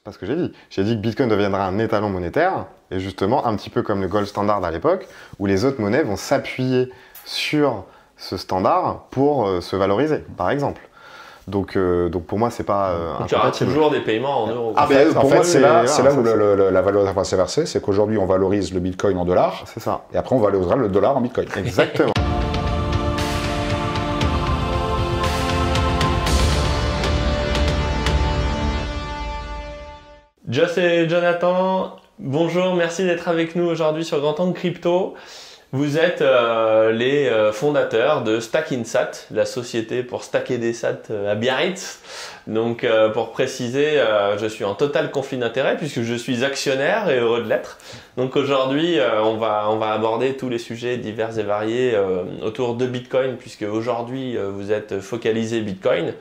C'est pas ce que j'ai dit. J'ai dit que Bitcoin deviendra un étalon monétaire, et justement, un petit peu comme le gold standard à l'époque, où les autres monnaies vont s'appuyer sur ce standard pour euh, se valoriser, par exemple. Donc, euh, donc pour moi, c'est pas euh, Donc, il y aura incompatible. toujours des paiements en euros. Ah, En fait, ben, en pour fait, moi, c'est là, voilà, c'est là où ça, le- le- la valorisation va s'inverser, c'est qu'aujourd'hui on valorise le bitcoin en dollars, C'est ça. et après on valorisera le dollar en bitcoin. Exactement. Joss Jonathan, bonjour, merci d'être avec nous aujourd'hui sur Grand Angle Crypto. Vous êtes euh, les euh, fondateurs de Stackinsat, la société pour stacker des sats euh, à Biarritz. Donc pour préciser, je suis en total conflit d'intérêt puisque je suis actionnaire et heureux de l'être. Donc aujourd'hui, on, va, on va aborder tous les sujets divers et variés autour de Bitcoin puisque aujourd'hui vous êtes focalisé Bitcoin.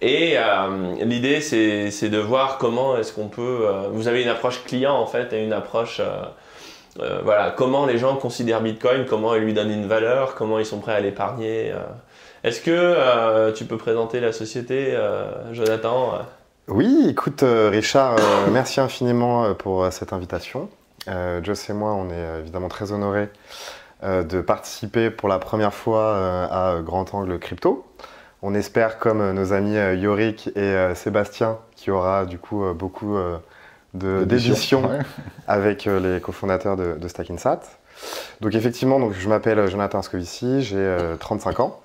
Et euh, l'idée, c'est de voir comment est-ce qu'on peut. euh, vous avez une approche client en fait et une approche. euh, voilà, comment les gens considèrent Bitcoin, comment ils lui donnent une valeur, comment ils sont prêts à l'épargner. Est-ce que tu peux présenter la société, Jonathan Oui, écoute Richard, merci infiniment pour cette invitation. Joss et moi, on est évidemment très honorés de participer pour la première fois à Grand Angle Crypto. On espère, comme euh, nos amis euh, Yorick et euh, Sébastien, qui aura du coup beaucoup de- d'éditions Ouais. avec les cofondateurs de, de Stackinsat. Donc effectivement, donc, je m'appelle Jonathan Scovici, j'ai euh, 35 ans.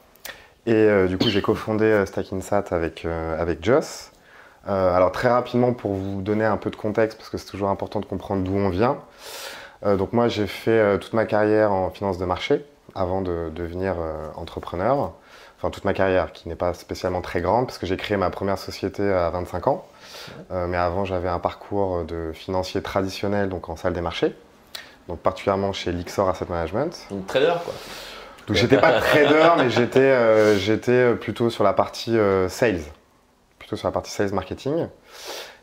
Et du coup, j'ai cofondé Stackinsat avec, avec Joss. Euh, alors très rapidement, pour vous donner un peu de contexte, parce que c'est toujours important de comprendre d'où on vient. Euh, donc moi, j'ai fait euh, toute ma carrière en finance de marché avant de devenir entrepreneur. Enfin, toute ma carrière, qui n'est pas spécialement très grande, parce que j'ai créé ma première société à 25 ans. Euh, mais avant, j'avais un parcours de financier traditionnel, donc en salle des marchés. Donc particulièrement chez Lixor Asset Management. Une trader, quoi. Donc j'étais pas trader, mais j'étais euh, j'étais plutôt sur la partie euh, sales, plutôt sur la partie sales marketing.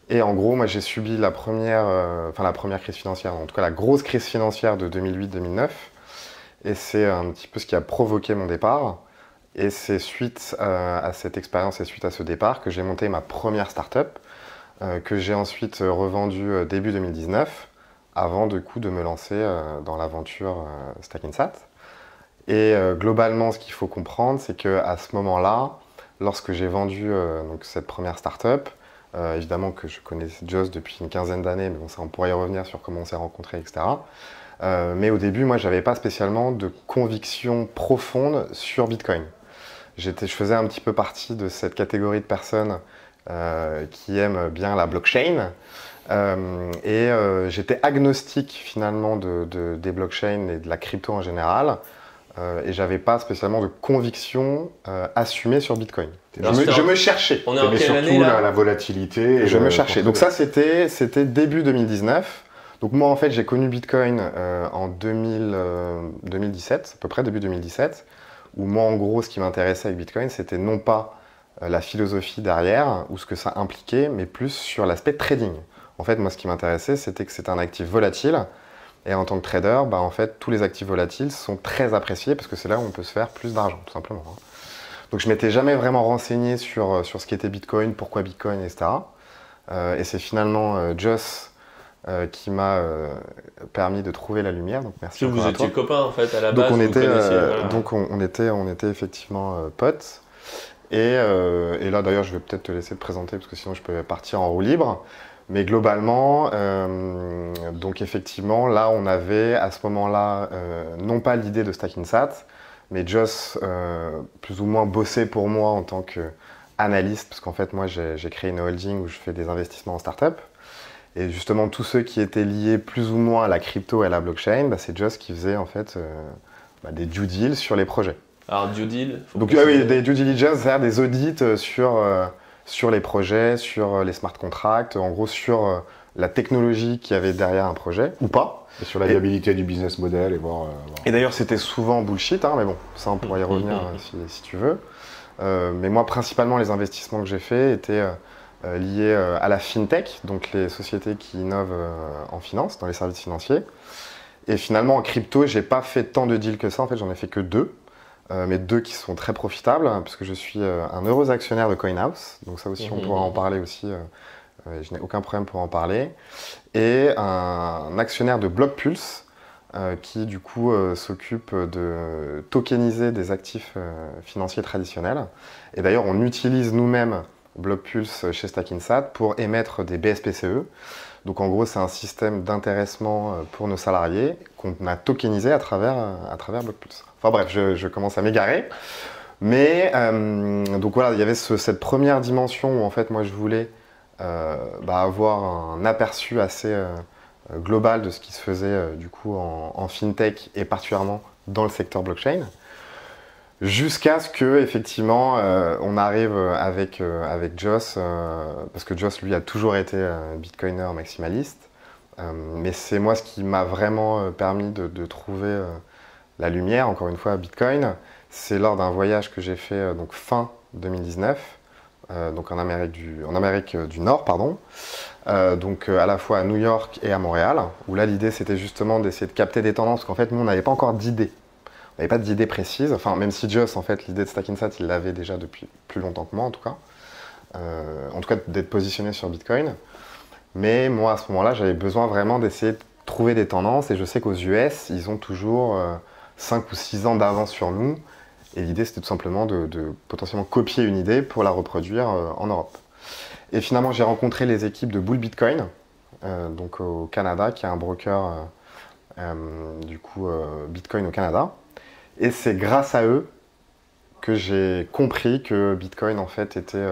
Et en gros, moi j'ai subi la première, euh, enfin la première crise financière, en tout cas la grosse crise financière de 2008-2009. Et c'est un petit peu ce qui a provoqué mon départ. Et c'est suite à cette expérience et suite à ce départ que j'ai monté ma première startup, euh, que j'ai ensuite revendue euh, début 2019, avant du coup de me lancer euh, dans l'aventure Stackinsat. Et globalement, ce qu'il faut comprendre, c'est qu'à ce moment-là, lorsque j'ai vendu cette première startup, évidemment que je connais Joss depuis une quinzaine d'années, mais bon, ça, on pourrait y revenir sur comment on s'est rencontrés, etc. Mais au début, moi, j'avais pas spécialement de conviction profonde sur Bitcoin. Je faisais un petit peu partie de cette catégorie de personnes euh, qui aiment bien la blockchain. Euh, et euh, j'étais agnostique finalement de, de- des blockchains et de la crypto en général. Et j'avais pas spécialement de conviction assumée sur Bitcoin. Je me, je cherchais. On est en surtout année là la, la volatilité. et Je le- me cherchais. Donc ça, c'était début 2019. Donc moi, en fait, j'ai connu Bitcoin en 2000, euh, 2017, à peu près début 2017, où moi, en gros, ce qui m'intéressait avec Bitcoin, c'était non pas euh, la philosophie derrière ou ce que ça impliquait, mais plus sur l'aspect trading. En fait, moi, ce qui m'intéressait, c'était que c'était un actif volatile. Et en tant que trader, bah, en fait, tous les actifs volatiles sont très appréciés parce que c'est là où on peut se faire plus d'argent, tout simplement. hein. Donc je m'étais jamais vraiment renseigné sur, euh, sur ce qu'était Bitcoin, pourquoi Bitcoin, etc. Euh, et c'est finalement euh, Joss euh, qui m'a euh, permis de trouver la lumière. Donc merci. Que vous étiez copains en fait à la Donc base. on vous était, connaissiez, euh, voilà. donc on, on était, on était effectivement euh, potes. Et, euh, et là d'ailleurs, je vais peut-être te laisser te présenter parce que sinon je peux partir en roue libre. Mais globalement, euh, donc effectivement, là on avait à ce moment-là euh, non pas l'idée de Stackinsat, mais Joss euh, plus ou moins bossait pour moi en tant qu'analyste, parce qu'en fait moi j'ai j'ai créé une holding où je fais des investissements en start-up. Et justement, tous ceux qui étaient liés plus ou moins à la crypto et à la blockchain, bah, c'est Joss qui faisait en fait euh, bah, des due deals sur les projets. Alors, due deal. faut Donc ah oui, des due diligence, c'est-à-dire des audits euh, sur, euh, sur les projets, sur les smart contracts, en gros sur euh, la technologie qu'il y avait derrière un projet, ou pas. Et sur la Et- viabilité du business model et voir. euh, voir. Et d'ailleurs, c'était souvent bullshit, hein, mais bon, ça on pourra y revenir Mhm. euh, si, si tu veux. Euh, mais moi, principalement, les investissements que j'ai faits étaient euh, liés euh, à la fintech, donc les sociétés qui innovent euh, en finance, dans les services financiers. Et finalement, en crypto, j'ai pas fait tant de deals que ça. En fait, j'en ai fait que deux. Euh, mais deux qui sont très profitables, hein, puisque je suis euh, un heureux actionnaire de CoinHouse. Donc ça aussi, on Mhm. pourra en parler aussi euh, je n'ai aucun problème pour en parler, et un, actionnaire de Blockpulse qui du coup s'occupe de tokeniser des actifs financiers traditionnels. Et d'ailleurs, on utilise nous-mêmes Blockpulse chez Stackinsat pour émettre des BSPCE. Donc en gros, c'est un système d'intéressement pour nos salariés qu'on a tokenisé à travers, à travers. Enfin bref, je, commence à m'égarer. Mais donc voilà, il y avait cette première dimension où en fait moi je voulais euh, bah, avoir un aperçu assez euh, global de ce qui se faisait euh, du coup en, fintech et particulièrement dans le secteur blockchain jusqu'à ce que effectivement on arrive avec avec Joss parce que Joss lui a toujours été bitcoiner maximaliste mais c'est moi ce qui m'a vraiment permis de, de trouver la lumière encore une fois à Bitcoin c'est lors d'un voyage que j'ai fait donc fin 2019 euh, donc en Amérique du, en Amérique du Nord, pardon. Euh, donc euh, à la fois à New York et à Montréal, où là l'idée c'était justement d'essayer de capter des tendances, parce qu'en fait nous on n'avait pas encore d'idées. N'avait pas d'idées précises, enfin même si Joss en fait l'idée de Stackinsat il l'avait déjà depuis plus longtemps que moi en tout cas. en tout cas d'être positionné sur Bitcoin. Mais moi à ce moment-là j'avais besoin vraiment d'essayer de trouver des tendances et je sais qu'aux US ils ont toujours 5 ou 6 ans d'avance sur nous et l'idée, c'était tout simplement de, potentiellement copier une idée pour la reproduire euh, en Europe. Et finalement, j'ai rencontré les équipes de Bull Bitcoin, euh, donc au Canada, qui est un broker euh, du coup Bitcoin au Canada. Et c'est grâce à eux que j'ai compris que Bitcoin en fait était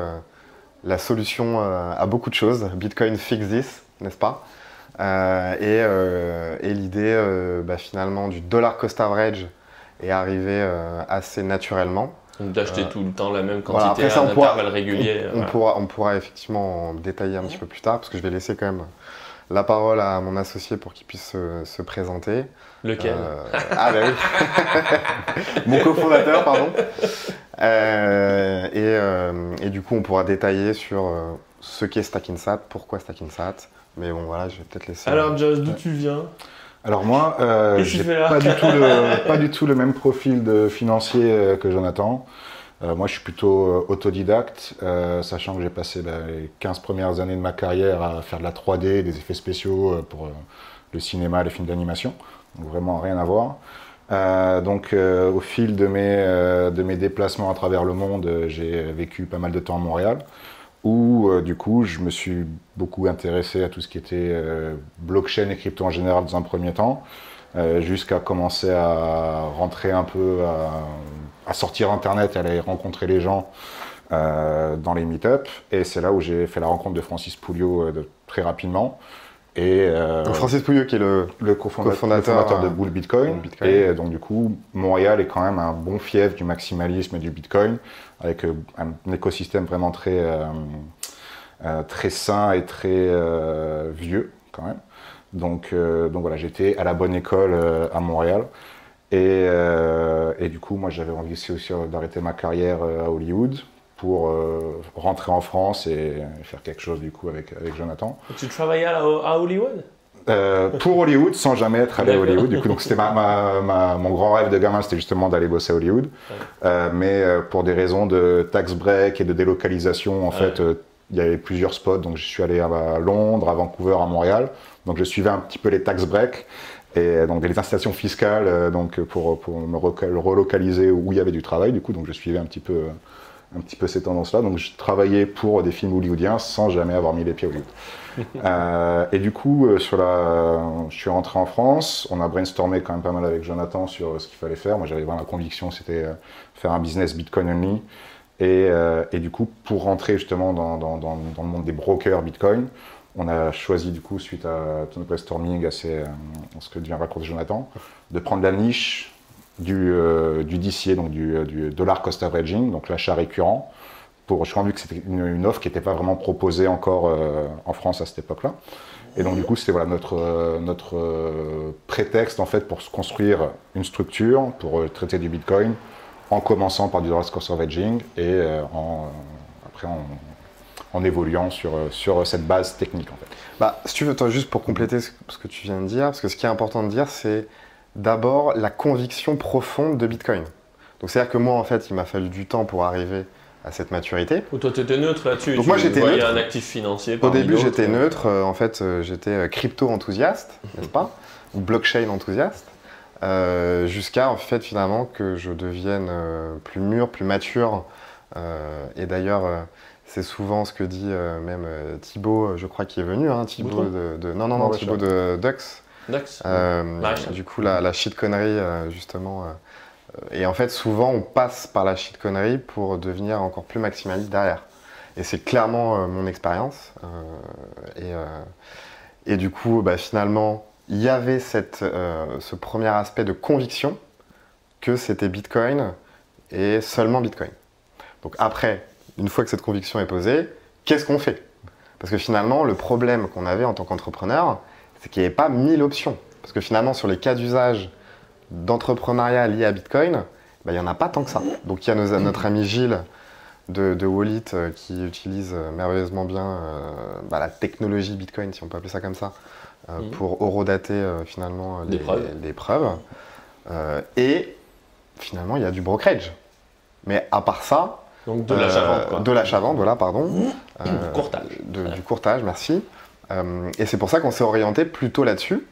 la solution à beaucoup de choses. Bitcoin fix this, n'est-ce pas? Et, l'idée bah, finalement du dollar cost average est arrivé euh, assez naturellement. D'acheter euh, tout le temps la même quantité à un intervalle régulier. On, pourra, on pourra effectivement en détailler un petit peu plus tard, parce que je vais laisser quand même la parole à mon associé pour qu'il puisse se, présenter. Lequel euh, Ah ben oui Mon cofondateur, pardon. et, et, du coup, on pourra détailler sur ce qu'est Stackinsat, pourquoi Stackinsat. Mais bon, voilà, je vais peut-être laisser... Alors, Joss, d'où tu viens? Alors moi, euh, j'ai pas du, tout le, pas du tout le même profil de financier euh, que Jonathan. Euh, moi, je suis plutôt euh, autodidacte, sachant que j'ai passé bah, les 15 premières années de ma carrière à faire de la 3D, des effets spéciaux pour le cinéma, les films d'animation. Donc vraiment rien à voir. donc au fil de mes, de mes déplacements à travers le monde, j'ai vécu pas mal de temps à Montréal où euh, du coup je me suis beaucoup intéressé à tout ce qui était euh, blockchain et crypto en général dans un premier temps, euh, jusqu'à commencer à rentrer un peu, à, sortir Internet, à aller rencontrer les gens dans les meet-ups. Et c'est là où j'ai fait la rencontre de Francis Pouliot très rapidement. Et, donc Francis Pouliot qui est le, le cofondateur, de Bull Bitcoin. Et donc du coup, Montréal est quand même un bon fief du maximalisme et du Bitcoin avec euh, un écosystème vraiment très, euh, euh, très sain et très vieux quand même. Donc, donc voilà, j'étais à la bonne école à Montréal. Et, et, du coup, moi, j'avais envie aussi, d'arrêter ma carrière à Hollywood pour rentrer en France et faire quelque chose du coup avec, avec Jonathan. Tu travaillais à Hollywood? Euh, pour Hollywood sans jamais être allé à Hollywood. Du coup, donc c'était ma, mon grand rêve de gamin, c'était justement d'aller bosser à Hollywood. Euh, mais euh, pour des raisons de tax break et de délocalisation, en fait, il y avait plusieurs spots. Donc je suis allé à Londres, à Vancouver, à Montréal. Donc je suivais un petit peu les tax breaks et donc les incitations fiscales donc pour, pour me relocaliser où il y avait du travail. Du coup, donc je suivais un petit peu un petit peu ces tendances-là. Donc je travaillais pour des films hollywoodiens sans jamais avoir mis les pieds à Hollywood. Euh, et du coup, euh, sur la, je suis rentré en France. On a brainstormé quand même pas mal avec Jonathan sur ce qu'il fallait faire. Moi, j'avais vraiment la conviction, c'était euh, faire un business Bitcoin only. Et, et du coup, pour rentrer justement dans, dans, dans, le monde des brokers Bitcoin, on a choisi du coup, suite à tout notre brainstorming, assez, ce que vient raconter Jonathan, de prendre la niche du, du DCA, donc du, du dollar cost averaging, donc l'achat récurrent pour, je crois que c'était une, offre qui n'était pas vraiment proposée encore euh, en France à cette époque-là. Et donc du coup, c'était voilà, notre, euh, notre euh, prétexte en fait pour se construire une structure pour traiter du Bitcoin, en commençant par du dollar cost averaging et après en, en, évoluant sur, sur cette base technique en fait. Bah, si tu veux, toi, juste pour compléter ce que tu viens de dire, parce que ce qui est important de dire, c'est d'abord la conviction profonde de Bitcoin. Donc c'est-à-dire que moi, en fait, il m'a fallu du temps pour arriver à cette maturité. Ou toi, tu étais neutre là-dessus Donc tu moi, j'étais neutre. un actif financier Au début, j'étais neutre. euh, en fait, euh, j'étais euh, crypto-enthousiaste, n'est-ce pas? Ou blockchain-enthousiaste. euh, Jusqu'à, en fait, finalement, que je devienne euh, plus mûr, plus mature. euh, et d'ailleurs, euh, c'est souvent ce que dit euh, même euh, Thibaut, je crois, qui est venu. Hein, Thibaut de, de- Non, non, Non, Thibaut de Dux. Euh, Maréchal. du coup, la, la shit connerie, euh, justement. euh, euh, et en fait, souvent, on passe par la shit connerie pour devenir encore plus maximaliste derrière. Et c'est clairement euh, mon expérience. euh, et, euh, et du coup, bah, finalement, il y avait cette, euh, ce premier aspect de conviction que c'était Bitcoin et seulement Bitcoin. Donc après, une fois que cette conviction est posée, qu'est-ce qu'on fait? Parce que finalement, le problème qu'on avait en tant qu'entrepreneur, c'est qu'il n'y avait pas mille options. Parce que finalement, sur les cas d'usage d'entrepreneuriat liés à Bitcoin, bah, il n'y en a pas tant que ça. Donc il y a nos- notre ami Gilles de, de Wallet euh, qui utilise euh, merveilleusement bien euh, bah, la technologie Bitcoin, si on peut appeler ça comme ça, euh, Mhm. pour horodater finalement les, preuves. les preuves. Et finalement, il y a du brokerage. Mais à part ça, Donc de euh, l'achat-vente, quoi. de l'achat-vente, voilà, pardon. Euh, Courtage. de- du courtage, merci. Euh, et c'est pour ça qu'on s'est orienté plutôt là-dessus.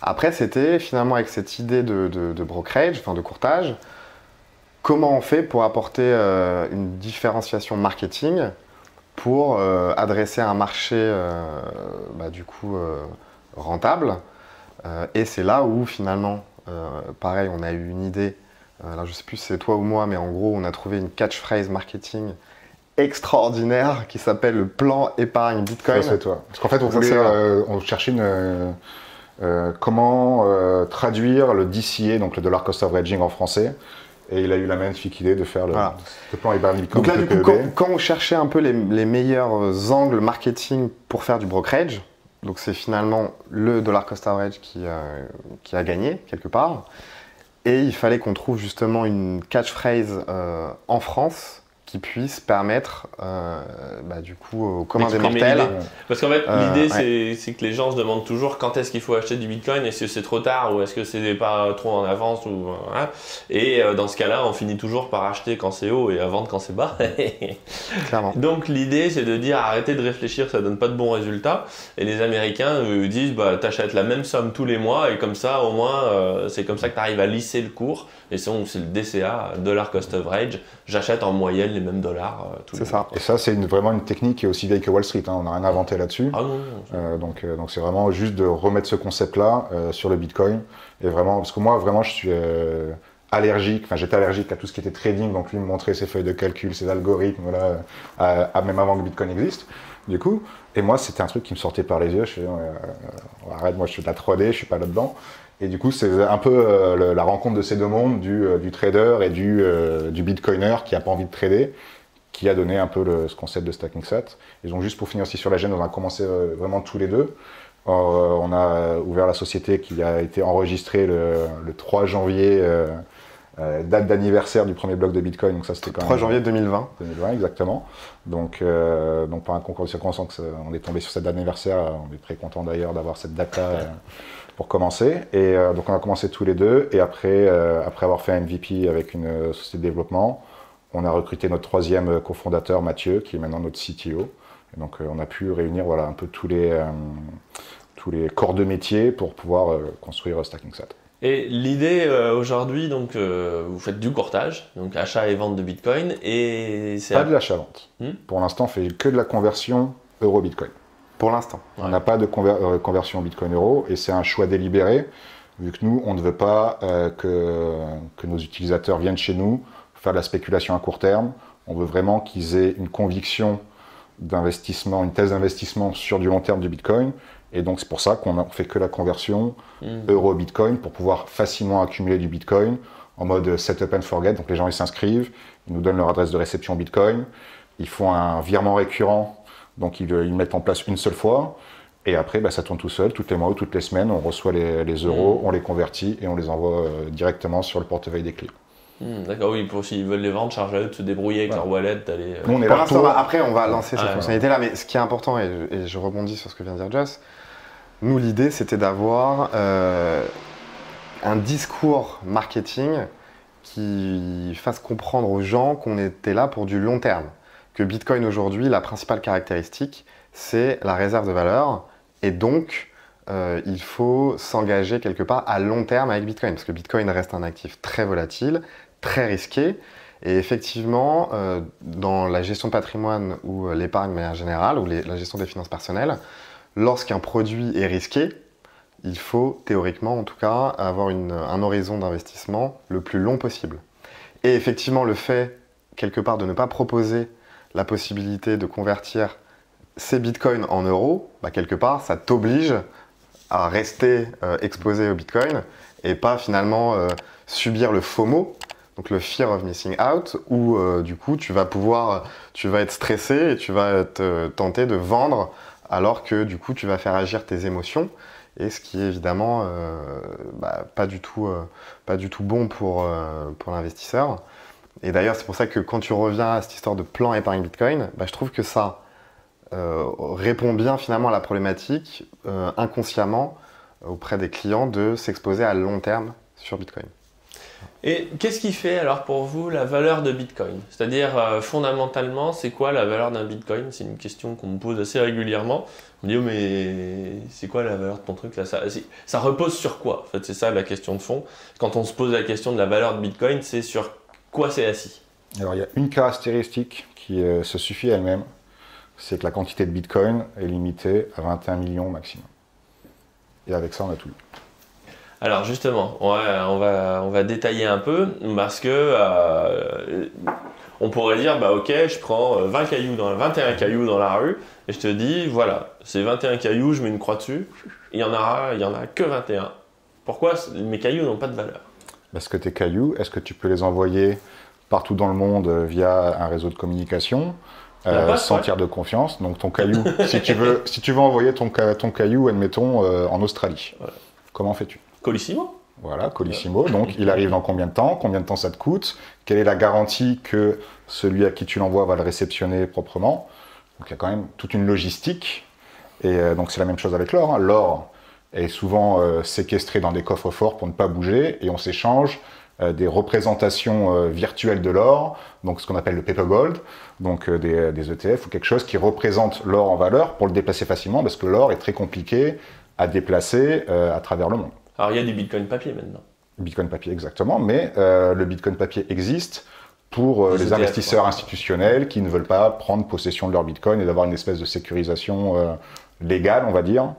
Après, c'était finalement avec cette idée de, de- de brokerage, enfin de courtage, comment on fait pour apporter euh, une différenciation marketing pour euh, adresser un marché euh, bah, du coup euh, rentable. Euh, et c'est là où finalement, euh, pareil, on a eu une idée. Euh, alors je sais plus si c'est toi ou moi, mais en gros, on a trouvé une catchphrase marketing extraordinaire qui s'appelle le plan épargne Bitcoin. Ça, c'est toi. Parce qu'en fait, on Ça, voulait, euh, on cherchait une, euh, euh, comment euh, traduire le DCA, donc le dollar cost averaging en français. Et il a eu la magnifique idée de faire le, Voilà. le plan épargne Bitcoin. Donc là, du coup, PPEB. quand, quand on cherchait un peu les, les meilleurs euh, angles marketing pour faire du brokerage, donc c'est finalement le dollar cost average qui, euh, qui a gagné quelque part, et il fallait qu'on trouve justement une catchphrase euh, en France qui puisse permettre, euh, bah, du coup, aux commun des mortels. Parce qu'en fait, Euh, l'idée, ouais. c'est- que les gens se demandent toujours quand est-ce qu'il faut acheter du Bitcoin, est-ce que c'est trop tard ou est-ce que c'est pas trop en avance ou voilà. Et euh, dans ce cas-là, on finit toujours par acheter quand c'est haut et à vendre quand c'est bas. Clairement. Donc l'idée, c'est de dire arrêtez de réfléchir, ça donne pas de bons résultats. Et les Américains disent bah t'achètes la même somme tous les mois et comme ça, au moins, euh, c'est comme ça que tu arrives à lisser le cours. Et c'est c'est le DCA, dollar cost average. J'achète en moyenne les euh, tous les C'est mois. ça. Et ça, c'est vraiment une technique qui est aussi vieille que Wall Street. hein. On n'a rien inventé là-dessus. Ah Euh, donc, euh, donc c'est vraiment juste de remettre ce concept-là euh, sur le Bitcoin. Et vraiment, parce que moi, vraiment, je suis euh, allergique. Enfin, j'étais allergique à tout ce qui était trading. Donc, lui me montrer ses feuilles de calcul, ses algorithmes, voilà, à- à- même avant que Bitcoin existe. Du coup, et moi, c'était un truc qui me sortait par les yeux. Je fais, euh, euh, arrête, moi, je fais de la 3D, je suis pas là-dedans. Et du coup, c'est un peu euh, le- la rencontre de ces deux mondes, du, euh, du trader et du, euh, du bitcoiner qui a pas envie de trader, qui a donné un peu le- ce concept de stacking sat. Et donc, juste pour finir aussi sur la gêne, on a commencé vraiment tous les deux. On a ouvert la société qui a été enregistrée le, le 3 janvier, date d'anniversaire du premier bloc de Bitcoin. Donc ça, c'était quand 3 même- janvier 2020. 2020, exactement. Donc, donc par un concours de circonstances, on est tombé sur cette date d'anniversaire. On est très content d'ailleurs d'avoir cette date-là pour commencer. Et euh, donc on a commencé tous les deux. Et après, euh, après avoir fait un MVP avec une euh, société de développement, on a recruté notre troisième cofondateur, Mathieu, qui est maintenant notre CTO. Et donc on a pu réunir voilà, un peu tous les, tous les corps de métier pour pouvoir construire Stacking Sat. Et l'idée euh, aujourd'hui, donc, euh, vous faites du courtage, donc achat et vente de Bitcoin, et c'est Pas de l'achat-vente. Hmm. Pour l'instant, on fait que de la conversion euro-bitcoin. Pour l'instant. On n'a pas de conver- euh, conversion Bitcoin-Euro et c'est un choix délibéré, vu que nous, on ne veut pas euh, que, que nos utilisateurs viennent chez nous faire de la spéculation à court terme. On veut vraiment qu'ils aient une conviction d'investissement, une thèse d'investissement sur du long terme du Bitcoin. Et donc, c'est pour ça qu'on ne fait que la conversion Hmm. euro-Bitcoin pour pouvoir facilement accumuler du Bitcoin en mode setup and forget. Donc, les gens, ils s'inscrivent, ils nous donnent leur adresse de réception Bitcoin, ils font un virement récurrent, donc ils, ils mettent en place une seule fois. Et après, bah, ça tourne tout seul, toutes les mois ou toutes les semaines, on reçoit les, les euros, on les convertit et on les envoie euh, directement sur le portefeuille des clients. Hmm, D'accord, oui, pour s'ils veulent les vendre, charge à eux de se débrouiller avec Voilà. leur wallet, d'aller. euh, on est là après, on va lancer cette Ouais, fonctionnalité-là, mais ce qui est important, et je, et je rebondis sur ce que vient de dire Joss, nous, l'idée, c'était d'avoir euh, un discours marketing qui fasse comprendre aux gens qu'on était là pour du long terme. Que Bitcoin aujourd'hui, la principale caractéristique, c'est la réserve de valeur. Et donc, euh, il faut s'engager quelque part à long terme avec Bitcoin. Parce que Bitcoin reste un actif très volatile, très risqué. Et effectivement, euh, dans la gestion de patrimoine ou euh, l'épargne de manière générale, ou la gestion des finances personnelles, lorsqu'un produit est risqué, il faut théoriquement en tout cas avoir un horizon d'investissement le plus long possible. Et effectivement, le fait quelque part de ne pas proposer la possibilité de convertir ces bitcoins en euros, bah, quelque part, ça t'oblige à rester euh, exposé au bitcoin et pas finalement subir le FOMO, donc le fear of missing out, où euh, du coup tu vas pouvoir, tu vas être stressé et tu vas te tenter de vendre alors que du coup tu vas faire agir tes émotions et ce qui est évidemment euh, bah, pas, du tout, euh, bon pour l'investisseur. Et d'ailleurs c'est pour ça que quand tu reviens à cette histoire de plan épargne Bitcoin, bah, je trouve que ça répond bien finalement à la problématique inconsciemment auprès des clients de s'exposer à long terme sur Bitcoin. Et qu'est-ce qui fait alors pour vous la valeur de Bitcoin? C'est-à-dire euh, fondamentalement, c'est quoi la valeur d'un Bitcoin? C'est une question qu'on me pose assez régulièrement. On me dit oh, mais c'est quoi la valeur de ton truc là? Ça, ça repose sur quoi? En fait, c'est ça la question de fond. Quand on se pose la question de la valeur de Bitcoin, c'est sur quoi c'est assis Alors il y a une caractéristique qui euh, se suffit elle-même, c'est que la quantité de Bitcoin est limitée à 21 millions maximum. Et avec ça, on a tout. Alors justement, on va, on va, détailler un peu parce que euh, on pourrait dire bah ok, je prends 20 euh, cailloux dans 21 cailloux dans la rue et je te dis voilà, ces 21 cailloux, je mets une croix dessus, il y en aura, il y en a que 21. Pourquoi? Mes cailloux n'ont pas de valeur Parce que tes cailloux, est-ce que tu peux les envoyer partout dans le monde euh, via un réseau de communication sans tiers de confiance? Donc ton caillou, si tu veux, si tu veux envoyer ton, ton caillou, admettons, en Australie, comment fais-tu? Colissimo. Voilà, Colissimo. Donc, il arrive dans combien de temps? Combien de temps ça te coûte? Quelle est la garantie que celui à qui tu l'envoies va le réceptionner proprement? Donc, il y a quand même toute une logistique. Et euh, donc, c'est la même chose avec l'or. Hein. L'or est souvent euh, séquestré dans des coffres forts pour ne pas bouger et on s'échange euh, des représentations virtuelles de l'or, donc ce qu'on appelle le paper gold, donc des, des, ETF ou quelque chose qui représente l'or en valeur pour le déplacer facilement parce que l'or est très compliqué à déplacer à travers le monde. Alors il y a du Bitcoin papier maintenant. Bitcoin papier, exactement, mais euh, le Bitcoin papier existe pour euh, les, e investisseurs institutionnels qui ne veulent pas prendre possession de leur Bitcoin et d'avoir une espèce de sécurisation euh, légale, on va dire.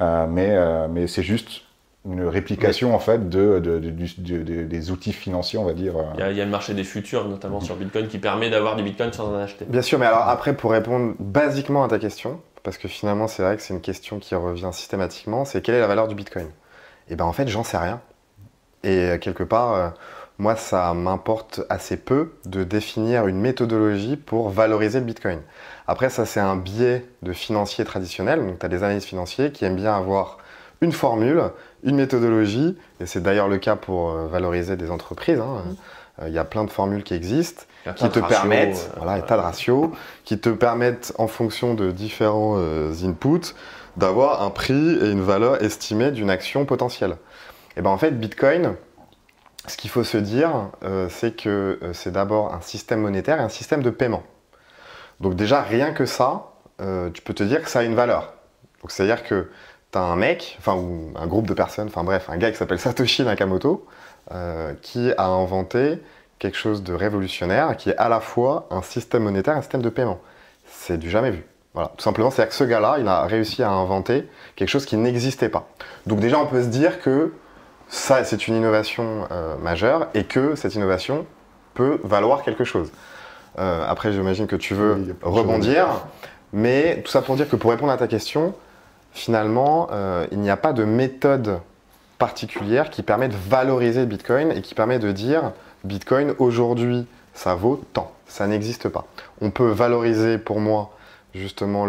Mais mais c'est juste une réplication en fait de, des outils financiers, on va dire. Il y, a, le marché des futurs, notamment sur Bitcoin, qui permet d'avoir du Bitcoin sans en acheter. Bien sûr, mais alors après, pour répondre basiquement à ta question, parce que finalement c'est vrai que c'est une question qui revient systématiquement, c'est quelle est la valeur du Bitcoin? Et ben en fait, j'en sais rien. Et euh, quelque part, euh, moi, ça m'importe assez peu de définir une méthodologie pour valoriser le Bitcoin. Après, ça, c'est un biais de financier traditionnel. Donc, tu as des analystes financiers qui aiment bien avoir une formule, une méthodologie, et c'est d'ailleurs le cas pour euh, valoriser des entreprises. Hein. Mmh. Il y a plein de formules qui existent, qui te permettent, voilà, un tas de ratios, qui te permettent, en fonction de différents inputs, d'avoir un prix et une valeur estimée d'une action potentielle. Et ben en fait, Bitcoin, ce qu'il faut se dire, euh, c'est que euh, c'est d'abord un système monétaire et un système de paiement. Donc déjà, rien que ça, euh, tu peux te dire que ça a une valeur. Donc c'est-à-dire que tu as un mec, enfin ou un groupe de personnes, enfin bref, un gars qui s'appelle Satoshi Nakamoto, qui a inventé quelque chose de révolutionnaire, qui est à la fois un système monétaire et un système de paiement. C'est du jamais vu. Voilà, tout simplement, c'est que ce gars-là, il a réussi à inventer quelque chose qui n'existait pas. Donc déjà, on peut se dire que ça, c'est une innovation euh, majeure et que cette innovation peut valoir quelque chose. Euh, après, j'imagine que tu veux rebondir, mais tout ça pour dire que pour répondre à ta question, finalement, euh, il n'y a pas de méthode particulière qui permet de valoriser Bitcoin et qui permet de dire Bitcoin aujourd'hui, ça vaut tant. Ça n'existe pas. On peut valoriser pour moi justement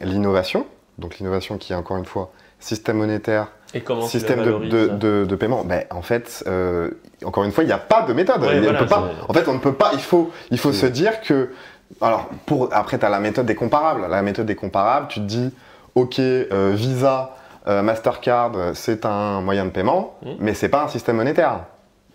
l'innovation. Donc l'innovation qui est encore une fois système monétaire, et comment système de, de, paiement. Ben, en fait, euh, encore une fois, il n'y a pas de méthode. pas, en fait, on ne peut pas. Il faut, il faut se dire que. Alors, pour, après, tu as la méthode des comparables. La méthode des comparables, tu te dis, OK, euh, Visa, euh, Mastercard, c'est un moyen de paiement, mmh. mais c'est pas un système monétaire.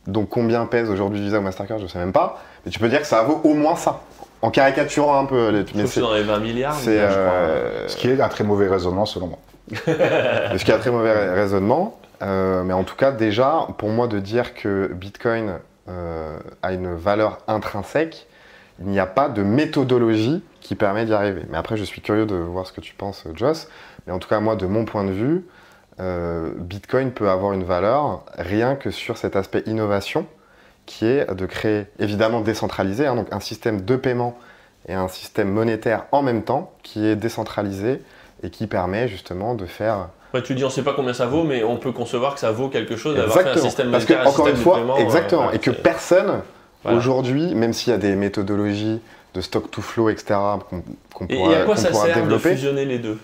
Donc combien pèse aujourd'hui Visa ou Mastercard, je sais même pas. Mais tu peux dire que ça vaut au moins ça. En caricaturant un peu. les- Mais que dans les 20 milliards, c'est, je crois. euh, Ce qui est un très mauvais raisonnement selon moi. Ce qui un très mauvais ra- raisonnement. Euh, mais en tout cas, déjà, pour moi, de dire que Bitcoin euh, a une valeur intrinsèque, il n'y a pas de méthodologie qui permet d'y arriver. Mais après, je suis curieux de voir ce que tu penses, Joss. Mais en tout cas, moi, de mon point de vue, euh, Bitcoin peut avoir une valeur rien que sur cet aspect innovation, qui est de créer, évidemment décentralisé, hein, donc un système de paiement et un système monétaire en même temps, qui est décentralisé et qui permet justement de faire Ouais, tu dis on sait pas combien ça vaut, mais on peut concevoir que ça vaut quelque chose d'avoir fait un système Parce que, encore une fois, paiement, exactement. ouais, et que personne, Voilà. aujourd'hui, même s'il y a des méthodologies de stock to flow, etc., qu'on qu'on Et, pourra, et à quoi ça sert de fusionner les deux?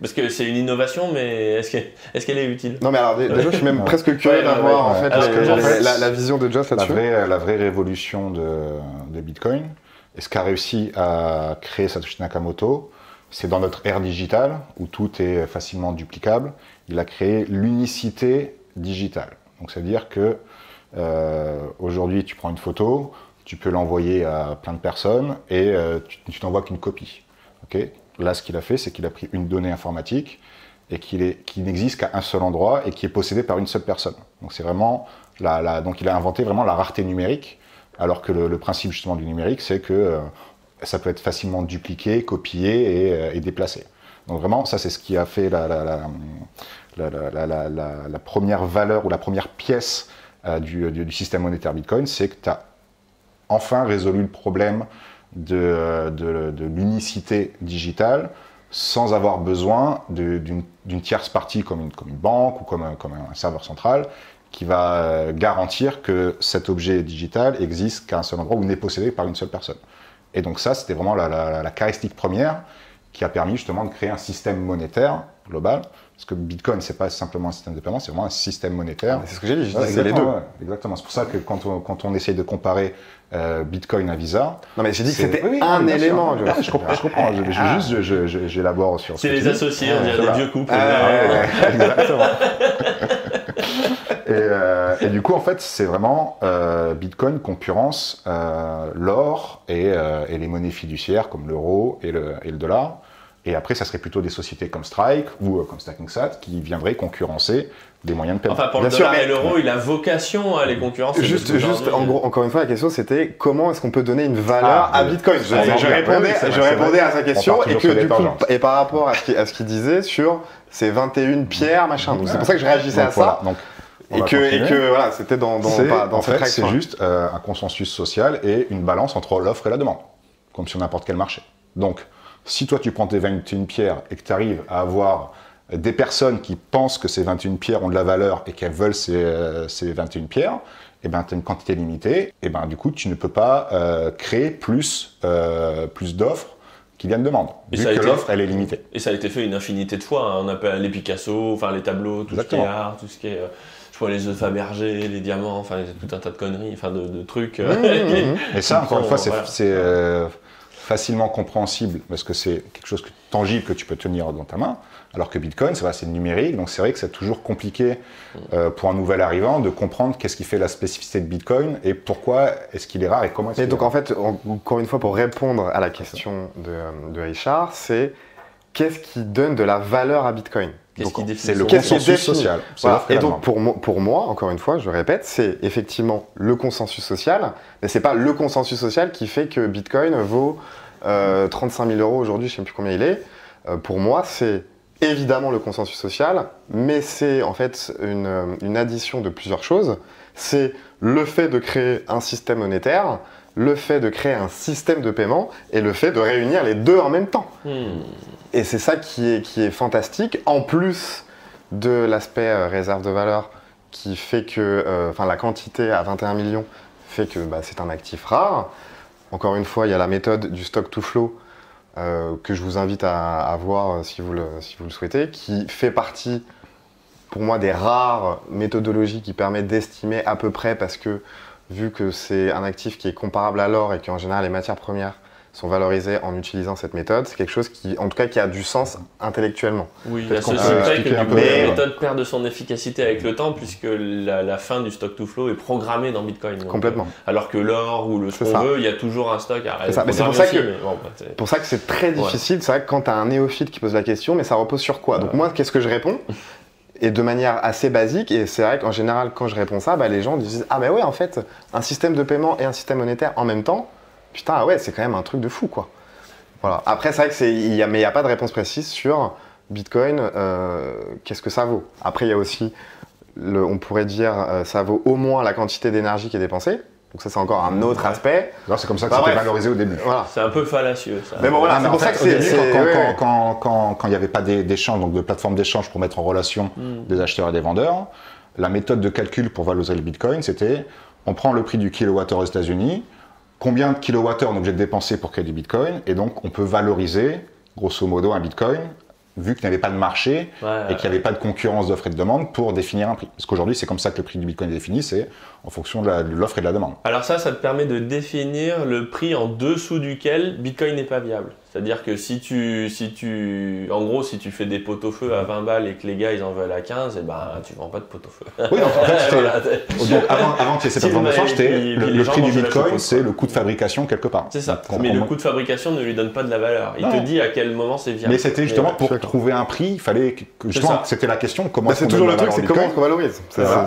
Parce que c'est une innovation, mais est-ce qu'elle est, qu'elle est utile? Non, mais alors, dé- déjà, je suis même Ouais. presque curieux Ouais, ouais, d'avoir, en ouais. fait, Parce les- que, en les- fait, la, la vision de Joss La là-dessus. vraie, la vraie révolution de, de Bitcoin, et ce qu'a réussi à créer Satoshi Nakamoto, c'est dans notre ère digitale, où tout est facilement duplicable, il a créé l'unicité digitale. Donc, c'est-à-dire que euh, aujourd'hui, tu prends une photo, tu peux l'envoyer à plein de personnes, et euh, tu, n'envoies qu'une copie. Ok? Là, ce qu'il a fait, c'est qu'il a pris une donnée informatique, et qui n'existe qu'à un seul endroit, et qui est possédé par une seule personne. Donc, vraiment la- donc il a inventé vraiment la rareté numérique, alors que le, le principe justement du numérique, c'est que euh, ça peut être facilement dupliqué, copié et, euh, et déplacé. Donc vraiment, ça c'est ce qui a fait la, première valeur ou la première pièce euh, du, système monétaire Bitcoin, c'est que tu as enfin résolu le problème de, l'unicité digitale sans avoir besoin d'une tierce partie comme une, comme une banque ou comme un, comme un serveur central qui va euh, garantir que cet objet digital existe qu'à un seul endroit ou n'est possédé par une seule personne. Et donc ça, c'était vraiment la, la- la caractéristique première qui a permis justement de créer un système monétaire global. Parce que Bitcoin, c'est pas simplement un système de paiement, c'est vraiment un système monétaire. C'est ce que j'ai dit, c'est les deux. exactement, ouais, exactement. C'est pour ça que quand on, quand on essaye de comparer euh, Bitcoin à Visa, Non, mais j'ai dit que c'était oui, oui, un élément. Ouais, je comprends, je comprends. Je, je- Ah. juste, je- je- je- j'élabore sur. ce C'est les associés, on dirait des vieux couples. Ah, euh, ouais, exactement. et, euh, et du coup, en fait, c'est vraiment euh, Bitcoin concurrence euh, l'or et, euh, et les monnaies fiduciaires comme l'euro et le, et le dollar. Et après, ça serait plutôt des sociétés comme Strike ou euh, comme StackingSat qui viendraient concurrencer des moyens de paiement. Enfin, pour le Bien sûr, dollar mais- et l'euro, il a vocation à les concurrencer. Juste, parce juste qu'aujourd'hui, en gros, encore une fois, la question c'était comment est-ce qu'on peut donner une valeur Ah, à. Bitcoin? Je, Ah, je répondais, je à sa On question et que du coup, et par rapport à ce qu'il disait sur ces 21 pierres, machin. Donc c'est pour ça que je réagissais Donc, à voilà. ça Donc, et que, et continuer. que voilà, c'était dans, dans, C'est- pas- dans en cette fait, c'est juste euh, un consensus social et une balance entre l'offre et la demande, comme sur n'importe quel marché. Donc, si toi tu prends tes 21 pierres et que tu arrives à avoir des personnes qui pensent que ces 21 pierres ont de la valeur et qu'elles veulent ces, euh, ces 21 pierres, et ben, tu as une quantité limitée, et ben, du coup, tu ne peux pas euh, créer plus, euh, plus d'offres qui viennent de demande, Et vu ça a que été- l'offre, elle est limitée. Et ça a été fait une infinité de fois. hein. On appelle les Picasso, enfin les tableaux, tout ce qui est Exactement. art, tout ce qui est. je vois les œufs Fabergé, les diamants, enfin tout un tas de conneries, enfin de, de trucs. euh, Mmh, mmh, mmh. Et ça, encore une fois, c'est Voilà. euh, facilement compréhensible parce que c'est quelque chose de tangible que tu peux tenir dans ta main. Alors que Bitcoin, c'est vrai, c'est numérique, donc c'est vrai que c'est toujours compliqué euh, pour un nouvel arrivant de comprendre qu'est-ce qui fait la spécificité de Bitcoin et pourquoi est-ce qu'il est rare et comment est-ce Et qu'il donc est en rare. fait, en- encore une fois, pour répondre à la question de, de Richard, c'est qu'est-ce qui donne de la valeur à Bitcoin? Qu'est-ce Donc, qui définit C'est le consensus social. Voilà. et donc pour, moi- pour moi, encore une fois, je répète, c'est effectivement le consensus social, mais c'est pas le consensus social qui fait que Bitcoin vaut euh, 35 000 euros aujourd'hui, je sais plus combien il est. Euh, pour moi, c'est évidemment le consensus social, mais c'est en fait une, euh, une addition de plusieurs choses. C'est le fait de créer un système monétaire, le fait de créer un système de paiement et le fait de réunir les deux en même temps. Hmm. Et c'est ça qui est, qui est fantastique, en plus de l'aspect euh, réserve de valeur qui fait que, euh, enfin la quantité à 21 millions fait que bah, c'est un actif rare. Encore une fois, il y a la méthode du stock to flow euh, que je vous invite à, voir si vous, le, si vous le souhaitez, qui fait partie pour moi des rares méthodologies qui permettent d'estimer à peu près parce que vu que c'est un actif qui est comparable à l'or et qu'en général les matières premières sont valorisés en utilisant cette méthode, c'est quelque chose qui, en tout cas, qui a du sens intellectuellement. Oui, qu'on peut société que la euh, méthode perd de son efficacité avec le temps puisque la, la fin du stock to flow est programmée dans Bitcoin. Donc, Complètement. euh, alors que l'or ou le ce qu'on veut, il y a toujours un stock à C'est pour bon, bah, pour ça que c'est très difficile. C'est vrai que quand tu as un néophyte qui pose la question, mais ça repose sur quoi? Donc moi, qu'est-ce que je réponds? Et de manière assez basique, et c'est vrai qu'en général, quand je réponds ça, bah, les gens disent Ah, ben ouais, en fait, un système de paiement et un système monétaire en même temps, putain, ah ouais, c'est quand même un truc de fou, quoi. Voilà. Après, c'est vrai que c'est, il y a, mais il n'y a pas de réponse précise sur Bitcoin, euh, qu'est-ce que ça vaut. Après, il y a aussi, le- on pourrait dire, euh, ça vaut au moins la quantité d'énergie qui est dépensée. Donc ça, c'est encore un autre aspect. Alors, C'est comme ça que c'était valorisé au début. Voilà. c'est un peu fallacieux ça. Mais bon, voilà, Ah, c'est pour ça fait, que c'est. quand- quand- ouais, quand- ouais. quand- quand- quand il n'y avait pas d'échange, donc de plateforme d'échange pour mettre en relation Hmm. des acheteurs et des vendeurs, la méthode de calcul pour valoriser le Bitcoin, c'était on prend le prix du kilowattheure aux États-Unis, combien de kilowattheures on est obligé de dépenser pour créer du Bitcoin, et donc on peut valoriser, grosso modo, un Bitcoin, vu qu'il n'y avait pas de marché Ouais, et qu'il n'y avait pas de concurrence d'offres et de demandes pour définir un prix. Parce qu'aujourd'hui, c'est comme ça que le prix du Bitcoin est défini, c'est en fonction de de l'offre et de la demande. Alors ça, ça te permet de définir le prix en dessous duquel Bitcoin n'est pas viable. C'est-à-dire que si tu, si tu, en gros, si tu fais des pot-au-feu à 20 balles et que les gars ils en veulent à 15, et ben tu vends pas de pot-au-feu. Oui, donc en fait, Voilà, donc, avant, avant qu'il y ait cette d'échange, c'était puis- le, le prix du Bitcoin, c'est le coût de fabrication quelque part. c'est ça. Donc, Mais on- le coût de fabrication ne lui donne pas de la valeur. Il Non. te dit à quel moment c'est viable. Mais c'était justement ouais, pour trouver un prix, il fallait que, que- justement, c'était la question comment Bah, c'est toujours le truc, c'est comment on valorise.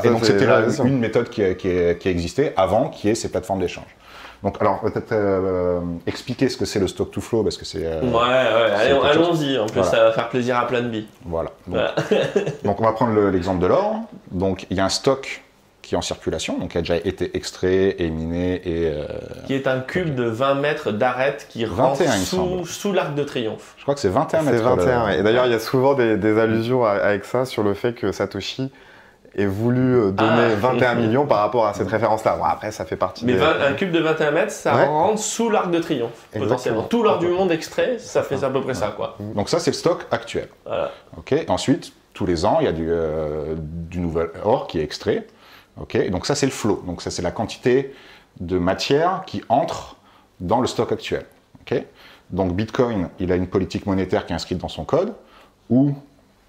Et donc c'était une méthode qui, qui- qui existait avant qu'il y ait ces plateformes d'échange. Donc alors peut-être euh, expliquer ce que c'est le stock to flow parce que c'est euh, Ouais, ouais, allons-y. En plus, Voilà. ça va faire plaisir à plein de billes. voilà. Donc, Voilà. donc, on va prendre le- l'exemple de l'or. Donc il y a un stock qui est en circulation, donc qui a déjà été extrait et miné et euh, Qui est un cube de 20 mètres d'arête qui 21, rentre sous, l'arc de triomphe. je crois que c'est 21 C'est mètres. 21, le-. Et d'ailleurs, il y a souvent des, des allusions à- avec ça sur le fait que Satoshi ait voulu euh, donner Ah. 21 millions par rapport à cette référence-là. Bon, après, ça fait partie Mais des... 20 un cube de 21 mètres, ça Ouais. rentre sous l'arc de triomphe, Exactement. potentiellement. Tout l'or du monde extrait, ça fait à peu près ça, quoi. Donc ça c'est le stock actuel. Voilà. Ok. Ensuite, tous les ans, il y a du, euh, du nouvel or qui est extrait. Ok. Et donc ça, c'est le flow. Donc ça, c'est la quantité de matière qui entre dans le stock actuel. Ok. Donc Bitcoin, il a une politique monétaire qui est inscrite dans son code, où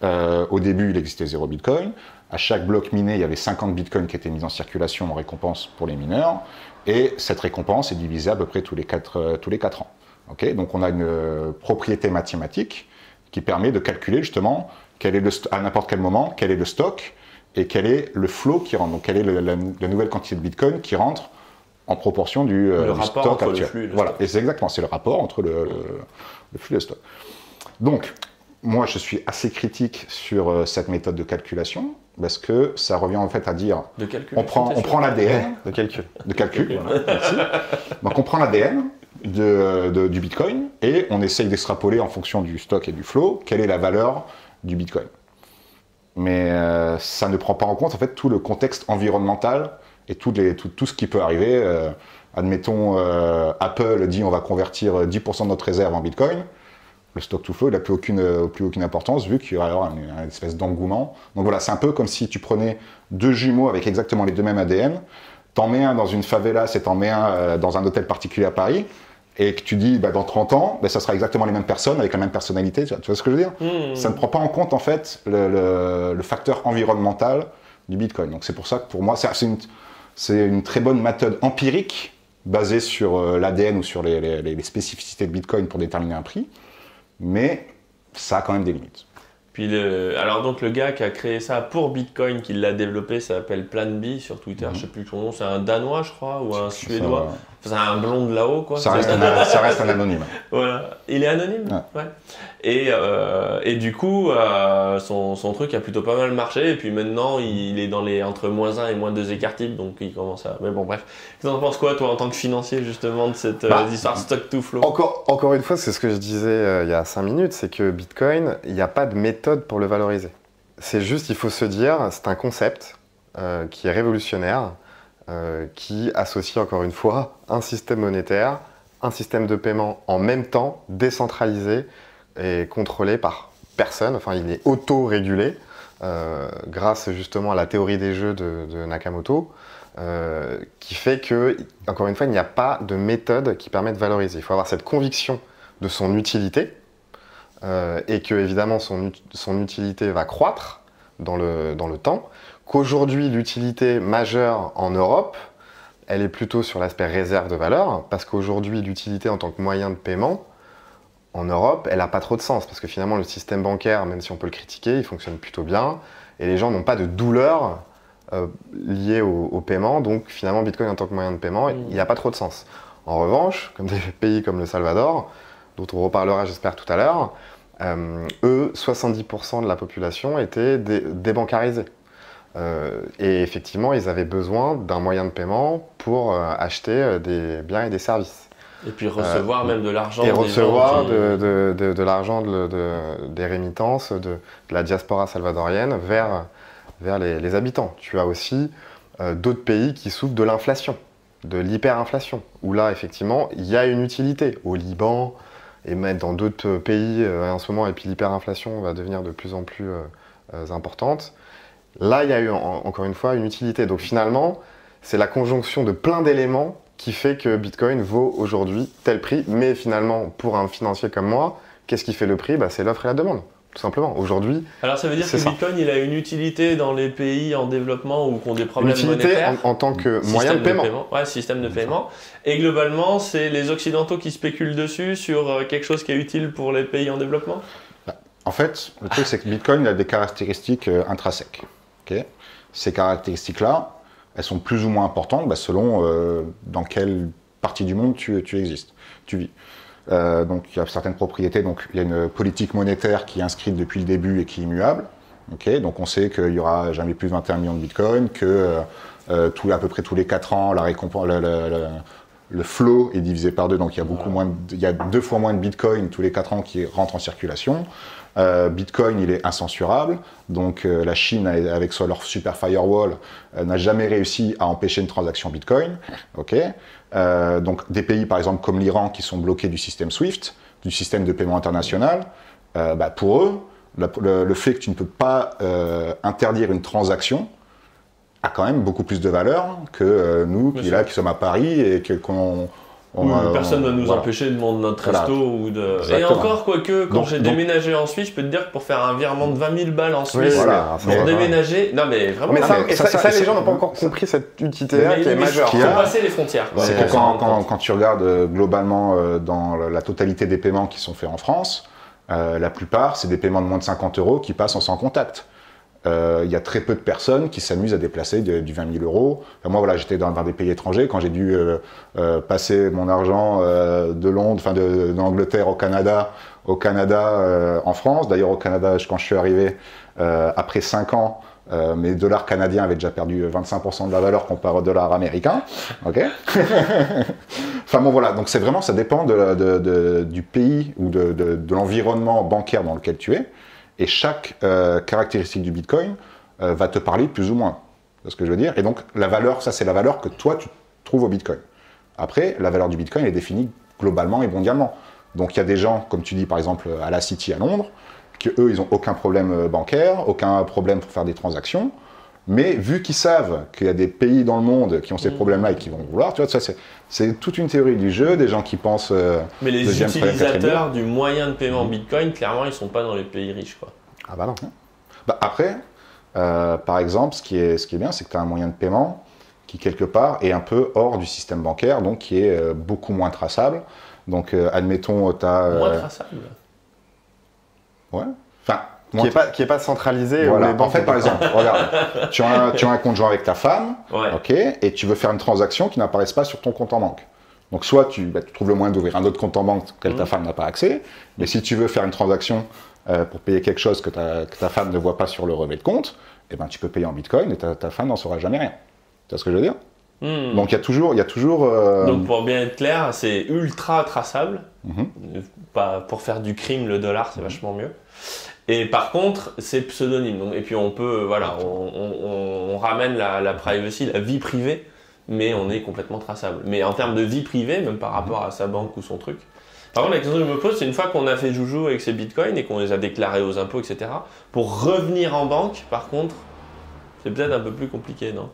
euh, au début, il existait zéro Bitcoin. À chaque bloc miné, il y avait 50 Bitcoins qui étaient mis en circulation en récompense pour les mineurs. Et cette récompense est divisée à peu près tous les 4, euh, tous les quatre ans. Ok? Donc on a une euh, propriété mathématique qui permet de calculer justement quel est le à n'importe quel moment quel est le stock et quel est le flow qui rentre. Donc quelle est le- la, la nouvelle quantité de Bitcoin qui rentre en proportion du, euh, stock entre le actuel. flux et le voilà, stock. et c'est exactement, c'est le rapport entre le, le- le flux et le stock. Donc, moi, je suis assez critique sur euh, cette méthode de calculation parce que ça revient en fait à dire De calcul. on prend, on prend l'ADN de calcul. de calcul. voilà, merci. Donc on prend l'ADN de, de- du Bitcoin et on essaye d'extrapoler en fonction du stock et du flow quelle est la valeur du Bitcoin. Mais euh, ça ne prend pas en compte en fait tout le contexte environnemental et tout, les, tout, tout ce qui peut arriver. Euh, admettons, euh, Apple dit on va convertir 10% de notre réserve en Bitcoin. Le stock to flow, n'a plus aucune, euh, plus aucune importance vu qu'il y aura alors une, une espèce d'engouement. Donc voilà, c'est un peu comme si tu prenais deux jumeaux avec exactement les deux mêmes ADN, t'en mets un dans une favela, et t'en mets un euh, dans un hôtel particulier à Paris, et que tu dis bah, dans 30 ans, bah, ça sera exactement les mêmes personnes avec la même personnalité. Tu vois, tu vois ce que je veux dire? Hmm. Ça ne prend pas en compte en fait le, le- le facteur environnemental du Bitcoin. Donc c'est pour ça que pour moi, c'est une, une très bonne méthode empirique basée sur euh, l'ADN ou sur les, les- les spécificités de Bitcoin pour déterminer un prix, mais ça a quand même des limites. Puis le, alors donc le gars qui a créé ça pour Bitcoin, qui l'a développé, s'appelle Plan B sur Twitter. Mhm. Je sais plus son nom, c'est un danois je crois ou un Ça, suédois. C'est un blond de là-haut quoi. ça, reste un, ça reste un anonyme. Voilà, il est anonyme. Ouais. Ouais. Et, euh, et du coup, euh, son, son truc a plutôt pas mal marché. Et puis maintenant, il est dans les entre moins 1 et moins 2 écarts types. Donc il commence à. Mais bon, bref. Tu en penses quoi, toi, en tant que financier, justement, de cette euh, Bah, histoire stock to flow? Encore, encore une fois, c'est ce que je disais il y a 5 minutes, c'est que Bitcoin, il n'y a pas de méthode pour le valoriser. C'est juste, il faut se dire, c'est un concept qui est révolutionnaire, euh, qui associe encore une fois un système monétaire, un système de paiement en même temps, décentralisé et contrôlé par personne. Enfin, il est auto-régulé euh, grâce justement à la théorie des jeux de, Nakamoto. euh, qui fait que, encore une fois, il n'y a pas de méthode qui permet de valoriser. Il faut avoir cette conviction de son utilité et que, évidemment, son, utilité va croître dans le temps. Qu'aujourd'hui, l'utilité majeure en Europe, elle est plutôt sur l'aspect réserve de valeur, parce qu'aujourd'hui, l'utilité en tant que moyen de paiement, en Europe, elle n'a pas trop de sens, parce que finalement, le système bancaire, même si on peut le critiquer, il fonctionne plutôt bien, et les gens n'ont pas de douleur euh, liée au, paiement, donc finalement, Bitcoin en tant que moyen de paiement, il n'y a pas trop de sens. En revanche, comme des pays comme le Salvador, dont on reparlera, j'espère, tout à l'heure, euh, eux, 70% de la population était débancarisée. Euh, et effectivement, ils avaient besoin d'un moyen de paiement pour acheter des biens et des services. Et puis recevoir euh, même de l'argent. Et recevoir de, de, de, l'argent des rémittances de, la diaspora salvadorienne vers, vers les, les habitants. Tu as aussi euh, d'autres pays qui souffrent de l'inflation, de l'hyperinflation, où là, effectivement, il y a une utilité. Au Liban et même dans d'autres pays euh, en ce moment, et puis l'hyperinflation va devenir de plus en plus importante. Là, il y a eu encore une fois une utilité. Donc finalement, c'est la conjonction de plein d'éléments qui fait que Bitcoin vaut aujourd'hui tel prix. Mais finalement, pour un financier comme moi, qu'est-ce qui fait le prix? Bah, C'est l'offre et la demande, tout simplement. Aujourd'hui. Alors ça veut dire que Bitcoin, il a une utilité dans les pays en développement ou qui ont des problèmes une utilité En, tant que moyen de paiement. Ouais, système de paiement. Et globalement, c'est les Occidentaux qui spéculent dessus sur euh, quelque chose qui est utile pour les pays en développement? Bah, En fait, le truc, c'est que Bitcoin a des caractéristiques euh, Ces caractéristiques-là, elles sont plus ou moins importantes bah, selon euh, dans quelle partie du monde tu, tu existes, tu vis. Euh, donc il y a certaines propriétés, donc il y a une politique monétaire qui est inscrite depuis le début et qui est immuable. Okay donc on sait qu'il y aura jamais plus de 21 millions de bitcoins, que euh, tout, à peu près tous les 4 ans, la récompense, le, flow est divisé par deux, donc il y a beaucoup moins, il y a deux fois moins de bitcoins tous les 4 ans qui rentrent en circulation. Euh, Bitcoin, il est incensurable. Donc euh, la Chine, avec soit leur super firewall, euh, n'a jamais réussi à empêcher une transaction Bitcoin. Ok. donc des pays, par exemple comme l'Iran, qui sont bloqués du système SWIFT, du système de paiement international, bah, pour eux, le, fait que tu ne peux pas interdire une transaction a quand même beaucoup plus de valeur que nous qui, là, qui sommes à Paris et qu'on personne ne va nous empêcher de demander notre resto ou de. Et encore, quoique, quand j'ai déménagé en Suisse, je peux te dire que pour faire un virement de 20 000 balles en Suisse, pour déménager. Non, mais vraiment. Mais ça, les gens n'ont pas encore compris cette utilité qui est majeure. Il faut passer les frontières. C'est que quand, tu regardes euh, globalement euh, dans la totalité des paiements qui sont faits en France, euh, la plupart, c'est des paiements de moins de 50 euros qui passent en sans contact. Euh, il y a très peu de personnes qui s'amusent à déplacer du 20 000 euros. moi, voilà, j'étais dans, des pays étrangers. Quand j'ai dû euh, euh, passer mon argent de Londres, enfin d'Angleterre au Canada, au Canada en France. D'ailleurs, au Canada, quand je suis arrivé, après 5 ans, mes dollars canadiens avaient déjà perdu 25% de la valeur comparé aux dollars américains. Ok? enfin bon, voilà. Donc c'est vraiment, ça dépend du pays ou de l'environnement bancaire dans lequel tu es. Et chaque euh, caractéristique du Bitcoin euh, va te parler plus ou moins. C'est ce que je veux dire? Et donc, la valeur, ça, c'est la valeur que toi, tu trouves au Bitcoin. Après, la valeur du Bitcoin est définie globalement et mondialement. Donc, il y a des gens, comme tu dis, par exemple, à la City à Londres, qui eux, ils n'ont aucun problème euh, bancaire, aucun problème pour faire des transactions. Mais vu qu'ils savent qu'il y a des pays dans le monde qui ont ces mmh. problèmes-là et qui vont vouloir, tu vois, ça c'est toute une théorie du jeu, des gens qui pensent. Euh, mais les utilisateurs du moyen de paiement mmh. Bitcoin, clairement, ils sont pas dans les pays riches, quoi. Ah bah non. Bah après, euh, par exemple, ce qui est, ce qui est bien, c'est que tu as un moyen de paiement qui quelque part est un peu hors du système bancaire, donc qui est euh, beaucoup moins traçable. Donc, admettons, tu as. Moins traçable. Ouais. Qui n'est pas, pas centralisé. en fait, par exemple, regarde, tu as, un, tu as un conjoint avec ta femme, ok, et tu veux faire une transaction qui n'apparaisse pas sur ton compte en banque. Donc, soit tu, bah, tu trouves le moyen d'ouvrir un autre compte en banque auquel ta mmh. femme n'a pas accès, mais si tu veux faire une transaction euh, pour payer quelque chose que ta, que ta, femme ne voit pas sur le relevé de compte, eh ben, tu peux payer en bitcoin et ta, ta femme n'en saura jamais rien. Tu vois ce que je veux dire? Mmh. Donc, il y a toujours. Y a toujours euh, Donc, pour bien être clair, c'est ultra traçable. Mmh. Pas, pour faire du crime, le dollar, c'est vachement mieux. Et par contre, c'est pseudonyme. Donc, et puis on peut, voilà, on, ramène la, privacy, la vie privée, mais on est complètement traçable. Mais en termes de vie privée, même par rapport à sa banque ou son truc. Par contre, la question que je me pose, c'est une fois qu'on a fait joujou avec ces bitcoins et qu'on les a déclarés aux impôts, etc., pour revenir en banque, par contre, c'est peut-être un peu plus compliqué, non?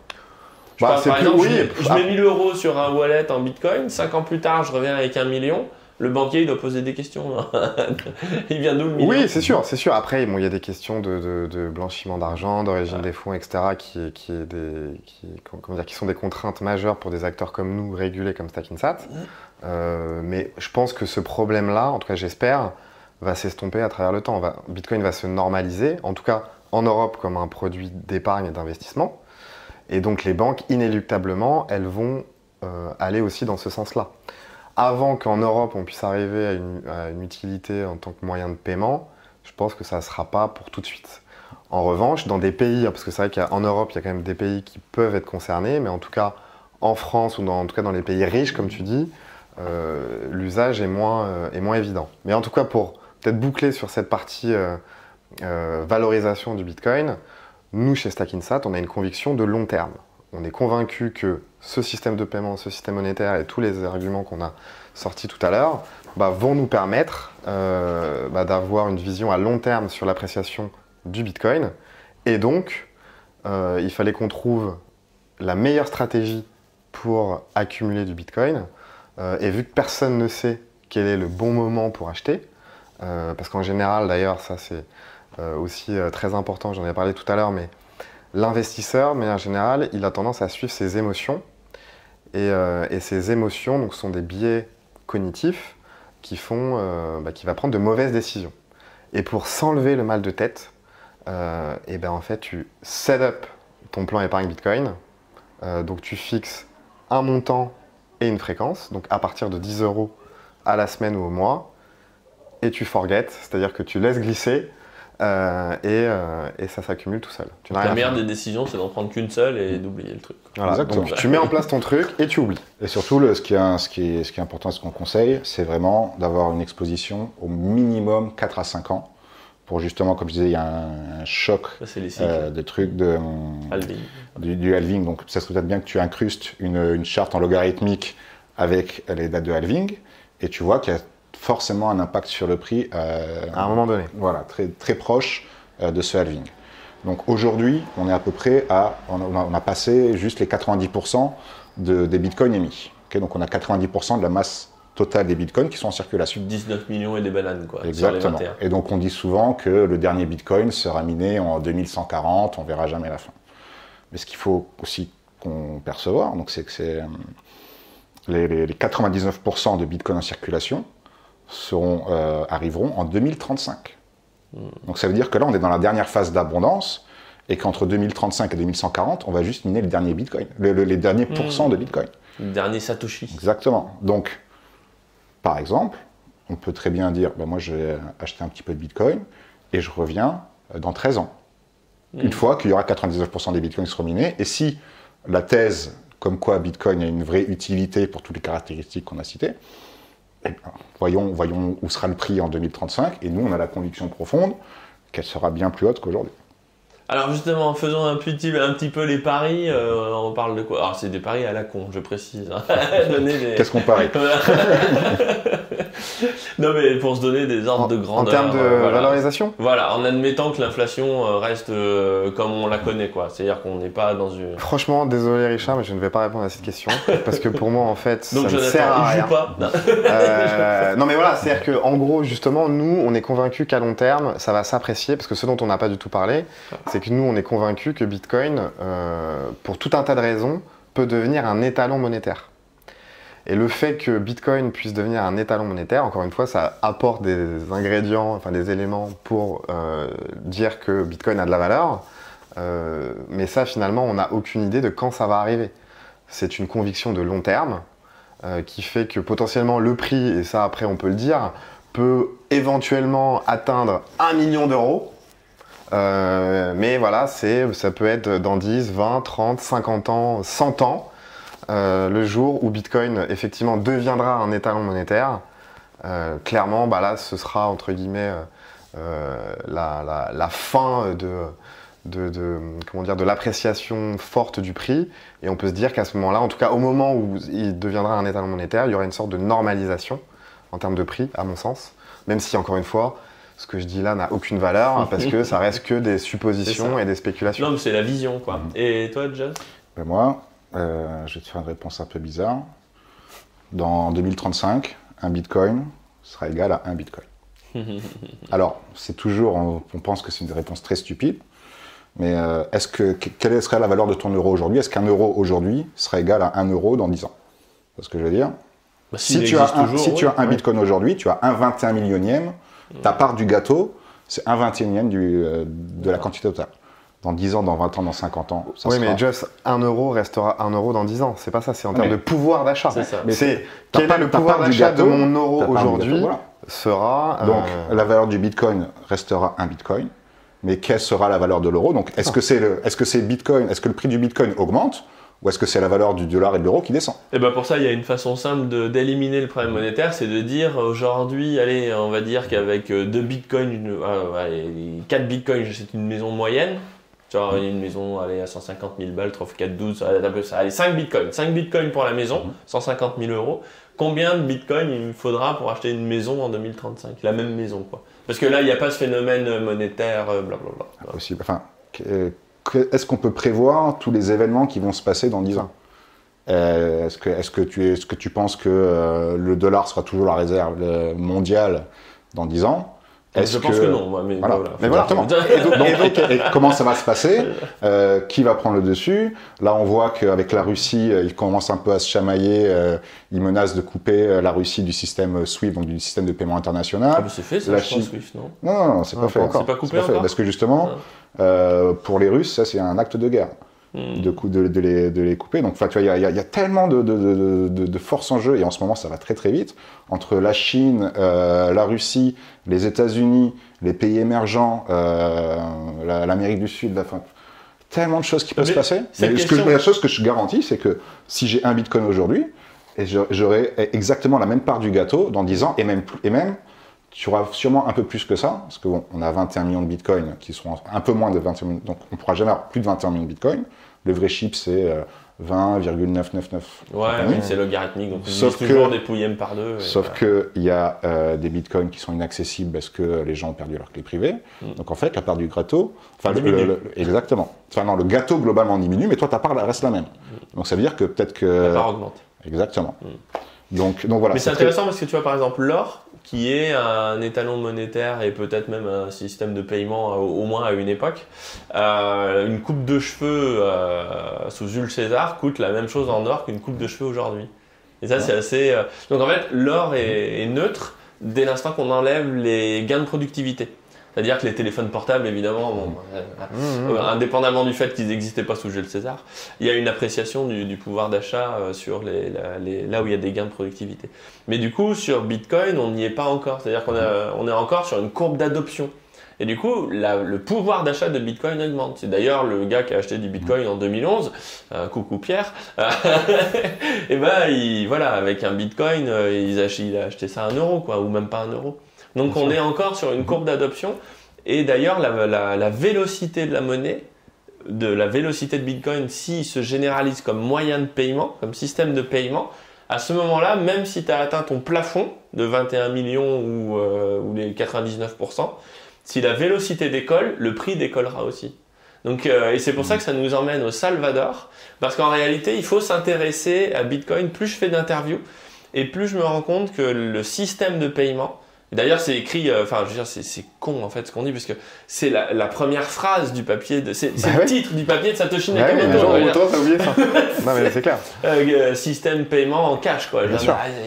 Je Bah, parle, par plus- exemple, oui, je, mets, je mets 1000 euros sur un wallet en bitcoin, 5 ans plus tard, je reviens avec un million. Le banquier, il doit poser des questions. non il vient d'où le million Oui, c'est sûr, c'est sûr. Après, bon, il y a des questions de, de- de blanchiment d'argent, d'origine Ouais. des fonds, etc., qui, qui, est des, qui, comment dire, qui sont des contraintes majeures pour des acteurs comme nous, régulés comme Stackinsat. Euh, mais je pense que ce problème-là, en tout cas j'espère, va s'estomper à travers le temps. Va- Bitcoin va se normaliser, en tout cas en Europe, comme un produit d'épargne et d'investissement. Et donc les banques, inéluctablement, elles vont euh, aller aussi dans ce sens-là. Avant qu'en Europe on puisse arriver à une, utilité en tant que moyen de paiement, je pense que ça ne sera pas pour tout de suite. En revanche, dans des pays, parce que c'est vrai qu'en Europe, il y a quand même des pays qui peuvent être concernés, mais en tout cas en France ou dans, en tout cas dans les pays riches, comme tu dis, euh, l'usage est, moins, euh, est moins évident. Mais en tout cas, pour peut-être boucler sur cette partie euh, valorisation du Bitcoin, nous, chez Stackinsat, on a une conviction de long terme. On est convaincu que ce système de paiement, ce système monétaire et tous les arguments qu'on a sortis tout à l'heure bah, vont nous permettre euh, bah, d'avoir une vision à long terme sur l'appréciation du Bitcoin. Et donc, euh, il fallait qu'on trouve la meilleure stratégie pour accumuler du Bitcoin. Euh, et vu que personne ne sait quel est le bon moment pour acheter, parce qu'en général, d'ailleurs, ça c'est aussi très important, j'en ai parlé tout à l'heure, mais l'investisseur, mais en général, il a tendance à suivre ses émotions. Et, euh, ces émotions sont des biais cognitifs qui font, euh, bah, prendre de mauvaises décisions. Et pour s'enlever le mal de tête, euh, et ben en fait, tu set up ton plan épargne Bitcoin. Donc tu fixes un montant et une fréquence, donc à partir de 10 euros à la semaine ou au mois, et tu forget, c'est-à-dire que tu laisses glisser euh, et, euh, et ça s'accumule tout seul. Tu La meilleure des décisions, c'est d'en prendre qu'une seule et d'oublier le truc. Voilà, Exactement. donc tu mets en place ton truc et tu oublies. Et surtout, le- ce, qui est, ce, qui est, ce qui est important, ce qu'on conseille, c'est vraiment d'avoir une exposition au minimum 4 à 5 ans. Pour justement, comme je disais, il y a un, un choc euh, de trucs de, Halving. du, du halving. Donc, ça serait peut-être bien que tu incrustes une, une charte en logarithmique avec les dates de halving. Et tu vois qu'il y a forcément un impact sur le prix euh, À un moment donné. voilà, très, très proche euh, de ce halving. Donc aujourd'hui, on est à peu près à, on a, on passé juste les 90% de- des bitcoins émis. Donc on a 90% de la masse totale des bitcoins qui sont en circulation. 19 millions et des bananes, quoi. Exactement. Sur les 21. Et donc on dit souvent que le dernier bitcoin sera miné en 2140, on verra jamais la fin. Mais ce qu'il faut aussi qu'on percevoir, donc c'est que c'est euh, les, les- les 99% de bitcoins en circulation seront, euh, arriveront en 2035. Donc ça veut dire que là on est dans la dernière phase d'abondance et qu'entre 2035 et 2140, on va juste miner le dernier bitcoin, le- le- les derniers pourcents de bitcoin. Le dernier Satoshi. Exactement. Donc, par exemple, on peut très bien dire, ben moi je vais acheter un petit peu de Bitcoin et je reviens euh, dans 13 ans. Une fois qu'il y aura 99% des Bitcoins qui seront minés, et si la thèse comme quoi Bitcoin a une vraie utilité pour toutes les caractéristiques qu'on a citées, eh voyons, voyons où sera le prix en 2035, et nous on a la conviction profonde qu'elle sera bien plus haute qu'aujourd'hui. Alors justement, faisons un petit, un petit peu les paris. euh, on parle de quoi? Alors c'est des paris à la con, je précise. hein. Des- Qu'est-ce qu'on parie? Non mais pour se donner des ordres En, de en grandeur. termes de euh, voilà. valorisation? Voilà, en admettant que l'inflation euh, reste euh, comme on la connaît, quoi. C'est-à-dire qu'on n'est pas dans une. Franchement, désolé Richard, mais je ne vais pas répondre à cette question. parce que pour moi, en fait, Donc ça ne sert à rien. joue pas. Non. Non mais voilà, c'est-à-dire que en gros justement nous on est convaincus qu'à long terme ça va s'apprécier parce que ce dont on n'a pas du tout parlé, c'est nous on est convaincus que Bitcoin, euh, pour tout un tas de raisons, peut devenir un étalon monétaire. Et le fait que Bitcoin puisse devenir un étalon monétaire, encore une fois, ça apporte des ingrédients, enfin des éléments pour euh, dire que Bitcoin a de la valeur. Euh, mais ça, finalement, on n'a aucune idée de quand ça va arriver. C'est une conviction de long terme qui fait que potentiellement le prix, et ça après on peut le dire, peut éventuellement atteindre 1 million d'euros. Euh, mais voilà, c'est, ça peut être dans 10, 20, 30, 50 ans, 100 ans, euh, le jour où Bitcoin effectivement deviendra un étalon monétaire. Euh, clairement, bah là, ce sera entre guillemets la, fin de, de- comment dire, de l'appréciation forte du prix. Et on peut se dire qu'à ce moment-là, en tout cas au moment où il deviendra un étalon monétaire, il y aura une sorte de normalisation en termes de prix, à mon sens. Même si, encore une fois, ce que je dis là n'a aucune valeur, hein, parce que ça reste que des suppositions et des spéculations. Non, mais c'est la vision, quoi. Et toi, John? Ben moi, euh, je vais te faire une réponse un peu bizarre. Dans 2035, un bitcoin sera égal à un bitcoin. Alors, c'est toujours, on, on pense que c'est une réponse très stupide, mais euh, est-ce que, que- quelle serait la valeur de ton euro aujourd'hui? Est-ce qu'un euro aujourd'hui sera égal à un euro dans 10 ans? C'est ce que je veux dire. Bah, Si, tu as, un, toujours, si tu as un bitcoin aujourd'hui, tu as un 21 millionième, ta part du gâteau, c'est un 21 du, euh, de la quantité totale. Dans 10 ans, dans 20 ans, dans 50 ans, ça oui, sera... mais just 1 euro restera 1 euro dans 10 ans. C'est pas ça, c'est en termes mais- de pouvoir d'achat. C'est ça. Mais C'est ta quel part- est le pouvoir d'achat de mon euro aujourd'hui voilà. sera. Donc, euh, la valeur du bitcoin restera un bitcoin, mais quelle sera la valeur de l'euro? Donc, est-ce que c'est le, est-ce que c'est bitcoin, est-ce que le prix du bitcoin augmente? Ou est-ce que c'est la valeur du dollar et de l'euro qui descend? Et ben pour ça, il y a une façon simple d'éliminer le problème monétaire, c'est de dire aujourd'hui, allez, on va dire qu'avec 2 bitcoins, une, ah, allez, 4 bitcoins, j'achète une maison moyenne. Tu vois, une maison allez, à 150 000 balles, 3 x 4, 12, ça. Allez, 5 bitcoins. 5 bitcoins pour la maison, 150 000 euros. Combien de bitcoins il me faudra pour acheter une maison en 2035 La même maison, quoi. Parce que là, il n'y a pas ce phénomène monétaire, euh, blablabla. Possible. Enfin, est-ce qu'on peut prévoir tous les événements qui vont se passer dans 10 ans? Euh, Est-ce que, tu, est-ce que tu penses que euh, le dollar sera toujours la réserve euh, mondiale dans 10 ans? Est-ce Je pense que non, moi, mais Voilà. voilà. Mais voilà. Donc, et- et comment ça va se passer? Euh, Qui va prendre le dessus? Là, on voit qu'avec la Russie, ils commencent un peu à se chamailler. euh, ils menacent de couper la Russie du système SWIFT, donc du système de paiement international. Ah, mais c'est fait, ça, La je pense, Chine- Swift, non? Non, non, non, c'est pas pas fait encore. C'est pas coupé C'est pas fait, Parce que justement, euh, pour les Russes, ça, c'est un acte de guerre. Hmm. De, coup, de, de les, de les couper. Donc, il y y, a- il y a tellement de, forces en jeu, et en ce moment, ça va très très vite, entre la Chine, euh, la Russie, les États-Unis, les pays émergents, euh, la- l'Amérique du Sud, la fin. Tellement de choses qui peuvent se passer. Mais ce que je- question- la chose que je garantis, c'est que si j'ai un bitcoin aujourd'hui, j'aurai exactement la même part du gâteau dans 10 ans, et même, et même tu auras sûrement un peu plus que ça, parce qu'on on a 21 millions de bitcoins qui seront un peu moins de 21 millions, donc on pourra jamais avoir plus de 21 millions de bitcoins. Le vrai chip, c'est euh, 20,999. Ouais, compagnie. oui, c'est logarithmique, donc on Sauf toujours que- des pouillèmes par deux. Sauf voilà. qu'il y a euh, des bitcoins qui sont inaccessibles parce que les gens ont perdu leur clé privée. Mm. Donc en fait, la part du gâteau. Enfin, exactement. Enfin, non, le gâteau globalement diminue, mais toi, ta part reste la même. Donc ça veut dire que peut-être que. La part augmente. Exactement. Donc, donc voilà. Mais c'est très- intéressant parce que tu vois, par exemple, l'or, qui est un étalon monétaire et peut-être même un système de paiement au moins à une époque, euh, une coupe de cheveux euh, sous Jules César coûte la même chose en or qu'une coupe de cheveux aujourd'hui. Et ça, c'est assez. euh, Donc en fait, l'or est, est neutre dès l'instant qu'on enlève les gains de productivité. C'est-à-dire que les téléphones portables, évidemment, bon, euh, Mmh, mmh. euh, indépendamment du fait qu'ils n'existaient pas sous Jules César, il y a une appréciation du, du pouvoir d'achat euh, sur les, la- les- là où il y a des gains de productivité. Mais du coup, sur Bitcoin, on n'y est pas encore. C'est-à-dire qu'on on est encore sur une courbe d'adoption. Et du coup, la- le pouvoir d'achat de Bitcoin augmente. C'est d'ailleurs le gars qui a acheté du Bitcoin en 2011, euh, coucou Pierre, et ben il, voilà, avec un Bitcoin, il, a, il a acheté ça à un euro, quoi, ou même pas un euro. Donc on est encore sur une courbe d'adoption. Et d'ailleurs, la, la- la vélocité de la monnaie, de la vélocité de Bitcoin, s'il se généralise comme moyen de paiement, comme système de paiement, à ce moment-là, même si tu as atteint ton plafond de 21 millions ou, euh, ou les 99%, si la vélocité décolle, le prix décollera aussi. Donc, euh, et c'est pour ça que ça nous emmène au Salvador, parce qu'en réalité, il faut s'intéresser à Bitcoin. Plus je fais d'interviews, et plus je me rends compte que le système de paiement, et D'ailleurs, c'est écrit, euh, enfin, je veux dire, c'est con en fait ce qu'on dit, parce que c'est la, la première phrase du papier, de, c'est Bah le ouais. titre du papier de Satoshi Ouais, mais Nakamoto. à oublier ça. non, mais c'est clair. Euh, euh, système paiement en cash, quoi. Ah,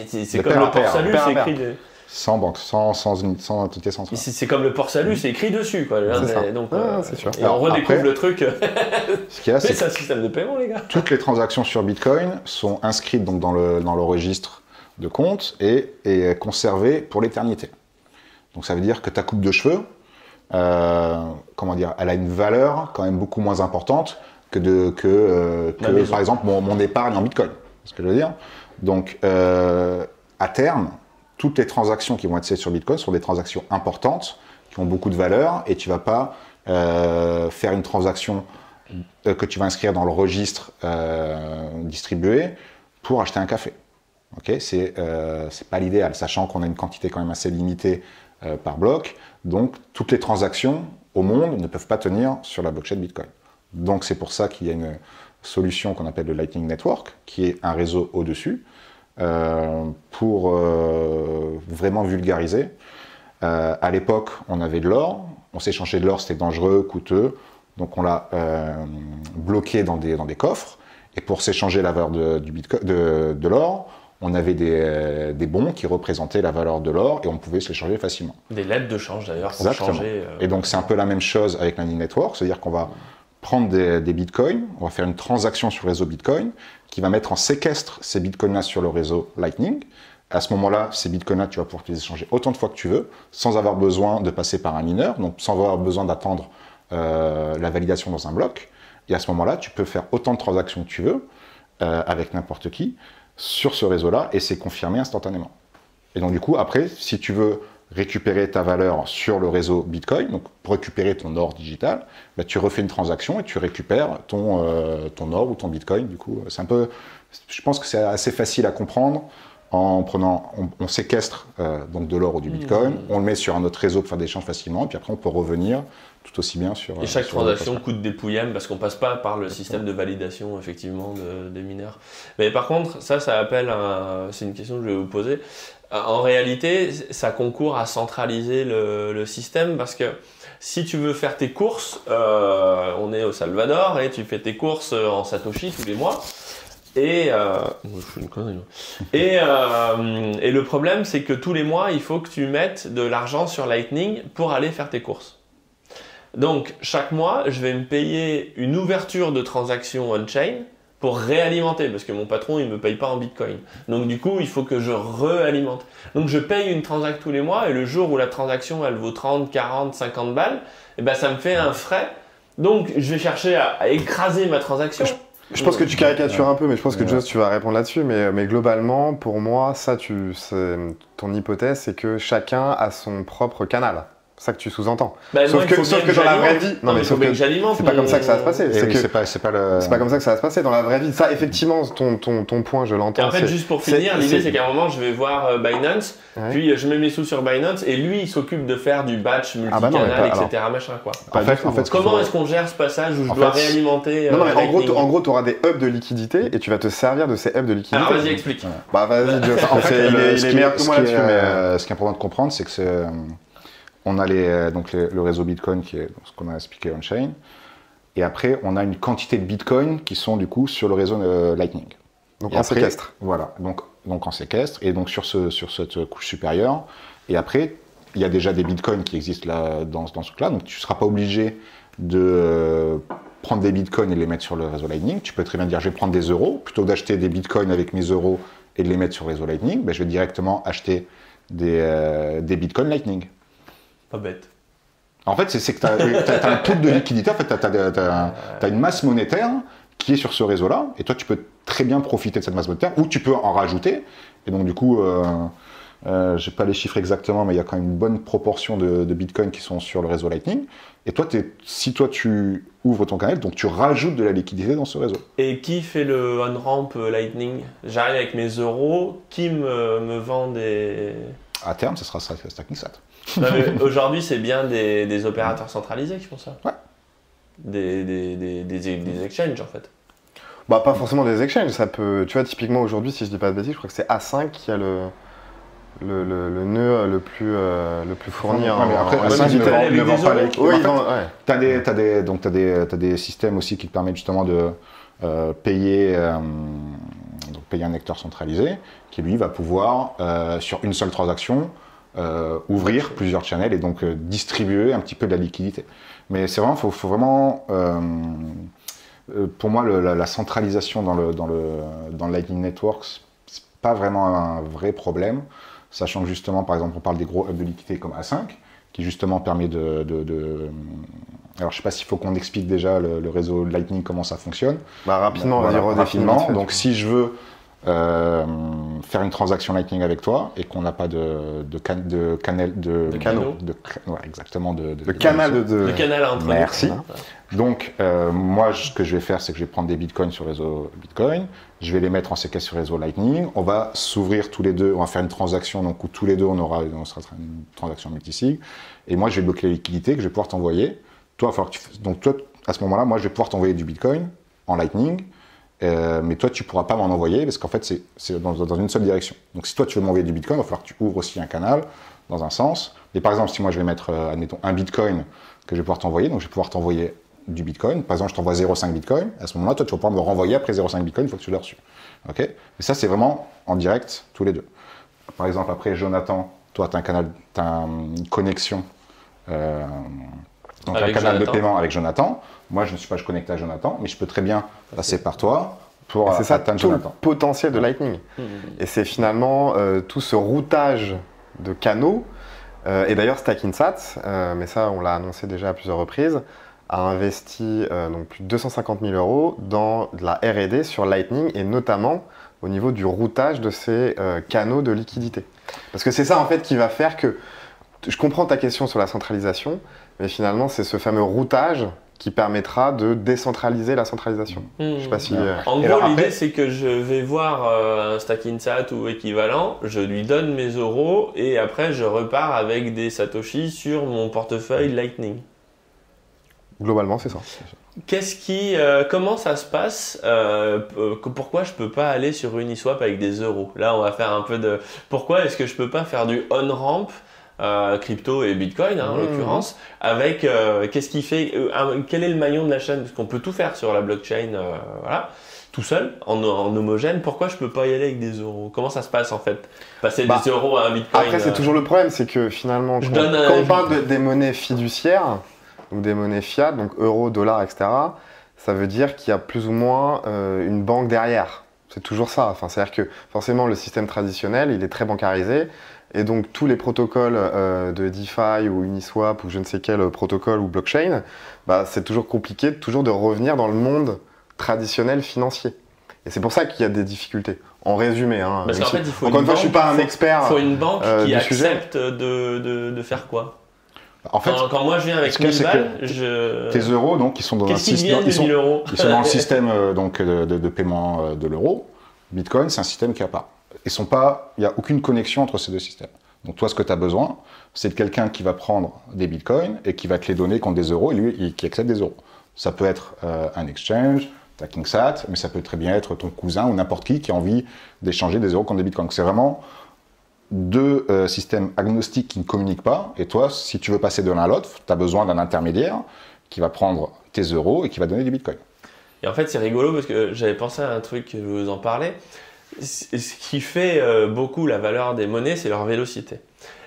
C'est comme le pair à c'est écrit. de- Sans banque, sans, sans, une- sans entité centrale. C'est c'est comme le port-salut, c'est écrit dessus, quoi. C'est Donc, Ah, euh, c'est sûr. Et Alors, on redécouvre après- le truc. Ce qu'il y a, c'est c'est un système de paiement, les gars. toutes les transactions sur Bitcoin sont inscrites donc dans le, dans le registre de compte et, et conservées pour l'éternité. Donc ça veut dire que ta coupe de cheveux, euh, comment dire, elle a une valeur quand même beaucoup moins importante que, de, que, euh, que, par exemple mon, mon épargne en Bitcoin. C'est ce que je veux dire. Donc euh, à terme, toutes les transactions qui vont être faites sur Bitcoin sont des transactions importantes, qui ont beaucoup de valeur, et tu vas pas faire une transaction que tu vas inscrire dans le registre distribué pour acheter un café. Ok, c'est euh, pas l'idéal, sachant qu'on a une quantité quand même assez limitée euh, par bloc. Donc toutes les transactions au monde ne peuvent pas tenir sur la blockchain Bitcoin. Donc c'est pour ça qu'il y a une solution qu'on appelle le Lightning Network, qui est un réseau au-dessus, euh, pour euh, vraiment vulgariser. À l'époque, on avait de l'or, on s'échangeait de l'or, c'était dangereux, coûteux, donc on l'a bloqué dans des, dans des coffres. Et pour s'échanger la valeur de, de l'or, on avait des, des, bons qui représentaient la valeur de l'or et on pouvait se l'échanger facilement. Des lettres de change d'ailleurs pour changer. Et donc c'est un peu la même chose avec Lightning Network, c'est-à-dire qu'on va prendre des, bitcoins, on va faire une transaction sur le réseau bitcoin qui va mettre en séquestre ces bitcoins-là sur le réseau Lightning. À ce moment-là, ces bitcoins-là, tu vas pouvoir les échanger autant de fois que tu veux, sans avoir besoin de passer par un mineur, donc sans avoir besoin d'attendre euh, la validation dans un bloc. Et à ce moment-là, tu peux faire autant de transactions que tu veux euh, avec n'importe qui sur ce réseau-là et c'est confirmé instantanément. Et donc du coup, après, si tu veux récupérer ta valeur sur le réseau Bitcoin, donc pour récupérer ton or digital, bah, tu refais une transaction et tu récupères ton, euh, ton or ou ton Bitcoin. Du coup, c'est un peu, je pense que c'est assez facile à comprendre en prenant, on, séquestre euh, donc de l'or ou du Bitcoin, mmh. on le met sur un autre réseau pour faire des échanges facilement, et puis après on peut revenir tout aussi bien sur. Et chaque transaction coûte des pouillèmes parce qu'on passe pas par le système de validation effectivement des mineurs. Mais par contre, ça, ça appelle, c'est une question que je vais vous poser. Euh, en réalité, ça concourt à centraliser le, système parce que si tu veux faire tes courses, euh, on est au Salvador et tu fais tes courses en Satoshi tous les mois. Et, euh, et, et le problème, c'est que tous les mois, il faut que tu mettes de l'argent sur Lightning pour aller faire tes courses. Donc, chaque mois, je vais me payer une ouverture de transaction on-chain pour réalimenter, parce que mon patron, il me paye pas en bitcoin. Donc du coup, il faut que je réalimente. Donc je paye une transaction tous les mois, et le jour où la transaction, elle vaut 30, 40, 50 balles, et eh ben ça me fait un frais. Donc je vais chercher à, écraser ma transaction. Je, pense que tu caricatures un peu, mais je pense que Joss, tu vas répondre là-dessus. Mais, mais, globalement, pour moi, ça, tu, ton hypothèse, c'est que chacun a son propre canal ça que tu sous-entends. Bah, sauf, que, sauf que, dans la vraie vie, non, mais, sauf que c'est pas comme ça que ça va se passer. C'est oui, pas, pas, le... pas comme ça que ça va se passer dans la vraie vie. Ça, effectivement, ton, ton, ton point, je l'entends. En fait, juste pour finir, l'idée c'est qu'à un moment, je vais voir euh, Binance, puis euh, je mets mes sous sur Binance, et lui, il s'occupe de faire du batch multicanal, ah bah etc. machin quoi. En fait, en fait, comment est-ce qu'on gère ce passage où je dois réalimenter Non, non, mais en gros, en gros, tu auras des hubs de liquidité et tu vas te servir de ces hubs de liquidité. Alors vas-y, explique. Bah vas-y, En fait, il est meilleur que moi là-dessus. Euh, ce qui est important de comprendre, c'est que c'est on a euh, donc le réseau Bitcoin qui est ce qu'on a expliqué on-chain. Et après, on a une quantité de Bitcoin qui sont du coup sur le réseau euh, Lightning. Donc en séquestre. Voilà, donc, donc en séquestre et donc sur, ce, sur cette couche supérieure. Et après, il y a déjà des bitcoins qui existent là, dans, dans ce truc-là, donc tu ne seras pas obligé de euh, prendre des bitcoins et les mettre sur le réseau Lightning. Tu peux très bien dire je vais prendre des euros, plutôt que d'acheter des bitcoins avec mes euros et de les mettre sur le réseau Lightning, ben, je vais directement acheter des, des bitcoins Lightning. Pas bête. En fait, c'est que tu as, un truc de liquidité, en fait, tu as, une masse monétaire qui est sur ce réseau-là, et toi, tu peux très bien profiter de cette masse monétaire, ou tu peux en rajouter. Et donc, du coup, euh, euh, je n'ai pas les chiffres exactement, mais il y a quand même une bonne proportion de, de bitcoins qui sont sur le réseau Lightning. Et toi, si toi, tu ouvres ton canal, donc tu rajoutes de la liquidité dans ce réseau. Et qui fait le on-ramp Lightning? J'arrive avec mes euros, qui me, me vend des... À terme, ce sera StackingSat. Aujourd'hui, c'est bien des, opérateurs centralisés qui font ça. Ouais. Des, des, exchanges en fait. Bah pas forcément des exchanges, ça peut. Tu vois, typiquement aujourd'hui, si je dis pas de bêtises, je crois que c'est A5 qui a le. Le, le, nœud le plus, euh, le plus fourni en, après, A5 ne vend, pas les oui, Tu as, des, as, des, donc as des, as des systèmes aussi qui te permettent justement de euh, payer, euh, donc payer un acteur centralisé qui lui va pouvoir, sur une seule transaction, euh, ouvrir plusieurs channels et donc euh, distribuer un petit peu de la liquidité. Mais c'est vraiment, faut, faut vraiment, euh, pour moi, la, centralisation dans le, dans le, dans le Lightning Network, c'est pas vraiment un vrai problème, sachant que justement, par exemple, on parle des gros hubs de liquidité comme A5, qui justement permet de, de, alors, je sais pas s'il faut qu'on explique déjà le, réseau Lightning, comment ça fonctionne. Bah, rapidement, on va dire rapidement. Donc, si je veux faire une transaction Lightning avec toi et qu'on n'a pas de, de, de, de canaux. De, exactement. De, de, canal de, canal entre Merci. Donc, euh, moi, ce que je vais faire, c'est que je vais prendre des bitcoins sur le réseau Bitcoin, je vais les mettre en séquence sur le réseau Lightning, on va s'ouvrir tous les deux, on va faire une transaction donc, où tous les deux, on aura on sera une transaction multisig, et moi, je vais bloquer les liquidités que je vais pouvoir t'envoyer. Toi, donc toi, à ce moment-là, moi, je vais pouvoir t'envoyer du Bitcoin en Lightning, Euh, mais toi, tu pourras pas m'en envoyer parce qu'en fait, c'est- dans, dans une seule direction. Donc, si toi, tu veux m'envoyer du Bitcoin, il va falloir que tu ouvres aussi un canal dans un sens. Et par exemple, si moi, je vais mettre, euh, admettons, un Bitcoin que je vais pouvoir t'envoyer, donc je vais pouvoir t'envoyer du Bitcoin. Par exemple, je t'envoie 0,5 Bitcoin. À ce moment-là, toi, tu vas pouvoir me renvoyer après 0,5 Bitcoin une fois que tu l'as reçu. OK? Et ça, c'est vraiment en direct, tous les deux. Par exemple, après, Jonathan, toi, tu as un canal, tu une connexion, euh, donc Avec un canal Jonathan. de paiement avec Jonathan. Moi, je ne suis pas connecté à Jonathan, mais je peux très bien passer par toi pour C'est ça atteindre tout le potentiel de Lightning. Mhm. Et c'est finalement euh, tout ce routage de canaux. euh, et d'ailleurs, Stackinsat, euh, mais ça on l'a annoncé déjà à plusieurs reprises, a investi euh, donc plus de 250 000 euros dans de la R&D sur Lightning et notamment au niveau du routage de ces euh, canaux de liquidité. Parce que c'est ça en fait qui va faire que je comprends ta question sur la centralisation, mais finalement c'est ce fameux routage qui permettra de décentraliser la centralisation. Je sais pas si. euh, En Et gros, l'idée après- c'est que je vais voir euh, un Stackinsat ou équivalent, je lui donne mes euros et après je repars avec des satoshi sur mon portefeuille Lightning. Globalement, c'est ça. Qu'est-ce qui, euh, comment ça se passe euh, euh, Pourquoi je peux pas aller sur Uniswap avec des euros? Là, on va faire un peu de. Pourquoi est-ce que je peux pas faire du on ramp euh, crypto et Bitcoin hein, en Mhm. l'occurrence avec euh, qu'est-ce qui fait euh, un- quel est le maillon de la chaîne? Parce qu'on peut tout faire sur la blockchain euh, voilà tout seul en, en homogène pourquoi je peux pas y aller avec des euros? Comment ça se passe en fait? Passer Bah, des euros à un Bitcoin Après, c'est euh, toujours le problème, c'est que finalement, Je quand, donne un- quand on parle de- des monnaies fiduciaires, donc des monnaies fiat, donc euros, dollars, etc., ça veut dire qu'il y a plus ou moins une banque derrière. C'est toujours ça. Enfin, C'est-à-dire que forcément, le système traditionnel, il est très bancarisé. Et donc, tous les protocoles euh, de DeFi ou Uniswap ou je ne sais quel euh, protocole ou blockchain, bah, c'est toujours compliqué toujours de revenir dans le monde traditionnel financier. Et c'est pour ça qu'il y a des difficultés. En résumé. Hein, parce même qu'en si- fait il faut encore une fois, je suis banque, pas un faut- expert. faut une banque euh, qui accepte de, de, de faire quoi En fait, quand, quand moi je viens avec ce qu'il y a, 1000 c'est balles je tes euros, donc, ils sont dans un qu'est-ce qui système. devient Ils des 1000 sont, euros ils sont dans le système euh, donc, de, de- de paiement de l'euro. Bitcoin, c'est un système qui a pas. Sont pas. Il n'y a aucune connexion entre ces deux systèmes. Donc, toi, ce que tu as besoin, c'est de quelqu'un qui va prendre des bitcoins et qui va te les donner contre des euros et lui, il- qui accepte des euros. Ça peut être euh, un exchange, ta KingSat, mais ça peut très bien être ton cousin ou n'importe qui qui a envie d'échanger des euros contre des bitcoins. C'est vraiment deux euh, systèmes agnostiques qui ne communiquent pas. Et toi, si tu veux passer de l'un à l'autre, tu as besoin d'un intermédiaire qui va prendre tes euros et qui va donner des bitcoins. Et en fait, c'est rigolo parce que j'avais pensé à un truc, je vais vous en parler. Ce qui fait euh, beaucoup la valeur des monnaies, c'est leur vélocité.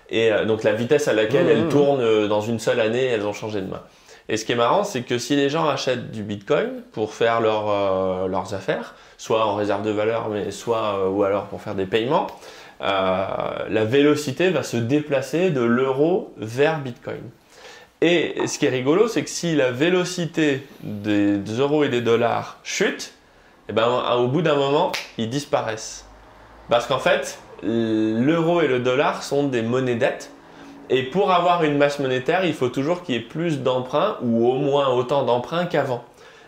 Et euh, donc la vitesse à laquelle Mmh, elles mmh. tournent euh, dans une seule année, elles ont changé de main. Et ce qui est marrant, c'est que si les gens achètent du Bitcoin pour faire leur, euh, leurs affaires, soit en réserve de valeur, mais soit euh, ou alors pour faire des paiements, euh, la vélocité va se déplacer de l'euro vers Bitcoin. Et ce qui est rigolo, c'est que si la vélocité des euros et des dollars chute, eh ben, au bout d'un moment, ils disparaissent. Parce qu'en fait, l'euro et le dollar sont des monnaies dettes. Et pour avoir une masse monétaire, il faut toujours qu'il y ait plus d'emprunts ou au moins autant d'emprunts qu'avant.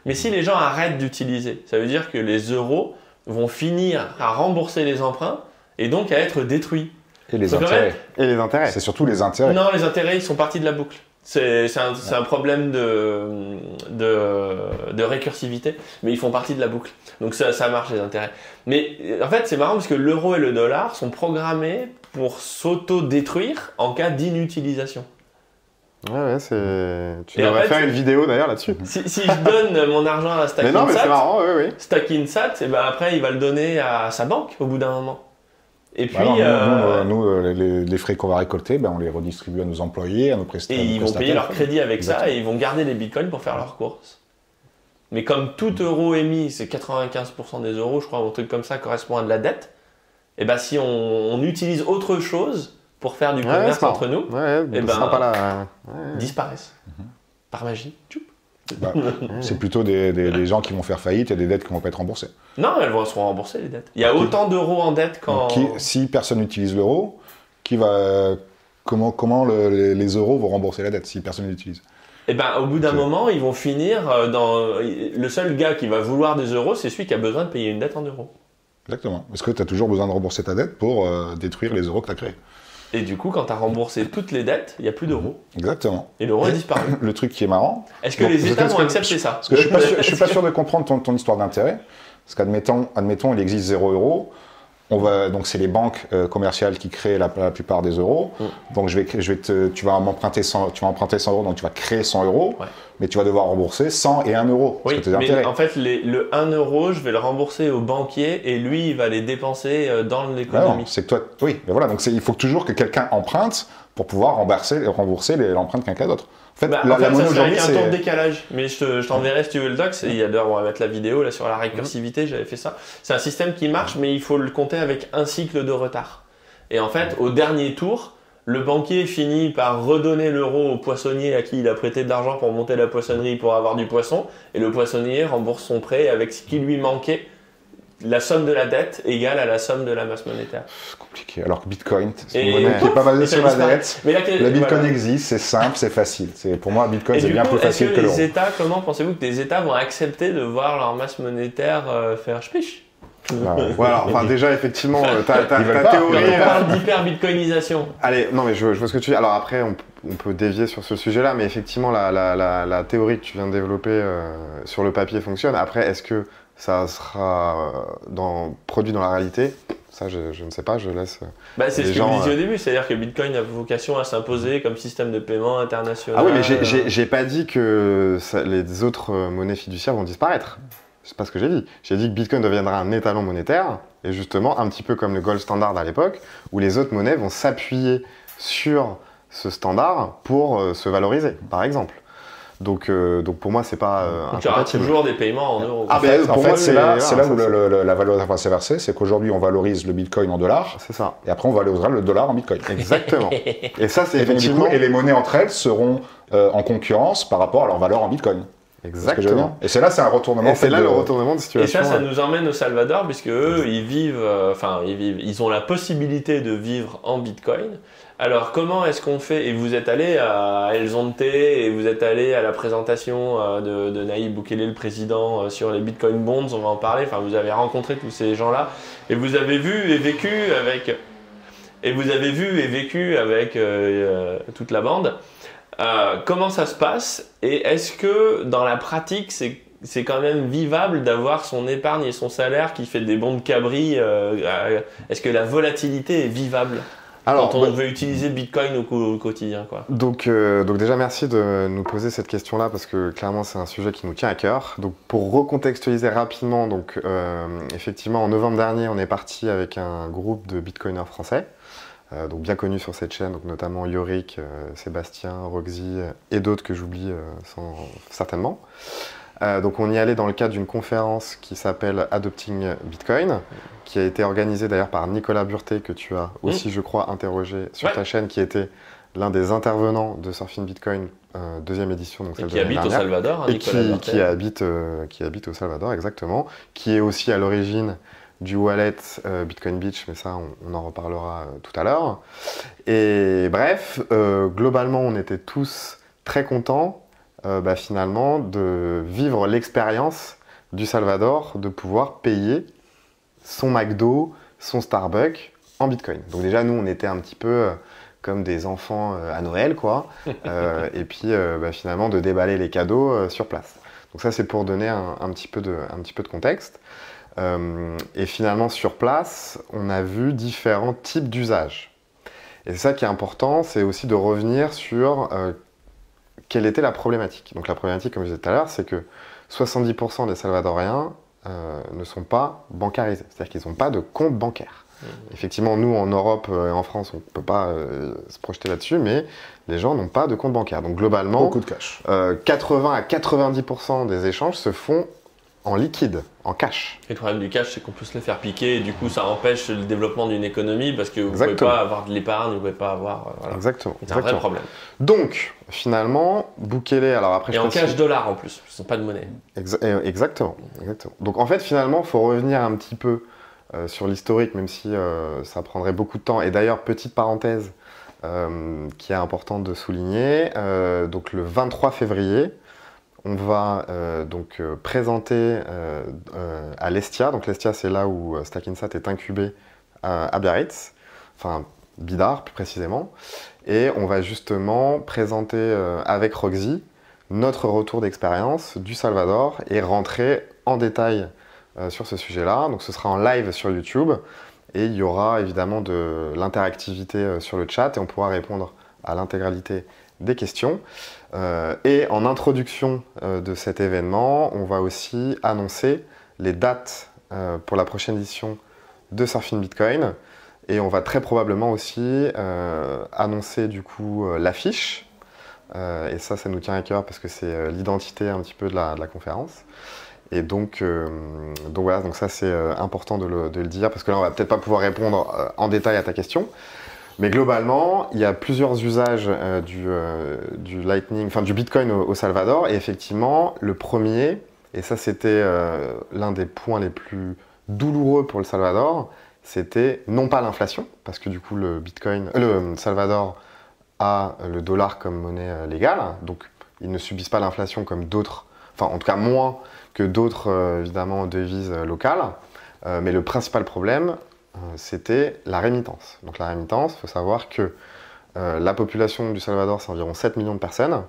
Mais si les gens arrêtent d'utiliser, ça veut dire que les euros vont finir à rembourser les emprunts et donc à être détruits. Et les intérêts. Et les intérêts. C'est surtout les intérêts. Non, les intérêts, ils sont partis de la boucle. C'est un, problème de, de, de récursivité, mais ils font partie de la boucle. Donc ça, ça marche, les intérêts. Mais en fait, c'est marrant parce que l'euro et le dollar sont programmés pour s'auto-détruire en cas d'inutilisation. Ouais, ouais, c'est. Tu Et en devrais fait, faire une vidéo d'ailleurs là-dessus. Si, si je donne mon argent à Mais non, mais c'est Stackinsat, marrant, oui, oui. Stackinsat, et ben après, il va le donner à sa banque au bout d'un moment. Et puis, Bah non, nous, euh, nous, nous, euh, les, les frais qu'on va récolter, ben, on les redistribue à nos employés, à nos presta- Et nos ils vont prestataires. payer leur crédit avec ça et ils vont garder les bitcoins pour faire leurs courses. Mais comme tout euro émis, c'est 95% des euros, je crois, un truc comme ça correspond à de la dette, et ben si on, on utilise autre chose pour faire du commerce entre nous, Ouais, Eh ben, sera pas la. ouais. ils disparaissent. Par magie. Tchoup. Bah, c'est plutôt des, des- des gens qui vont faire faillite et des dettes qui vont pas être remboursées. Non, elles vont seront remboursées les dettes. Il y a autant d'euros en dette qu'en. Si personne n'utilise l'euro, qui va, comment, comment le- les, les euros vont rembourser la dette si personne l'utilise Et ben au bout d'un moment, ils vont finir euh, dans. Le seul gars qui va vouloir des euros, c'est celui qui a besoin de payer une dette en euros. Exactement. Parce que tu as toujours besoin de rembourser ta dette pour euh, détruire les euros que tu as créés? Et du coup, quand tu as remboursé toutes les dettes, il n'y a plus d'euros. Exactement. Et l'euro a disparu. Le truc qui est marrant, Est-ce que Bon, les États vont accepter ça parce que je suis pas sûr, je suis pas sûr de comprendre ton, ton histoire d'intérêt, Parce qu'admettons, admettons, il existe 0 euros. On va, donc c'est les banques euh, commerciales qui créent la, la plupart des euros. Mm. Donc je vais, je vais te, tu vas m'emprunter 100, tu vas emprunter 100 euros, donc tu vas créer 100 euros, Ouais. mais tu vas devoir rembourser 100 et 1 euro. Oui, mais intérêts. en fait, les- le 1 euro, je vais le rembourser au banquier et lui, il va les dépenser euh, dans non, l'économie. c'est toi, oui, mais voilà, donc il faut toujours que quelqu'un emprunte pour pouvoir rembourser, rembourser l'empreinte quelqu'un d'autre. En fait, Bah, la, en fait, aujourd'hui, un temps de décalage. Mais je te- je t'enverrai si tu veux le doc. c'est- Il y a d'ailleurs, on va mettre la vidéo là sur la récursivité, j'avais fait ça. C'est un système qui marche, mais il faut le compter avec un cycle de retard. Et en fait, au dernier tour, le banquier finit par redonner l'euro au poissonnier à qui il a prêté de l'argent pour monter la poissonnerie pour avoir du poisson. Et le poissonnier rembourse son prêt avec ce qui lui manquait. La somme de la dette égale à la somme de la masse monétaire. C'est compliqué. Alors que Bitcoin, c'est une monnaie qui n'est pas basée sur la dette. Mais là, Le Bitcoin voilà. existe, c'est simple, c'est facile. C'est pour moi Bitcoin c'est bien coup, plus facile que, que, l'euro. les États, comment pensez-vous que des États vont accepter de voir leur masse monétaire euh, faire spiche Ah, ouais. Voilà, enfin déjà effectivement, euh, ta, ta- ta théorie. On euh, parle d'hyper-bitcoinisation. Allez, non mais je, je vois ce que tu dis. Alors après, on, on peut dévier sur ce sujet-là, mais effectivement, la, la- la- la théorie que tu viens de développer euh, sur le papier fonctionne. Après, est-ce que ça sera euh, dans, produit dans la réalité Ça, je, je ne sais pas, je laisse... euh. Bah, c'est ce que vous disiez euh, au début, c'est-à-dire que Bitcoin a vocation à s'imposer comme système de paiement international. Ah oui, mais j'ai- pas dit que ça- les autres euh, monnaies fiduciaires vont disparaître. C'est pas ce que j'ai dit. J'ai dit que Bitcoin deviendra un étalon monétaire, et justement, un petit peu comme le gold standard à l'époque, où les autres monnaies vont s'appuyer sur ce standard pour euh, se valoriser, par exemple. Donc, euh, donc pour moi, c'est pas euh, Donc il y aura incompatible. toujours des paiements en euros. Ah, En ben, fait, pour en fait, moi, c'est là, là où ça, le- le- la valorisation va s'inverser, c'est qu'aujourd'hui on valorise le Bitcoin en dollars, C'est ça. et après on valorisera le dollar en Bitcoin. Exactement. et ça, c'est Et, coup, effectivement. et les monnaies entre elles seront euh, en concurrence par rapport à leur valeur en Bitcoin. Ce. Exactement. Et c'est là, c'est un retournement. Et c'est là de- le retournement de Et situation. ça, ça euh, nous emmène au Salvador, puisque eux, ils vivent, euh, enfin, ils vivent, ils ont la possibilité de vivre en Bitcoin. Alors, comment est-ce qu'on fait? Et vous êtes allé à El Zonte et vous êtes allé à la présentation euh, de, de Naïb Boukele, le président, euh, sur les Bitcoin Bonds? On va en parler. Enfin, vous avez rencontré tous ces gens-là et vous avez vu et vécu avec. Et vous avez vu et vécu avec euh, toute la bande. Comment ça se passe? Et est-ce que dans la pratique c'est c'est quand même vivable d'avoir son épargne et son salaire qui fait des bons de cabri Est-ce que la volatilité est vivable? Alors, quand on bah, veut utiliser Bitcoin au, quotidien quoi Donc, euh, donc déjà merci de nous poser cette question-là parce que clairement c'est un sujet qui nous tient à cœur. Donc pour recontextualiser rapidement, donc euh, effectivement en novembre dernier on est parti avec un groupe de bitcoiners français, euh, donc bien connus sur cette chaîne, donc notamment Yorick, Sébastien, Roxy et d'autres que j'oublie sans- certainement. Donc on y allait dans le cadre d'une conférence qui s'appelle Adopting Bitcoin, qui a été organisée d'ailleurs par Nicolas Burté, que tu as aussi, je crois, interrogé sur Ouais. ta chaîne, qui était l'un des intervenants de Surfing Bitcoin, euh, deuxième édition, donc Et celle qui de habite au dernière, Salvador, hein, et Nicolas qui, habite, euh, qui habite au Salvador, exactement, qui est aussi à l'origine du wallet euh, Bitcoin Beach, mais ça, on, on en reparlera tout à l'heure. Et bref, globalement, on était tous très contents, bah, finalement, de vivre l'expérience du Salvador, de pouvoir payer son McDo, son Starbucks en Bitcoin. Donc déjà, nous, on était un petit peu euh, comme des enfants euh, à Noël, quoi. Euh, et puis, euh, bah, finalement, de déballer les cadeaux euh, sur place. Donc ça, c'est pour donner un, un petit peu de, un petit peu de contexte. Et finalement, sur place, on a vu différents types d'usages. Et c'est ça qui est important, c'est aussi de revenir sur quelle était la problématique. Donc la problématique, comme je disais tout à l'heure, c'est que 70% des Salvadoriens euh, ne sont pas bancarisés, c'est-à-dire qu'ils n'ont pas de compte bancaire. Effectivement, nous, en Europe euh, et en France, on ne peut pas euh, se projeter là-dessus, mais les gens n'ont pas de compte bancaire. Donc globalement, Beaucoup de cash. euh, 80 à 90% des échanges se font en liquide, en cash. Et le problème du cash, c'est qu'on peut se le faire piquer et du coup, ça empêche le développement d'une économie parce que vous ne pouvez pas avoir de l'épargne, vous ne pouvez pas avoir. euh, voilà. Exactement. C'est un vrai problème. Donc, finalement, Bukele, alors après Et je en cash dollar en plus, ce sont pas de monnaie. Exa- euh, exactement, exactement. Donc en fait, finalement, il faut revenir un petit peu euh, sur l'historique, même si euh, ça prendrait beaucoup de temps. Et d'ailleurs, petite parenthèse qui est importante de souligner, donc le 23 février, on va euh, donc euh, présenter euh, à l'Estia. Donc l'Estia, c'est là où Stackinsat est incubé à Biarritz, enfin Bidar plus précisément. Et on va justement présenter avec Roxy notre retour d'expérience du Salvador et rentrer en détail sur ce sujet-là. Donc ce sera en live sur YouTube et il y aura évidemment de l'interactivité sur le chat et on pourra répondre à l'intégralité des questions. Et en introduction de cet événement, on va aussi annoncer les dates pour la prochaine édition de Surfing Bitcoin. Et on va très probablement aussi euh, annoncer du coup euh, l'affiche. Euh, et ça, ça nous tient à cœur parce que c'est l'identité un petit peu de la, conférence. Et donc, donc voilà, ça c'est important de le, dire parce que là on va peut-être pas pouvoir répondre en détail à ta question. Mais globalement, il y a plusieurs usages du, du, Lightning, du Bitcoin au, Salvador. Et effectivement, le premier, et ça c'était l'un des points les plus douloureux pour le Salvador, c'était non pas l'inflation, parce que du coup le Bitcoin, le Salvador a le dollar comme monnaie euh, légale, donc ils ne subissent pas l'inflation comme d'autres, enfin en tout cas moins que d'autres euh, évidemment devises euh, locales, mais le principal problème c'était la rémittance. Donc la rémittance, il faut savoir que la population du Salvador c'est environ 7 millions de personnes,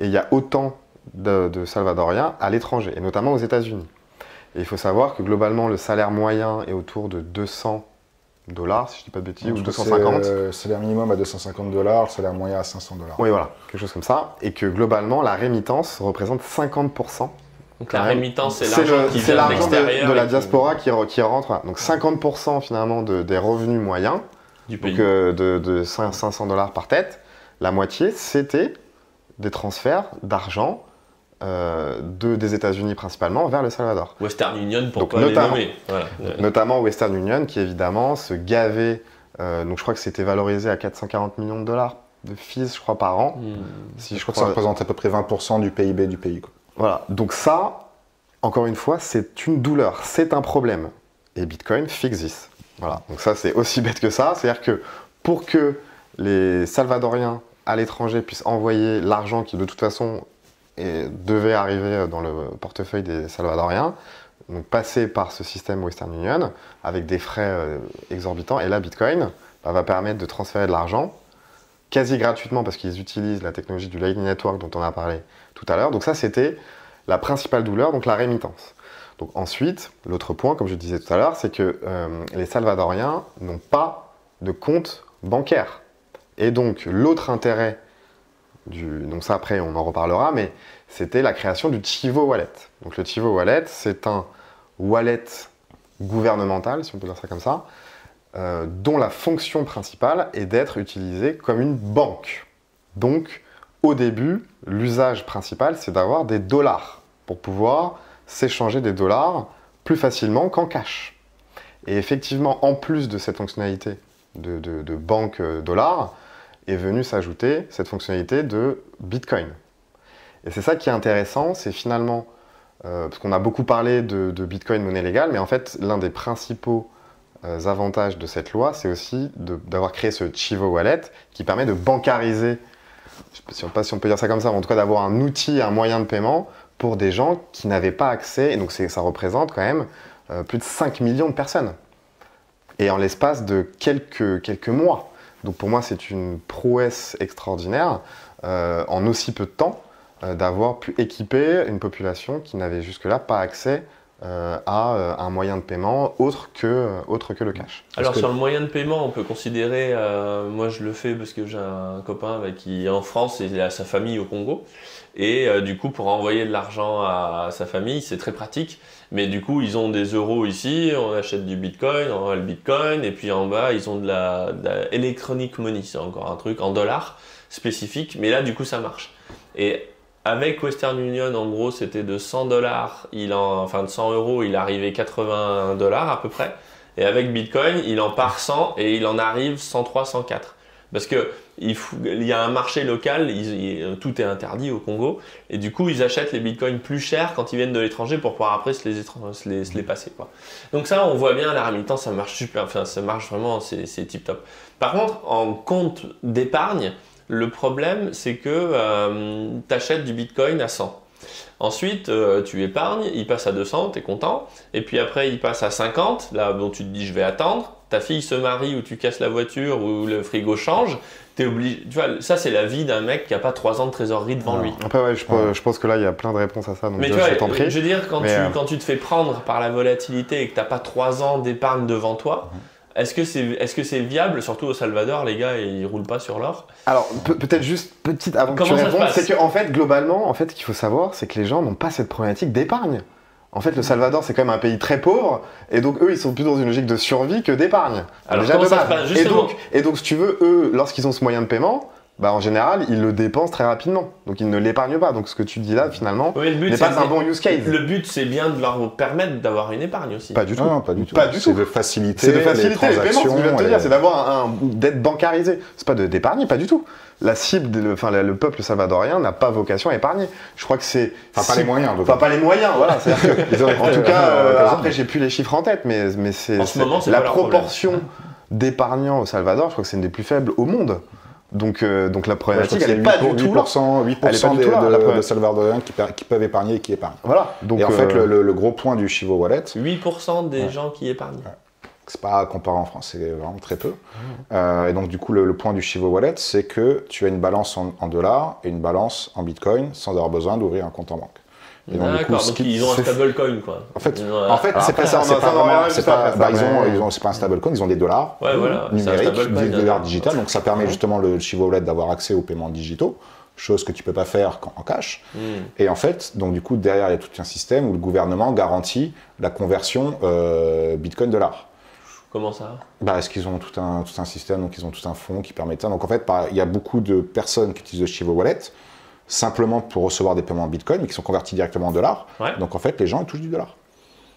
et il y a autant de Salvadoriens à l'étranger, et notamment aux États-Unis. Et il faut savoir que globalement, le salaire moyen est autour de 200 dollars, si je ne dis pas de bêtises, ou 250. Le salaire minimum à 250 dollars, le salaire moyen à 500 dollars. Oui, voilà, quelque chose comme ça. Et que globalement, la rémittance représente 50%. Donc la rémittance, c'est l'argent qui vient de, de, la diaspora qui, qui rentre. Donc 50% finalement de, des revenus moyens, du pays. Donc, euh, de, de 500 dollars par tête. La moitié, c'était des transferts d'argent euh, de, des États-Unis principalement vers le Salvador. Western Union pour pas notamment, les nommer. Notamment Western Union qui évidemment se gavait, euh, donc je crois que c'était valorisé à 440 millions de dollars de fees, je crois, par an. Hmm. Si je, crois que ça représente à peu près 20% du PIB du pays. Voilà, donc ça, encore une fois, c'est une douleur, c'est un problème. Et Bitcoin fixe this. Voilà, donc ça c'est aussi bête que ça, c'est-à-dire que pour que les Salvadoriens à l'étranger puissent envoyer l'argent qui de toute façon devait arriver dans le portefeuille des Salvadoriens, donc passer par ce système Western Union avec des frais euh, exorbitants. Et là, Bitcoin bah, va permettre de transférer de l'argent quasi gratuitement parce qu'ils utilisent la technologie du Lightning Network dont on a parlé tout à l'heure. Donc ça, c'était la principale douleur, donc la rémittance. Donc ensuite, l'autre point, comme je disais tout à l'heure, c'est que euh, les Salvadoriens n'ont pas de compte bancaire. Et donc l'autre intérêt donc ça après on en reparlera, mais c'était la création du Chivo Wallet. Donc le Chivo Wallet, c'est un wallet gouvernemental, si on peut dire ça comme ça, euh, dont la fonction principale est d'être utilisé comme une banque. Donc au début, l'usage principal, c'est d'avoir des dollars pour pouvoir s'échanger des dollars plus facilement qu'en cash. Et effectivement, en plus de cette fonctionnalité de, banque euh, dollar, est venue s'ajouter cette fonctionnalité de Bitcoin. Et c'est ça qui est intéressant, c'est finalement, euh, parce qu'on a beaucoup parlé de, Bitcoin monnaie légale, mais en fait l'un des principaux avantages de cette loi, c'est aussi d'avoir créé ce Chivo Wallet qui permet de bancariser, je ne sais pas si on peut dire ça comme ça, mais en tout cas d'avoir un outil, un moyen de paiement pour des gens qui n'avaient pas accès, et donc ça représente quand même euh, plus de 5 millions de personnes. Et en l'espace de quelques, mois. Donc pour moi, c'est une prouesse extraordinaire euh, en aussi peu de temps euh, d'avoir pu équiper une population qui n'avait jusque-là pas accès euh, à un moyen de paiement autre que, autre que le cash. Alors sur le moyen de paiement, on peut considérer, moi je le fais parce que j'ai un copain qui est en France et il a sa famille au Congo. Et du coup, pour envoyer de l'argent à, sa famille, c'est très pratique. Mais du coup, ils ont des euros ici, on achète du bitcoin, on a le bitcoin, et puis en bas, ils ont de la, electronic money, c'est encore un truc en dollars spécifique, mais là, du coup, ça marche. Et avec Western Union, en gros, c'était de 100 dollars, il en, enfin de 100 euros, il arrivait 80 dollars à peu près. Et avec Bitcoin, il en part 100 et il en arrive 103, 104. Parce que il, y a un marché local, tout est interdit au Congo, et du coup ils achètent les bitcoins plus chers quand ils viennent de l'étranger pour pouvoir après se les, passer. Donc ça, on voit bien, la rémittance, ça marche super, enfin ça marche vraiment, c'est tip top. Par contre, en compte d'épargne, le problème c'est que euh, tu achètes du bitcoin à 100. Ensuite, euh, tu épargnes, il passe à 200, tu es content. Et puis après, il passe à 50. Là, bon, tu te dis, je vais attendre. Ta fille se marie ou tu casses la voiture ou le frigo change. t'es obligé. Tu vois, ça c'est la vie d'un mec qui a pas 3 ans de trésorerie devant Non. lui. Après, ouais, je, Ouais. je pense que là, il y a plein de réponses à ça. Donc, Mais tu vois, je t'en prie. je veux dire, quand, tu, euh, quand tu te fais prendre par la volatilité et que t'as pas 3 ans d'épargne devant toi, est-ce que c'est est -ce c'est viable Surtout au Salvador, les gars, ils roulent pas sur l'or? Alors, pe- peut-être juste petite avant que tu répondes, c'est qu'en fait, globalement, en fait, ce qu'il faut savoir, c'est que les gens n'ont pas cette problématique d'épargne. En fait, le Salvador, c'est quand même un pays très pauvre, et donc eux, ils sont plus dans une logique de survie que d'épargne. Alors, Déjà de base. et donc, et donc, si tu veux, eux, lorsqu'ils ont ce moyen de paiement, bah, en général, ils le dépensent très rapidement. Donc, ils ne l'épargnent pas. Donc, ce que tu dis là, finalement, Oui, le but, n'est c'est pas un bon use case. Le but, c'est bien de leur permettre d'avoir une épargne aussi. Pas du tout. Non, non, pas du tout. Pas du C'est tout. de faciliter, C'est de faciliter les, paiements, ce que je viens de te dire, c'est d'avoir un, d'être bancarisé. C'est pas de d'épargner, pas du tout. La cible, de- enfin le, le peuple salvadorien n'a pas vocation à épargner. Je crois que c'est. Enfin, pas les moyens. Enfin, pas les moyens, voilà. que- en tout cas, euh, euh, après j'ai plus les chiffres en tête, mais, mais c'est, En ce c'est- moment, c'est la proportion d'épargnants au Salvador. Je crois que c'est une des plus faibles au monde. Donc, euh, donc la Ouais, problématique, que elle pas 8%, du tout là. 8%, 8% Elle est pas du des- tout là, de, la preuve. de Salvadoriens qui, qui peuvent épargner et qui épargnent. Voilà. Donc, et en fait, euh, le, le- le gros point du Chivo Wallet, 8% des Ouais. gens qui épargnent. c'est pas comparé en France, c'est vraiment très peu. Euh, et donc, du coup, le, le point du Chivo Wallet, c'est que tu as une balance en, en dollars et une balance en bitcoin sans avoir besoin d'ouvrir un compte en banque. Et coup, donc ils ont un stablecoin quoi. En fait, en fait c'est après, pas ça, ça, c'est pas vraiment, c'est pas, bah, ils ont, ils ont, c'est pas un stablecoin, ils ont des dollars Ouais, voilà, c'est un numériques, des euh, dollars digitales, donc ça permet justement le Chivo Wallet d'avoir accès aux paiements digitaux, chose que tu peux pas faire en cash. Hmm. Et en fait, donc du coup, derrière, il y a tout un système où le gouvernement garantit la conversion euh, Bitcoin-dollar. Comment ça? Bah, est-ce qu'ils ont tout un, tout un système, donc ils ont tout un fonds qui permet ça. Donc en fait, il y a beaucoup de personnes qui utilisent le Chivo Wallet simplement pour recevoir des paiements en Bitcoin, mais qui sont convertis directement en dollars. Ouais. Donc en fait, les gens ils touchent du dollar.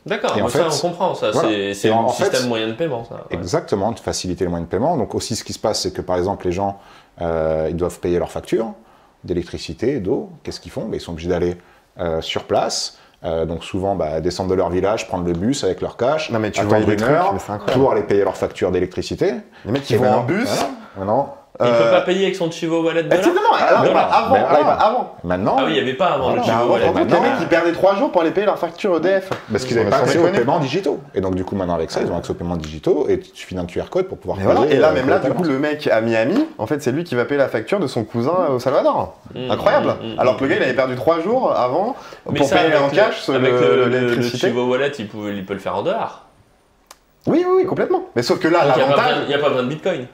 D'accord, en ça on comprend, ça voilà. c'est- un fait, système moyen de paiement ça. ouais. Exactement, de faciliter les moyens de paiement. Donc aussi, ce qui se passe, c'est que par exemple, les gens, euh, ils doivent payer leurs factures d'électricité, d'eau. Qu'est-ce qu'ils font? Ben, Ils sont obligés d'aller euh, sur place. Euh, donc souvent, bah, descendre de leur village, prendre le bus avec leur cash, Non, mais tu attendre des une trucs, heure incroyable. pour aller payer leur facture d'électricité. Les mecs qui vont en bus. voilà. Maintenant, Il peut euh, pas payer avec son Chivo Wallet eh, non, non, alors, voilà. avant, là, avant, maintenant Ah oui, il n'y avait pas avant le Mais Chivo avant, Wallet. contre, les maintenant- mecs, ils perdaient 3 jours pour aller payer leur facture EDF. parce qu'ils n'avaient va pas accès aux paiements digitaux. Et donc du coup, maintenant avec ça, ils ont accès aux paiements digitaux et il suffit d'un QR code pour pouvoir payer, et là, euh, même là, du coup, le mec à Miami, en fait, c'est lui qui va payer la facture de son cousin euh, au Salvador. Mmh, Incroyable. mmh, mmh, Alors que le gars, il avait perdu 3 jours avant Mais pour ça, payer en cash avec le-. Chivo Wallet, il, pouvait- il peut le faire en dollars. Oui, oui, oui, complètement. Mais sauf que là, il n'y l'avantage. il y a pas besoin de Bitcoin.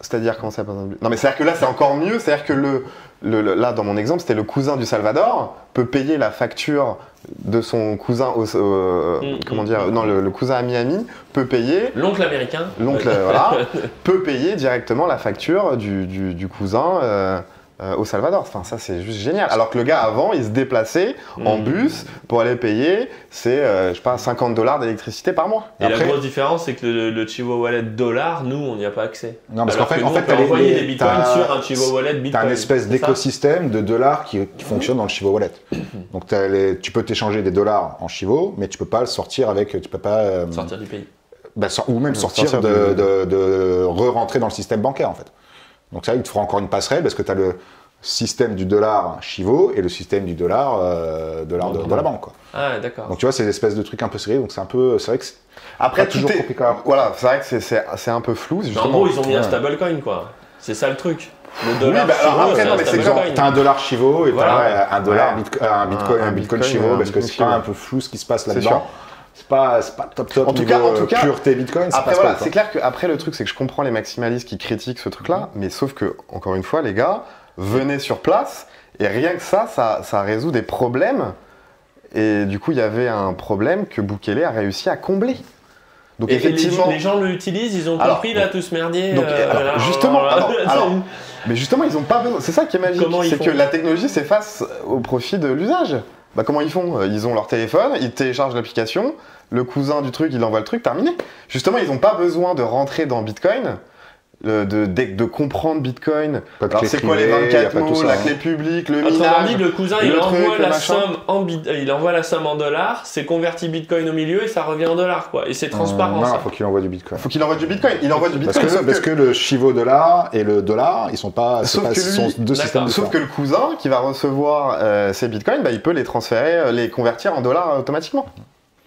C'est-à-dire comment ça Non mais c'est-à-dire que là c'est encore mieux, c'est-à-dire que le, le- le- là dans mon exemple c'était le cousin du Salvador peut payer la facture de son cousin au, euh, Mm, comment mm, dire mm. non le, le cousin à Miami peut payer L'oncle américain. l'oncle voilà peut payer directement la facture du, du- du cousin euh, euh, au Salvador. Enfin ça c'est juste génial. Alors que le gars avant il se déplaçait en Mm. bus pour aller payer c'est euh, je sais pas 50 dollars d'électricité par mois. Et la Après- grosse différence, c'est que le, le Chivo Wallet dollar, nous, on n'y a pas accès. Non, parce Alors qu'en fait, que en nous, fait, on peut t'as les- envoyer les- des bitcoins t'as- sur un Chivo Wallet T'as bitcoin. un espèce d'écosystème de dollars qui, qui fonctionne dans le Chivo Wallet. Donc t'as les- tu peux t'échanger des dollars en Chivo, mais tu peux pas le sortir avec, tu peux pas, euh, Sortir du pays. bah, ou même sortir, sortir de, du- de, de re-rentrer dans le système bancaire en fait. Donc ça, il te fera encore une passerelle parce que tu as le système du dollar Chivo et le système du dollar, euh, dollar de, de la banque. Quoi. Ah, d'accord. Donc tu vois, c'est des espèces de trucs un peu serrés. Donc c'est un peu, c'est vrai que c'est Après tout toujours est compliqué. voilà c'est vrai que c'est- c'est c'est un peu flou Mais en justement. gros, ils ont mis un stablecoin, quoi. C'est ça le truc. Le dollar bah, alors Chivo, après, c'est non, un mais c'est stablecoin. Genre, t'as un dollar Chivo et Voilà. t'as un dollar Ouais. bitcoin, un bitcoin, Un- un un bitcoin bitcoin, Chivo un parce que c'est quand même un peu flou ce qui se passe là-dedans. C'est pas, c'est pas top top En tout niveau cas- en tout euh, cas- pureté bitcoin. c'est Après pas voilà, ça, c'est clair que après le truc c'est que je comprends les maximalistes qui critiquent ce truc-là, mais sauf que encore une fois les gars, venez sur place et rien que ça, ça, ça résout des problèmes. Et du coup il y avait un problème que Bukele a réussi à combler. Donc Et, et effectivement, les, les gens l'utilisent, ils ont Alors, compris là tout ce merdier. donc, euh, alors, justement, alors- mais justement ils ont pas besoin. C'est ça qui est magique, c'est que la technologie s'efface au profit de l'usage. Bah comment ils font? Ils ont leur téléphone, ils téléchargent l'application, le cousin du truc il envoie le truc, terminé. Justement ils n'ont pas besoin de rentrer dans Bitcoin. Le- de, de, de comprendre Bitcoin. Pas de Alors c'est quoi les privée, y a 24 pas tout mots, ça, la hein. clé publique, le Autrement minage dit, le cousin, le il truc, envoie le la somme en bit- euh, il envoie la somme en dollars, c'est converti Bitcoin au milieu et ça revient en dollars, quoi. Et c'est transparent. Euh, Non, faut qu'il envoie du bitcoin. Faut qu'il envoie du Bitcoin. Il envoie du Parce Bitcoin. que, sauf, parce que, que le Chivo dollar et le dollar, ils sont pas, c'est Sauf pas- que ce sont lui- deux systèmes sauf que le cousin qui va recevoir euh, ses Bitcoins, bah, il peut les transférer, euh, les convertir en dollars euh, automatiquement.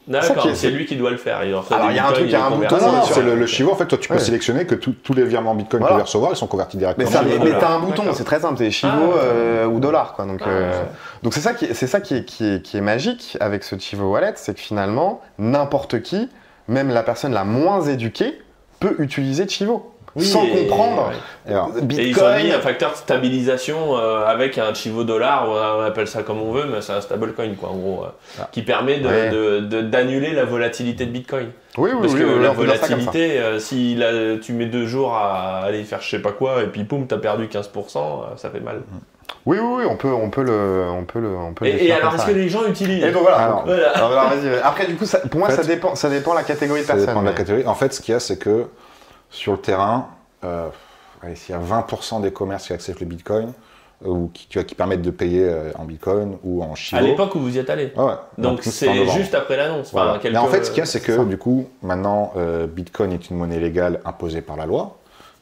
D'accord, est- c'est lui qui doit le faire. Il en fait Alors, il y a un truc, il y a un bouton, c'est le, le Chivo. En fait, toi, tu peux Ouais. sélectionner que tout- tous les virements Bitcoin que tu veux recevoir, ils sont convertis directement. mais, t'as un bouton, c'est très simple, c'est Chivo Ah, euh, ou dollar quoi. Donc Ah, euh, donc c'est ça qui est, c'est ça qui est, qui est, qui est magique avec ce Chivo Wallet, c'est que finalement n'importe qui, même la personne la moins éduquée, peut utiliser Chivo Oui, sans et- comprendre ouais. Et alors, Bitcoin. Et ils ont mis un facteur de stabilisation euh, avec un chivo dollar, ou on appelle ça comme on veut, mais c'est un stablecoin quoi, en gros, euh, Ah. qui permet Ouais. d'annuler la volatilité de Bitcoin. Oui, oui, Parce oui, que oui, la ça ça. volatilité, euh, si là, tu mets deux jours à aller faire je sais pas quoi, et puis poum, t'as perdu 15%, euh, ça fait mal. Oui, oui, oui, on peut, on peut le, on peut le, on peut Et, alors, est-ce ça. que les gens utilisent Et donc voilà. Alors, Voilà. Alors. Après, du coup, ça- pour moi, En fait, ça dépend, ça dépend de la catégorie de Ça personnes. dépend de la catégorie. En fait, ce qu'il y a, c'est que sur le terrain, euh, s'il y a 20% des commerces qui acceptent le Bitcoin, euh, ou qui, tu vois, qui permettent de payer euh, en Bitcoin ou en Chivo. À l'époque où vous y êtes allé. Ouais, ouais. Donc c'est juste après l'annonce. Voilà. Enfin, quelques- Mais en fait, ce qu'il y a, c'est que ça. du coup, maintenant, euh, Bitcoin est une monnaie légale imposée par la loi.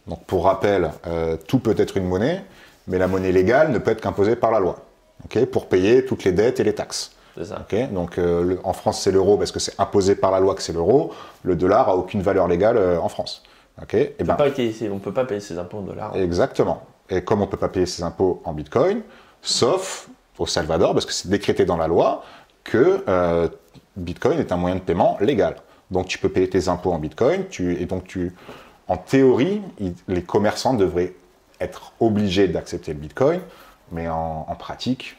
Donc, pour rappel, euh, tout peut être une monnaie, mais la monnaie légale ne peut être qu'imposée par la loi. ok, pour payer toutes les dettes et les taxes. Ça. Donc, euh, le- en France, c'est l'euro parce que c'est imposé par la loi que c'est l'euro. Le dollar a aucune valeur légale en France. Ok Et On ben, peut pas payer- on peut pas payer ses impôts en dollars. Exactement. Et comme on ne peut pas payer ses impôts en Bitcoin, sauf au Salvador, parce que c'est décrété dans la loi que euh, Bitcoin est un moyen de paiement légal. Donc tu peux payer tes impôts en Bitcoin, tu, et donc tu, en théorie, il- les commerçants devraient être obligés d'accepter le Bitcoin, mais en, en pratique,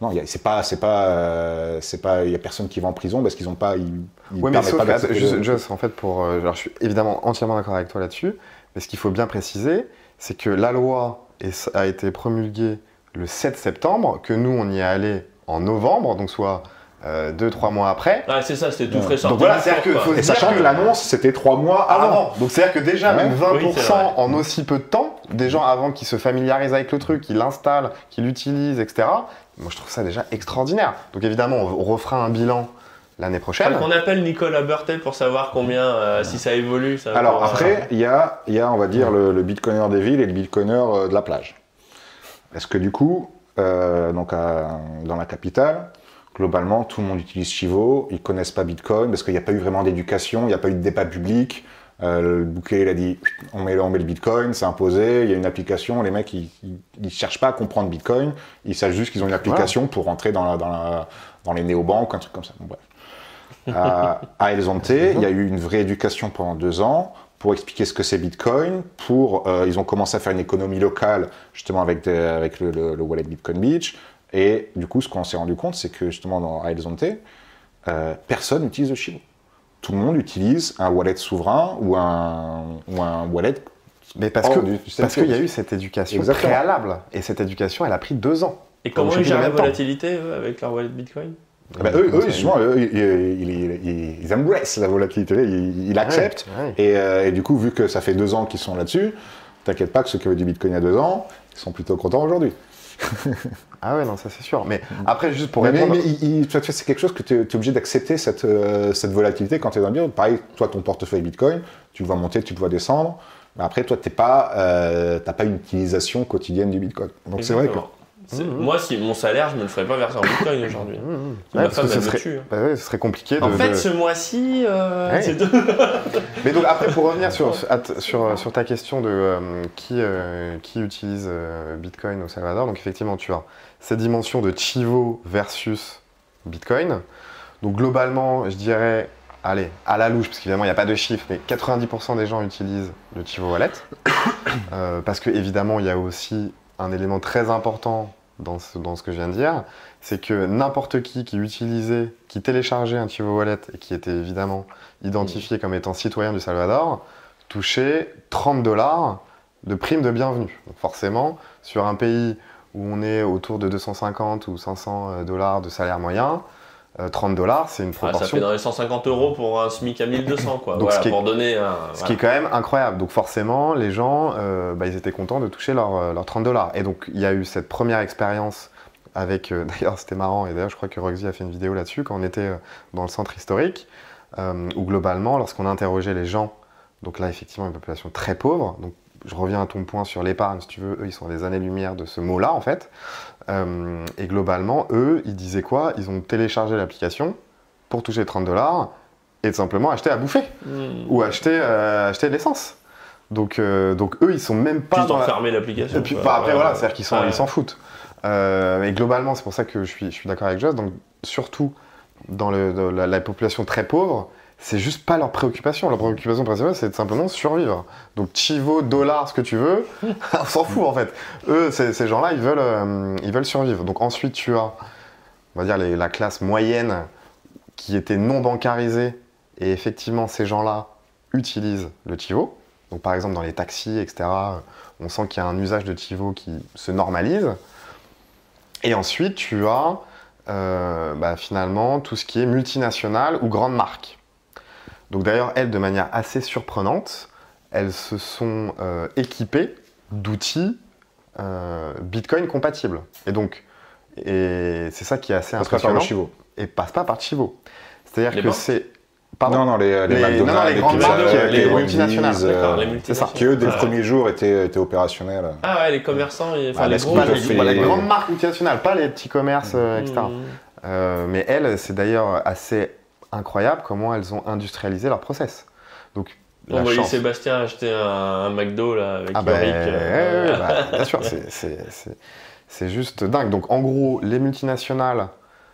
non, il y a- c'est pas, c'est pas, euh, c'est pas, il y a personne qui va en prison parce qu'ils ont pas, ils, ils Oui, mais sauf pas que, juste, en fait, pour. euh, alors, je suis évidemment entièrement d'accord avec toi là-dessus, mais ce qu'il faut bien préciser, c'est que la loi est- a été promulguée le 7 septembre, que nous, on y est allé en novembre, donc soit 2-3 mois après. Ah, c'est ça, c'était tout frais sorti. Donc voilà, c'est-à-dire que faut- Et sachant que- que l'annonce, c'était trois mois avant. Avant. Donc c'est-à-dire que déjà, Ouais. même 20% Oui, en aussi peu de temps, des gens avant qui se familiarisent avec le truc, qui l'installent, qui l'utilisent, etc. Moi, je trouve ça déjà extraordinaire. Donc évidemment, on refera un bilan l'année prochaine. Faudrait qu'on appelle Nicolas Berthet pour savoir combien, euh, si ça évolue. Ça Alors euh, après, il y a, il y a, on va dire, le, le bitcoiner des villes et le bitcoiner euh, de la plage. Est-ce que du coup, euh, donc à- dans la capitale, globalement, tout le monde utilise Chivo, ils connaissent pas Bitcoin parce qu'il n'y a pas eu vraiment d'éducation, il n'y a pas eu de débat public. Euh, le bouquet, il a dit, on met, on met le Bitcoin, c'est imposé, il y a une application, les mecs, ils, ils cherchent pas à comprendre Bitcoin, ils savent juste qu'ils ont une application pour rentrer dans, la, dans, la- dans les néobanques, un truc comme ça. Bon, bref. à, à El Zonte, il y a eu une vraie éducation pendant deux ans pour expliquer ce que c'est Bitcoin. Pour, euh, ils ont commencé à faire une économie locale, justement avec, des- avec le, le- le wallet Bitcoin Beach. Et du coup, ce qu'on s'est rendu compte, c'est que justement dans à El Zonte, euh, personne n'utilise le Chivo. Tout le monde utilise un wallet souverain ou un, ou un wallet. Mais parce Oh, que du- du parce self-care. qu'il y a eu cette éducation Exactement. préalable. Et cette éducation, elle a pris deux ans. Et comment ils gèrent la volatilité eux, avec leur wallet Bitcoin? Eh ben, eux, eux, justement, eux, ils, ils, embrassent la volatilité, ils, ils l'acceptent. Ouais, ouais. Et, euh, et du coup, vu que ça fait deux ans qu'ils sont là-dessus, t'inquiète pas que ceux qui avaient du Bitcoin il y a deux ans, ils sont plutôt contents aujourd'hui. Ah ouais, non, ça c'est sûr. Mais après, juste pour Mais, mais, répondre. mais il- il- c'est quelque chose que tu es, obligé d'accepter, cette, euh, cette volatilité quand tu es dans le bio. Pareil, toi, ton portefeuille Bitcoin, tu le vois monter, tu le vois descendre. Mais après, toi, tu n'as pas, euh, t'as pas une utilisation quotidienne du Bitcoin. Donc c'est vrai que. C'est- Mhm. Moi, si mon salaire, je me le ferais pas verser en Bitcoin aujourd'hui. Mmh, mmh. Ma femme, me serait, tue. bah ouais, ce serait compliqué de. En fait, de- ce mois-ci, euh, Ouais. c'est de- Mais donc après, pour revenir sur, ta question de euh, qui, euh, qui utilise euh, Bitcoin au Salvador, donc effectivement, tu as cette dimension de Chivo versus Bitcoin. Donc globalement, je dirais, allez, à la louche, parce qu'évidemment, il n'y a pas de chiffre, mais 90% des gens utilisent le Chivo Wallet. Euh, parce que évidemment, il y a aussi un élément très important dans ce, que je viens de dire, c'est que n'importe qui qui utilisait, qui téléchargeait un Chivo Wallet et qui était évidemment identifié comme étant citoyen du Salvador, touchait 30 dollars de prime de bienvenue. Forcément, sur un pays où on est autour de 250 ou 500 dollars de salaire moyen, euh, 30 dollars, c'est une Ah, ça proportion fait dans les 150 euros pour un SMIC à 1200, quoi. Donc, voilà, ce qui est- pour donner un. Ce qui est quand même incroyable. Donc forcément, les gens, euh, bah, ils étaient contents de toucher leurs euh, leurs 30 dollars. Et donc, il y a eu cette première expérience avec... euh, d'ailleurs, c'était marrant, et d'ailleurs, je crois que Roxy a fait une vidéo là-dessus, quand on était euh, dans le centre historique, euh, où globalement, lorsqu'on interrogeait les gens, donc là, effectivement, une population très pauvre, donc je reviens à ton point sur l'épargne, si tu veux, eux, ils sont à des années-lumière de ce mot-là, en fait. Euh, et globalement, eux, ils disaient quoi? Ils ont téléchargé l'application pour toucher 30 dollars et simplement acheter à bouffer Hmm. ou acheter, euh, acheter de l'essence. Donc, euh, donc eux, ils sont même pas Juste dans la... fermer l'application. Et puis bah, après, Ouais. voilà, c'est-à-dire qu'ils s'en Ouais. ils foutent. Et globalement, c'est pour ça que je suis, je suis d'accord avec Joss. Donc, surtout dans, le, dans la, la population très pauvre, c'est juste pas leur préoccupation. Leur préoccupation principale, c'est simplement survivre. Donc, chivo, dollar, ce que tu veux, on s'en fout en fait. Eux, ces gens-là, ils veulent, euh, ils veulent survivre. Donc, ensuite, tu as, on va dire, la classe moyenne qui était non bancarisée. Et effectivement, ces gens-là utilisent le Tivo. Donc, par exemple, dans les taxis, etc., on sent qu'il y a un usage de Tivo qui se normalise. Et ensuite, tu as euh, bah, finalement tout ce qui est multinational ou grande marque. Donc d'ailleurs, elles, de manière assez surprenante, elles se sont euh, équipées d'outils euh, Bitcoin compatibles. Et donc, et c'est ça qui est assez Ça se passe par impressionnant. le Chivo. Et passe pas par Chivo. C'est-à-dire que c'est... Pardon Non, non, les, les Les- McDonald's, non, non, les grandes marques, Hut, les multinationales. euh, les c'est ça. multinationales. qui eux, dès le Ouais. premier jour, étaient, étaient opérationnels. Ah ouais, les commerçants, et- enfin Ah, les gros. les- fait- grandes marques multinationales, pas les petits commerces, euh, etc. Euh, mais elles, c'est d'ailleurs assez incroyable comment elles ont industrialisé leur process. Donc, On voyait. Sébastien acheter un, un McDo là avec Ah bah, Yorick, euh, ouais, bah, bien sûr, c'est- juste dingue. Donc en gros, les multinationales,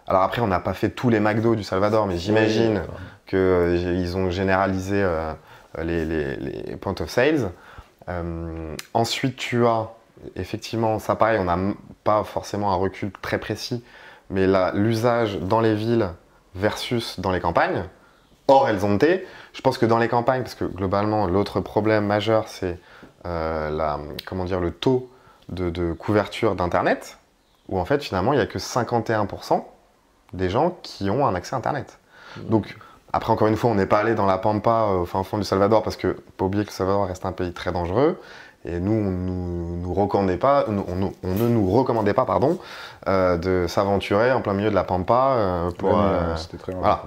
alors après on n'a pas fait tous les McDo du Salvador, mais j'imagine Oui, qu'ils ont généralisé euh, les, les- les point of sales. Euh, ensuite tu as, effectivement, ça pareil, on n'a pas forcément un recul très précis, mais l'usage dans les villes versus dans les campagnes. Or, elles ont été. Je pense que dans les campagnes, parce que globalement, l'autre problème majeur, c'est euh, la, comment dire, le taux de, de couverture d'Internet, où en fait, finalement, il n'y a que 51% des gens qui ont un accès à Internet. Donc, après, encore une fois, on n'est pas allé dans la pampa euh, au fin fond du Salvador, parce que, pas oublier que le Salvador reste un pays très dangereux. Et nous, on nous, nous recommandait pas, on, on- on ne nous recommandait pas, pardon, euh, de s'aventurer en plein milieu de la pampa euh, pour. Ouais, euh, C'était très voilà.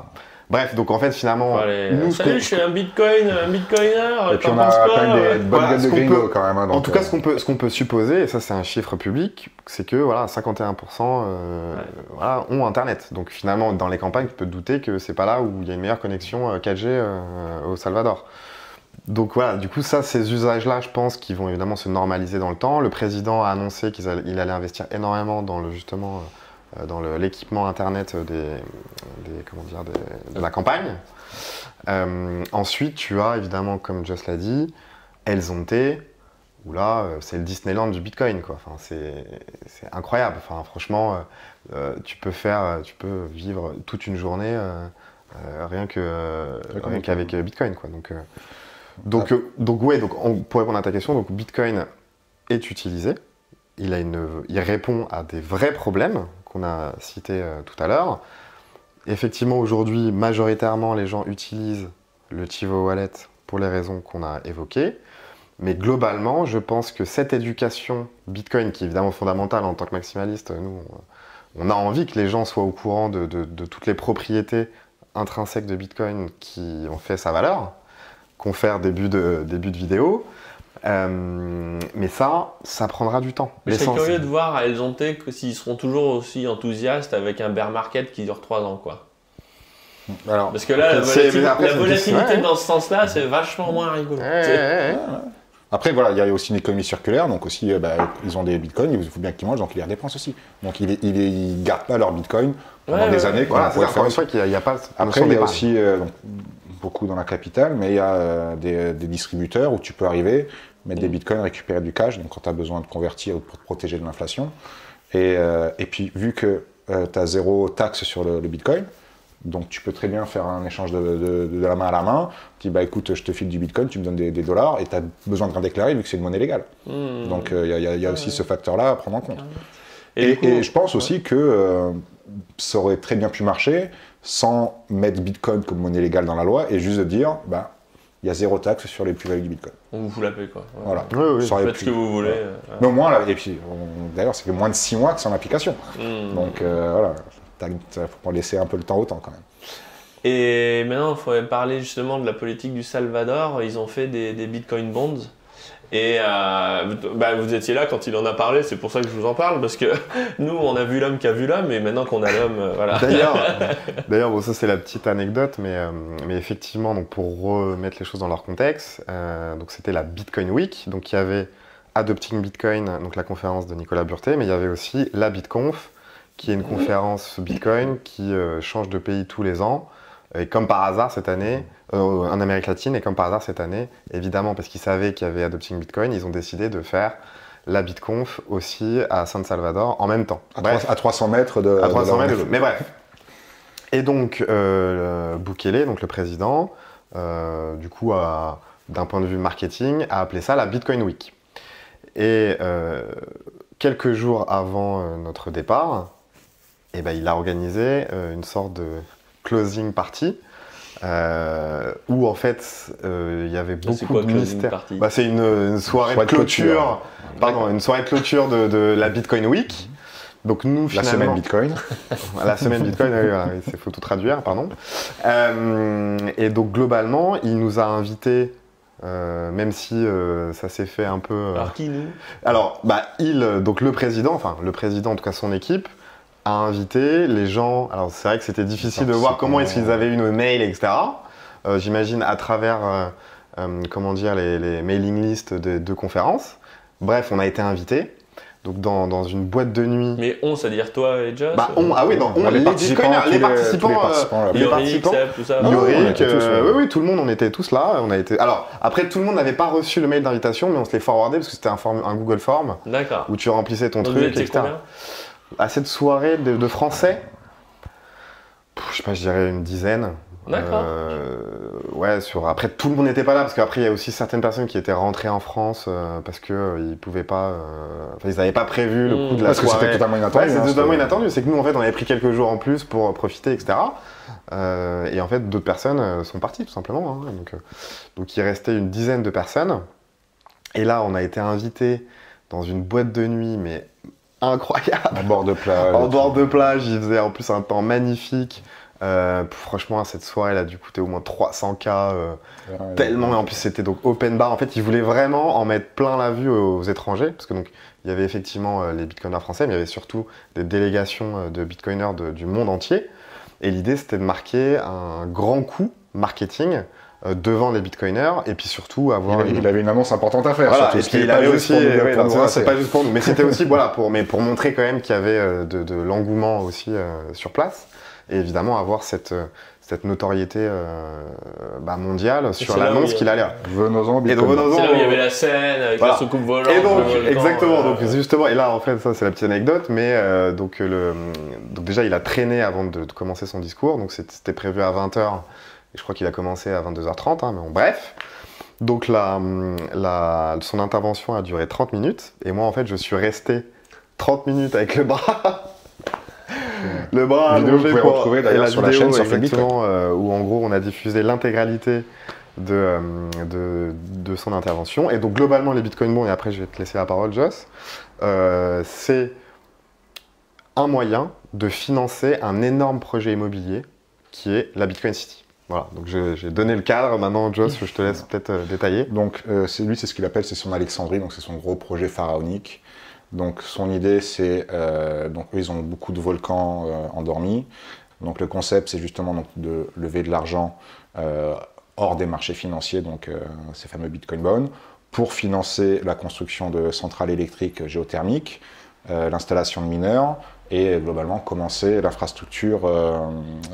Bref, donc en fait, finalement, aller- nous, Salut, je suis un bitcoin, un bitcoiner. Et puis on a quand même des bonnes Voilà, de gringo peut- quand même. hein, En tout cas, ce qu'on peut, ce qu'on peut supposer, et ça c'est un chiffre public, c'est que voilà, 51% euh, Ouais. voilà, ont Internet. Donc finalement, dans les campagnes, tu peux te douter que c'est pas là où il y a une meilleure connexion euh, 4G euh, au Salvador. Donc voilà, du coup, ça, ces usages-là, je pense qu'ils vont évidemment se normaliser dans le temps. Le président a annoncé qu'il allait, investir énormément dans le justement euh, dans l'équipement Internet des, des- comment dire, des- de la campagne. Euh, ensuite, tu as évidemment, comme Just l'a dit, Elzonte, où là, euh, c'est le Disneyland du Bitcoin, quoi. Enfin, c'est incroyable. Enfin, franchement, euh, tu peux faire, tu peux vivre toute une journée rien que rien Bitcoin. qu'avec Bitcoin, quoi. Donc, donc, on, pour répondre à ta question, Bitcoin est utilisé. Il répond à des vrais problèmes qu'on a cités euh, tout à l'heure. Effectivement, aujourd'hui, majoritairement, les gens utilisent le Tivo Wallet pour les raisons qu'on a évoquées. Mais globalement, je pense que cette éducation Bitcoin, qui est évidemment fondamentale en tant que maximaliste, nous, on, a envie que les gens soient au courant de toutes les propriétés intrinsèques de Bitcoin qui ont fait sa valeur, confère début de, début de vidéo. Euh, mais ça, ça prendra du temps. Mais je serais curieux de voir à Elzonte que s'ils seront toujours aussi enthousiastes avec un bear market qui dure 3 ans. quoi. Alors, Parce que là, la, volatil- après, la volatilité ouais. dans ce sens-là, c'est vachement moins rigolo. Ouais, ouais. Après, voilà, il y a aussi une économie circulaire, donc aussi, euh, bah, ils ont des bitcoins, il faut bien qu'ils mangent, donc ils les redépensent aussi. Donc ils ne gardent pas leurs bitcoins pendant des années, Voilà, c'est une aussi. fois qu'il n'y a, pas Après, il y a aussi euh, donc, beaucoup dans la capitale, mais il y a euh, des, des distributeurs où tu peux arriver, mettre des bitcoins, récupérer du cash, donc quand tu as besoin de convertir ou pour te protéger de l'inflation. Et, euh, et puis, vu que tu as zéro taxe sur le, le bitcoin, donc tu peux très bien faire un échange de, de- de la main à la main. Tu dis, bah écoute, je te file du bitcoin, tu me donnes des, des dollars, et tu as besoin de rien déclarer vu que c'est une monnaie légale. Hmm. Donc euh, il y a- il y a, il y a aussi ce facteur-là à prendre en compte. Et, Et, du coup, et je pense aussi que euh, ça aurait très bien pu marcher sans mettre Bitcoin comme monnaie légale dans la loi et juste de dire, bah, il y a zéro taxe sur les plus-values du Bitcoin. on vous fout la paix quoi. Ouais. Voilà. Oui, oui. Ça Faites ce que vous voulez. Euh, Mais au moins, là, et puis, d'ailleurs, c'est que moins de six mois que c'est en application. hmm. Donc euh, voilà, il faut laisser un peu le temps au temps quand même. Et maintenant, il faudrait parler justement de la politique du Salvador. Ils ont fait des, des Bitcoin bonds. Et euh, bah, vous étiez là quand il en a parlé, c'est pour ça que je vous en parle, parce que nous, on a vu l'homme qui a vu l'homme, et maintenant qu'on a l'homme, euh, voilà. D'ailleurs, d'ailleurs bon, ça c'est la petite anecdote, mais, euh, mais effectivement, donc, pour remettre les choses dans leur contexte, euh, donc c'était la Bitcoin Week, donc il y avait Adopting Bitcoin, donc la conférence de Nicolas Burté, mais il y avait aussi la BitConf, qui est une conférence Bitcoin qui euh, change de pays tous les ans. Et comme par hasard cette année, euh, en Amérique latine, et comme par hasard cette année, évidemment, parce qu'ils savaient qu'il y avait Adopting Bitcoin, ils ont décidé de faire la BitConf aussi à San Salvador en même temps. À, Bref, trois- à 300 mètres de. à de 300 là où mètres de. Mais bref. Et donc, euh, le Bukele, donc le président, euh, du coup, d'un point de vue marketing, a appelé ça la Bitcoin Week. Et euh, quelques jours avant euh, notre départ, eh ben, il a organisé une sorte de closing party. Euh, où en fait euh, il y avait C'est beaucoup quoi de mystères. Bah, c'est une, une soirée, de clôture, clôture. pardon, une soirée de clôture de, de la Bitcoin Week. Donc nous La semaine Bitcoin. la semaine Bitcoin, oui, voilà, il faut tout traduire, pardon. Euh, et donc globalement, il nous a invités, euh, même si euh, ça s'est fait un peu. euh, Alors qui nous? Alors, bah, il, donc le président, enfin le président, en tout cas son équipe, a invité les gens. Alors, c'est vrai que c'était difficile de voir comment est-ce qu'ils avaient eu nos mails, etc. Euh, J'imagine à travers, euh, euh, comment dire, les, les mailing lists de, de conférences. Bref, on a été invités. Donc, dans, dans une boîte de nuit. Mais on, c'est-à-dire toi et Joss Bah, on, ah oui, non, on, Bah, les les, participants, les les- participants, les participants, les participants. Tout ça. Ah, Yorick, tous, euh, ouais. oui, oui, tout le monde, on était tous là. On a été. Alors, après, tout le monde n'avait pas reçu le mail d'invitation, mais on se les forwardait parce que c'était un, Google Form D'accord. où tu remplissais ton Donc truc, etc. À cette soirée de, de français, je sais pas, je dirais une dizaine. D'accord. Euh, ouais, sur. Après, tout le monde n'était pas là parce qu'après, il y a aussi certaines personnes qui étaient rentrées en France euh, parce que euh, ils pouvaient pas. euh, Enfin, ils n'avaient pas prévu le Mmh. coup de la Parce que soirée. c'était totalement inattendu. Ouais, c'est hein, totalement inattendu. C'est que nous, en fait, on avait pris quelques jours en plus pour profiter, etc. Euh, et en fait, d'autres personnes sont parties, tout simplement. hein. Donc, euh, donc, il restait une dizaine de personnes. Et là, on a été invités dans une boîte de nuit, mais incroyable. En bord de plage. En bord de plage, il faisait en plus un temps magnifique. Euh, franchement, cette soirée, elle a dû coûter au moins 300K. euh, Ouais, tellement, et en plus, c'était donc open bar. En fait, ils voulaient vraiment en mettre plein la vue aux, étrangers. Parce que donc, il y avait effectivement euh, les bitcoiners français, mais il y avait surtout des délégations de bitcoiners de- du monde entier. Et l'idée, c'était de marquer un grand coup marketing devant les bitcoiners. Et puis surtout, avoir. Il, une- il avait une annonce importante à faire. voilà, surtout, et puis il avait aussi, ouais, nous c'est pas juste pour nous, mais c'était aussi voilà pour, mais pour montrer quand même qu'il y avait euh, de, de l'engouement aussi euh, sur place, et évidemment avoir cette euh, cette notoriété euh, bah, mondiale sur l'annonce qu'il allait. Venons-en, Et donc C'est là où il y avait la scène avec Voilà. la soucoupe volante. et donc, volcan, exactement, euh, donc justement, et là en fait, ça c'est la petite anecdote, mais euh, donc, le, donc déjà il a traîné avant de, de commencer son discours, donc c'était c'était prévu à 20h, et je crois qu'il a commencé à 22h30, hein, mais bon, bref. Donc la, la- son intervention a duré 30 minutes, et moi en fait je suis resté 30 minutes avec le bras. le bras vidéo vous pouvez pour- retrouver, et d'ailleurs, la sur la vidéo, chaîne sur Facebook. euh, où en gros on a diffusé l'intégralité de, euh, de, de son intervention. Et donc globalement les Bitcoin Bonds, et après je vais te laisser la parole Joss, euh, c'est un moyen de financer un énorme projet immobilier qui est la Bitcoin City. Voilà, donc j'ai donné le cadre, maintenant Joss, je te laisse peut-être euh, détailler. Donc, euh, lui, c'est ce qu'il appelle, c'est son Alexandrie, donc c'est son gros projet pharaonique. Donc, son idée, c'est, euh, donc eux, ils ont beaucoup de volcans endormis. Donc, le concept, c'est justement donc, de lever de l'argent hors des marchés financiers, donc ces fameux Bitcoin bonds, pour financer la construction de centrales électriques géothermiques, l'installation de mineurs et globalement commencer l'infrastructure euh,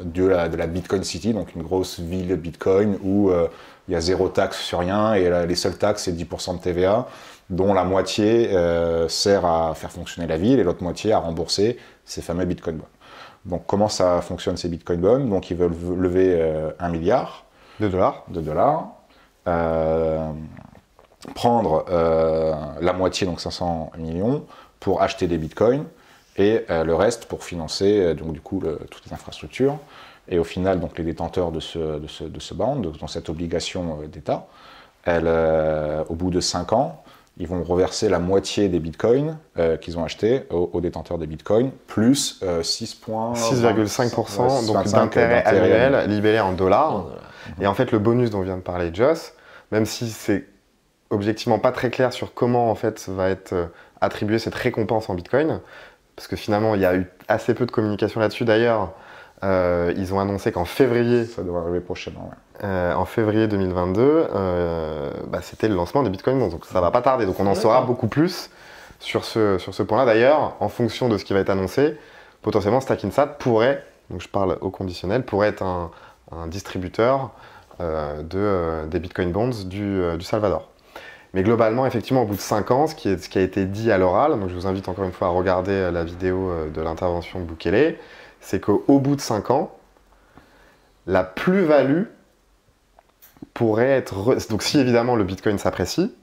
de, la, de la Bitcoin City, donc une grosse ville Bitcoin où euh, il y a zéro taxe sur rien et la- les seules taxes c'est 10% de TVA, dont la moitié euh, sert à faire fonctionner la ville et l'autre moitié à rembourser ces fameux Bitcoin bonds. Donc comment ça fonctionne ces Bitcoin bonds? Donc ils veulent lever un milliard 2 dollars. de dollars, euh, prendre euh, la moitié, donc 500 millions, pour acheter des bitcoins et euh, le reste pour financer euh, donc, du coup, le- toutes les infrastructures. Et au final, donc, les détenteurs de ce, de ce, de ce bond, de- dans cette obligation euh, d'État, au bout de 5 ans, ils vont reverser la moitié des bitcoins euh, qu'ils ont achetés aux, aux détenteurs des bitcoins, plus euh, 6 points- 6,5% donc 25 d'intérêt annuel libellé en dollars. voilà. Et en fait, le bonus dont vient de parler Joss, même si c'est objectivement pas très clair sur comment en fait va être attribuée cette récompense en Bitcoin, parce que finalement il y a eu assez peu de communication là-dessus. D'ailleurs, euh, ils ont annoncé qu'en février, Ça devrait arriver prochainement. ouais. euh, en février 2022, euh, bah, c'était le lancement des Bitcoin Bonds, donc ça va pas tarder. Donc on en saura beaucoup plus sur ce, sur ce point-là. D'ailleurs, en fonction de ce qui va être annoncé, potentiellement Stackinsat pourrait, donc je parle au conditionnel, pourrait être un, un distributeur euh, de, euh, des Bitcoin Bonds du, euh, du Salvador. Mais globalement, effectivement, au bout de 5 ans, ce qui, a été dit à l'oral, donc je vous invite encore une fois à regarder euh, la vidéo euh, de l'intervention de Bukele, c'est qu'au au bout de 5 ans, la plus-value pourrait être... re- Donc si évidemment le Bitcoin s'apprécie,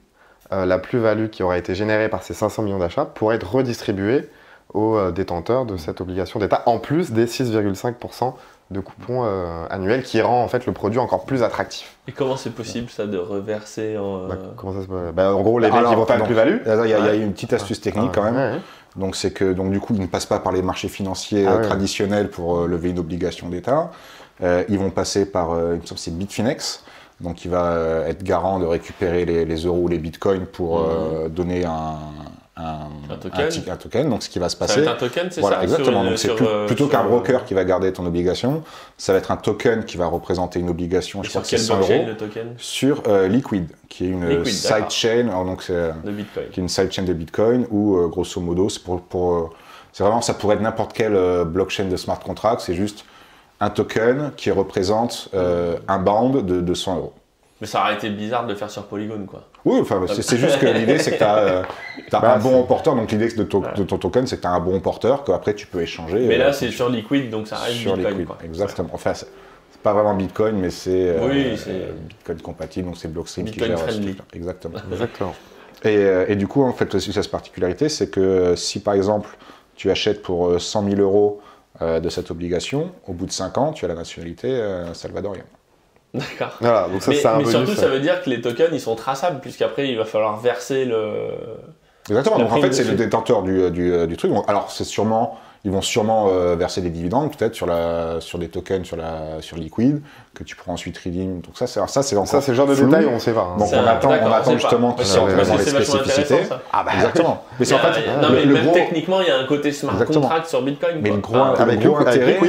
euh, la plus-value qui aura été générée par ces 500 millions d'achats pourrait être redistribuée aux détenteurs de cette obligation d'État, en plus des 6,5% de coupons euh, annuels qui rend en fait le produit encore plus attractif. Et comment c'est possible ça de reverser en. euh, Bah, comment ça se passe? Bah, En gros, les mecs Alors, ils vont faire une donc, plus-value. là, Il y, y a une petite astuce technique Ah, quand même. ouais, ouais. Donc c'est que donc du coup ils ne passent pas par les marchés financiers Ah euh, ouais. traditionnels pour euh, lever une obligation d'État. Euh, ils vont passer par euh, il me semble c'est Bitfinex, donc il va euh, être garant de récupérer les, les euros ou les bitcoins pour euh, donner un, un, Un token. ti- un token. Donc ce qui va se Ça va passer. être un token, c'est Voilà, ça exactement. une- Donc c'est plus- euh, plutôt qu'un euh, broker qui va garder ton obligation, ça va être un token qui va représenter une obligation. et Je crois Sur que 100 blockchain euros le token? sur euh, Liquid, qui est une Liquid, sidechain. Donc c'est de Bitcoin qui est une sidechain de Bitcoin où, euh, grosso modo, c'est pour, pour, euh, c'est vraiment, ça pourrait être n'importe quelle euh, blockchain de smart contract, c'est juste un token qui représente euh, un band de 200 euros. Mais ça aurait été bizarre de le faire sur Polygon quoi. Oui, enfin, c'est juste que l'idée, c'est que tu as, Bah, un bon porteur. Donc, l'idée de, ton- Ouais. de ton token, c'est que tu as un bon porteur qu'après tu peux échanger. Mais euh, là c'est sur Liquid donc ça reste sur Bitcoin Liquid. quoi. Exactement. Enfin, c'est pas vraiment Bitcoin, mais c'est euh, Oui, euh, Bitcoin compatible, donc c'est Blockstream qui Bitcoin gère ce friendly. truc-là. Exactement. Exactement. Et, euh, et du coup, en fait, aussi, cette particularité, c'est que euh, si par exemple, tu achètes pour euh, 100 000 euros euh, de cette obligation, au bout de 5 ans, tu as la nationalité euh, salvadorienne. D'accord. Voilà, donc ça Mais, c'est un mais surtout, ça veut dire que les tokens ils sont traçables, puisqu'après il va falloir verser le. Exactement. Donc en fait, c'est le détenteur du, du, euh, du truc. Bon, Alors, c'est sûrement, ils vont sûrement euh, verser des dividendes, peut-être sur la, sur des tokens, sur la, sur Liquid, que tu pourras ensuite redeem. Donc ça, c'est, ça, c'est encore Ça c'est le genre de flou. détail où on sait pas. hein. Donc, on un- attend- on attend justement que vraiment c'est les spécificités. ça. Ah bah, Exactement. Mais c'est en fait, non, le, mais le même gros, techniquement, il y a un côté smart Exactement. contract sur Bitcoin. Mais quoi. le gros, Enfin, avec le gros intérêt.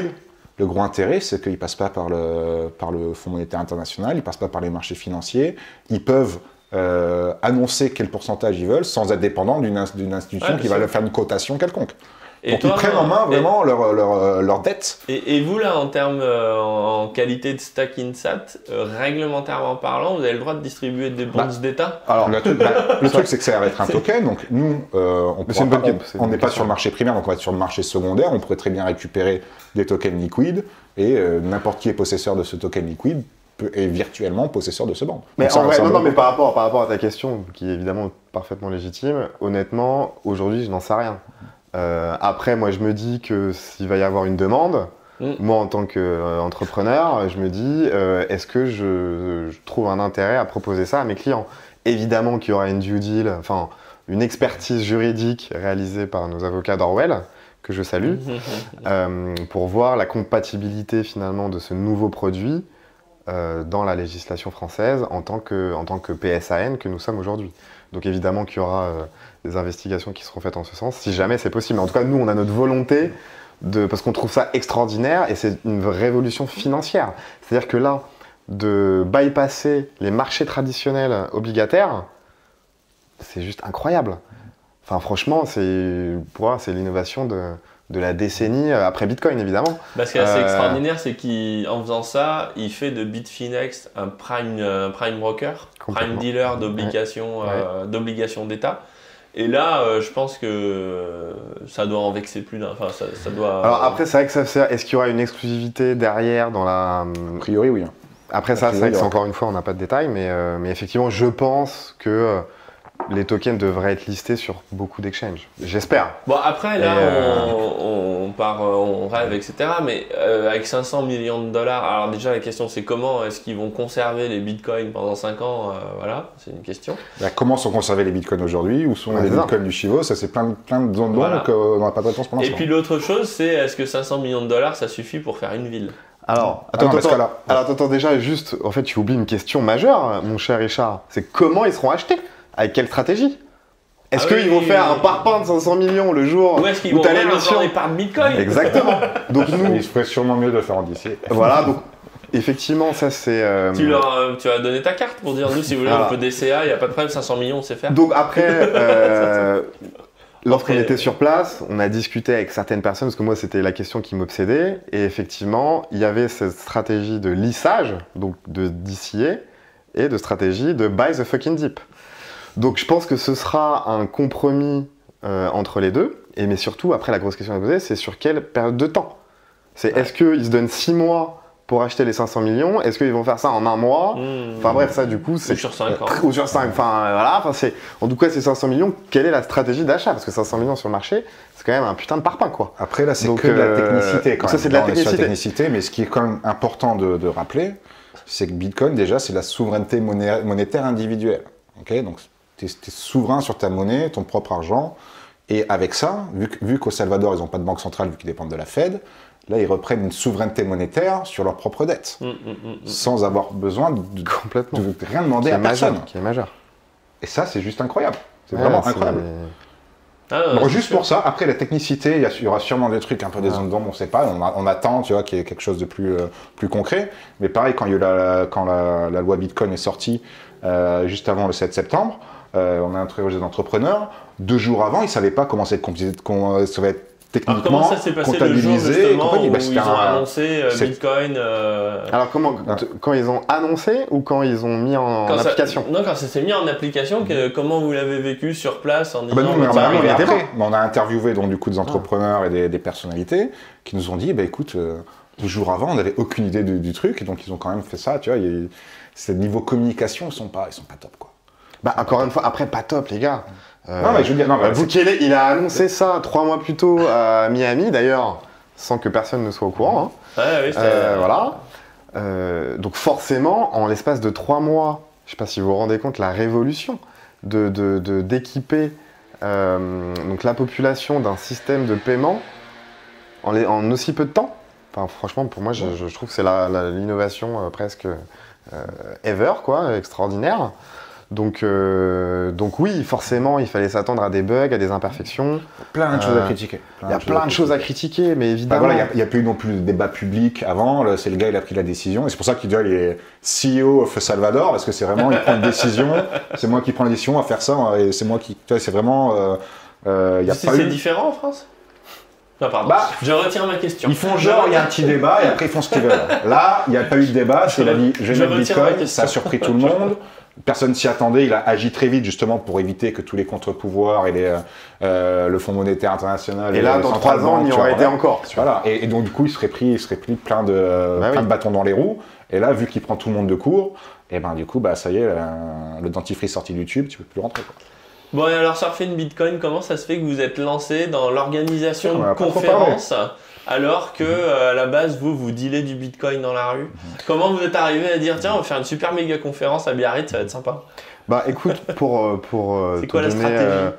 Le gros intérêt, c'est qu'ils passent pas par le, par le Fonds monétaire international, ils passent pas par les marchés financiers, ils peuvent euh, annoncer quel pourcentage ils veulent sans être dépendants d'une ins- d'une institution Ouais, qui va leur faire une cotation quelconque. Et Donc toi, ils prennent en main et- vraiment leur, leur, euh, leur dette. Et, et vous, là, en termes, euh, en, qualité de stack INSAT, euh, réglementairement parlant, vous avez le droit de distribuer des bonds Bah, d'État Alors, le truc, bah, le truc, c'est que ça va être un token. Donc nous, euh, on pas- n'est pas sur le marché primaire, donc on va être sur le marché secondaire. On pourrait très bien récupérer des tokens liquides et euh, n'importe qui est possesseur de ce token liquide peut, est virtuellement possesseur de ce banc. Mais Donc en vrai, non, mais par rapport, par rapport à ta question, qui est évidemment parfaitement légitime, honnêtement, aujourd'hui, je n'en sais rien. Euh, après, moi, je me dis que s'il va y avoir une demande, Mm. moi, en tant qu'entrepreneur, je me dis, euh, est-ce que je, je trouve un intérêt à proposer ça à mes clients? Évidemment qu'il y aura une due deal, enfin, une expertise juridique réalisée par nos avocats d'Orwell, que je salue, euh, pour voir la compatibilité finalement de ce nouveau produit dans la législation française en tant que, en tant que PSAN que nous sommes aujourd'hui. Donc évidemment qu'il y aura des investigations qui seront faites en ce sens, si jamais c'est possible. Mais en tout cas, nous, on a notre volonté, de, parce qu'on trouve ça extraordinaire et c'est une révolution financière. C'est-à-dire que là, de bypasser les marchés traditionnels obligataires, c'est juste incroyable. Enfin, franchement, c'est pour c'est l'innovation de, de la décennie euh, après Bitcoin, évidemment. Bah, ce qui est assez Euh, extraordinaire, c'est qu'en faisant ça, il fait de Bitfinex un prime, euh, un prime broker, prime dealer d'obligations euh, d'obligations d'État. Et là, euh, je pense que euh, ça doit en vexer plus d'un. Enfin, ça, ça doit. Alors après, c'est vrai que ça sert. Est-ce qu'il y aura une exclusivité derrière dans la. A priori, oui. Après A ça, c'est priori, vrai que c'est encore une fois, on n'a pas de détails, mais, euh, mais effectivement, je pense que euh, les tokens devraient être listés sur beaucoup d'exchanges. J'espère. Bon, après, là, Et, euh, on, on part, euh, on rêve, etc. Mais euh, avec 500 millions de dollars, alors déjà, la question, c'est comment est-ce qu'ils vont conserver les bitcoins pendant 5 ans euh, Voilà, c'est une question. Bah, comment sont conservés les bitcoins aujourd'hui? Où sont les bitcoins du Chivo? Ça, c'est plein, de- plein de zones Voilà. d'ombre qu'on n'a pas de réponse pour Et l'instant. puis l'autre chose, c'est est-ce que 500 millions de dollars, ça suffit pour faire une ville? Alors, Ah non, attends, attends, là- alors, attends, déjà, juste, en fait, tu oublies une question majeure, mon cher Richard. C'est comment ils seront achetés? Avec quelle stratégie Est-ce Ah oui, qu'ils vont oui, faire oui. un parpaing de 500 millions le jour Où est-ce qu'ils vont vendre l'émission de Bitcoin Exactement. Donc nous, Il ferait sûrement mieux de le faire en DC. voilà, donc effectivement, ça c'est. euh, Tu leur euh, tu as donné ta carte pour dire nous si vous voulez Voilà. on peut DCA, il n'y a pas de problème, 500 millions on sait faire. Donc après, euh, lorsqu'on était sur place, on a discuté avec certaines personnes, parce que moi c'était la question qui m'obsédait, et effectivement, il y avait cette stratégie de lissage, donc de DCA, et de stratégie de buy the fucking dip. Donc je pense que ce sera un compromis euh, entre les deux, et mais surtout, après la grosse question à poser, c'est sur quelle période de temps? C'est est-ce qu'ils se donnent 6 mois pour acheter les 500 millions? Est-ce qu'ils vont faire ça en un mois? Hmm. Enfin bref, ça du coup, c'est Ou sur 5 ans. ou sur 5, enfin euh, voilà, enfin c'est en tout cas ces 500 millions, quelle est la stratégie d'achat? Parce que 500 millions sur le marché, c'est quand même un putain de parpaing quoi. Après, là, c'est Donc, que de la euh, technicité. Quand ça, même. c'est de la technicité. technicité, mais ce qui est quand même important de, de rappeler, c'est que Bitcoin, déjà, c'est la souveraineté moné- monétaire individuelle. Ok Donc, tu es, souverain sur ta monnaie, ton propre argent. Et avec ça, vu, vu qu'au Salvador, ils n'ont pas de banque centrale, vu qu'ils dépendent de la Fed, là, ils reprennent une souveraineté monétaire sur leurs propres dettes, Hmm, hmm, hmm, hmm. sans avoir besoin de, de- Complètement. de rien demander qui, à majeur, personne. qui est majeur. Et ça, c'est juste incroyable. C'est Ouais, vraiment incroyable. Ah, Bon, juste sûr. pour ça, après la technicité, il y, aura sûrement des trucs un peu des zones d'ombre, on sait pas, on, a- on attend, tu vois, qu'il y ait quelque chose de plus, euh, plus concret. Mais pareil, quand, il y a eu la, quand la, la loi Bitcoin est sortie, euh, juste avant le 7 septembre, euh, on a interrogé des entrepreneurs. Deux jours avant, ils ne savaient pas comment ça va être, compli- qu'on- ça va être Alors techniquement comment ça s'est passé le jour comptabilisé et justement compagnie. où Bah, ils ont annoncé euh, c'est- Bitcoin euh, Alors comment Ah. quand ils ont annoncé ou quand ils ont mis en, quand ça- application? Non, quand ça s'est mis en application, que- comment vous l'avez vécu sur place en Ah bah disant on, bah, arrivé on après. a interviewé donc du coup Ah. des entrepreneurs et des, des personnalités qui nous ont dit, bah écoute, euh, deux jours avant, on n'avait aucune idée du, du truc, et donc ils ont quand même fait ça, tu vois. il y a- C'est niveau communication, ils sont pas, ils sont pas top quoi. Bah encore une fois, après pas top les gars. Euh, non mais je veux dire, non, Bukele, il a annoncé ça trois mois plus tôt à Miami d'ailleurs, sans que personne ne soit au courant. hein. Ouais, oui, Euh, voilà. Euh, donc forcément, en l'espace de trois mois, je sais pas si vous vous rendez compte la révolution de de- de- d'équiper euh, donc la population d'un système de paiement en, les- en aussi peu de temps. Enfin, franchement, pour moi, je, je trouve que c'est l'innovation euh, presque euh, ever, quoi, extraordinaire. Donc, euh, donc oui, forcément, il fallait s'attendre à des bugs, à des imperfections. plein de choses Euh, à critiquer. Il y a plein de choses à critiquer, mais Bah évidemment. voilà, il y a- il n'y a, plus non plus de débat public avant. C'est le gars, il a pris la décision. Et c'est pour ça qu'il dit, il est CEO of Salvador, parce que c'est vraiment, il prend une décision. C'est moi qui prends la décision à faire ça. Et c'est moi qui. Tu vois, c'est vraiment. euh, euh, y a C'est pas c'est eu- différent en France? Non, pardon. Bah, je retire ma question. Ils font genre, il y a un petit débat, et après ils font ce qu'ils veulent. Là, il n'y a pas eu de débat, c'est Je il a dit, re- je je ma Bitcoin, ça a surpris tout le monde. Personne s'y attendait, il a agi très vite justement pour éviter que tous les contre-pouvoirs et les, euh, le Fonds monétaire international. Et là, dans trois ans, on banques, y aurait été encore. Voilà. Et, et donc du coup, il serait pris, il serait pris plein de, Bah plein oui. de bâtons dans les roues. Et là, vu qu'il prend tout le monde de court, et ben du coup, bah ça y est, euh, le dentifrice sorti du tube, tu peux plus rentrer. Quoi. Bon, et alors, Surfing Bitcoin, comment ça se fait que vous êtes lancé dans l'organisation de conférences alors que, euh, à la base, vous, vous dealez du Bitcoin dans la rue? Comment vous êtes arrivé à dire, tiens, on va faire une super méga conférence à Biarritz, ça va être sympa? Bah écoute, pour, pour, euh, te quoi donner, stratégie? euh,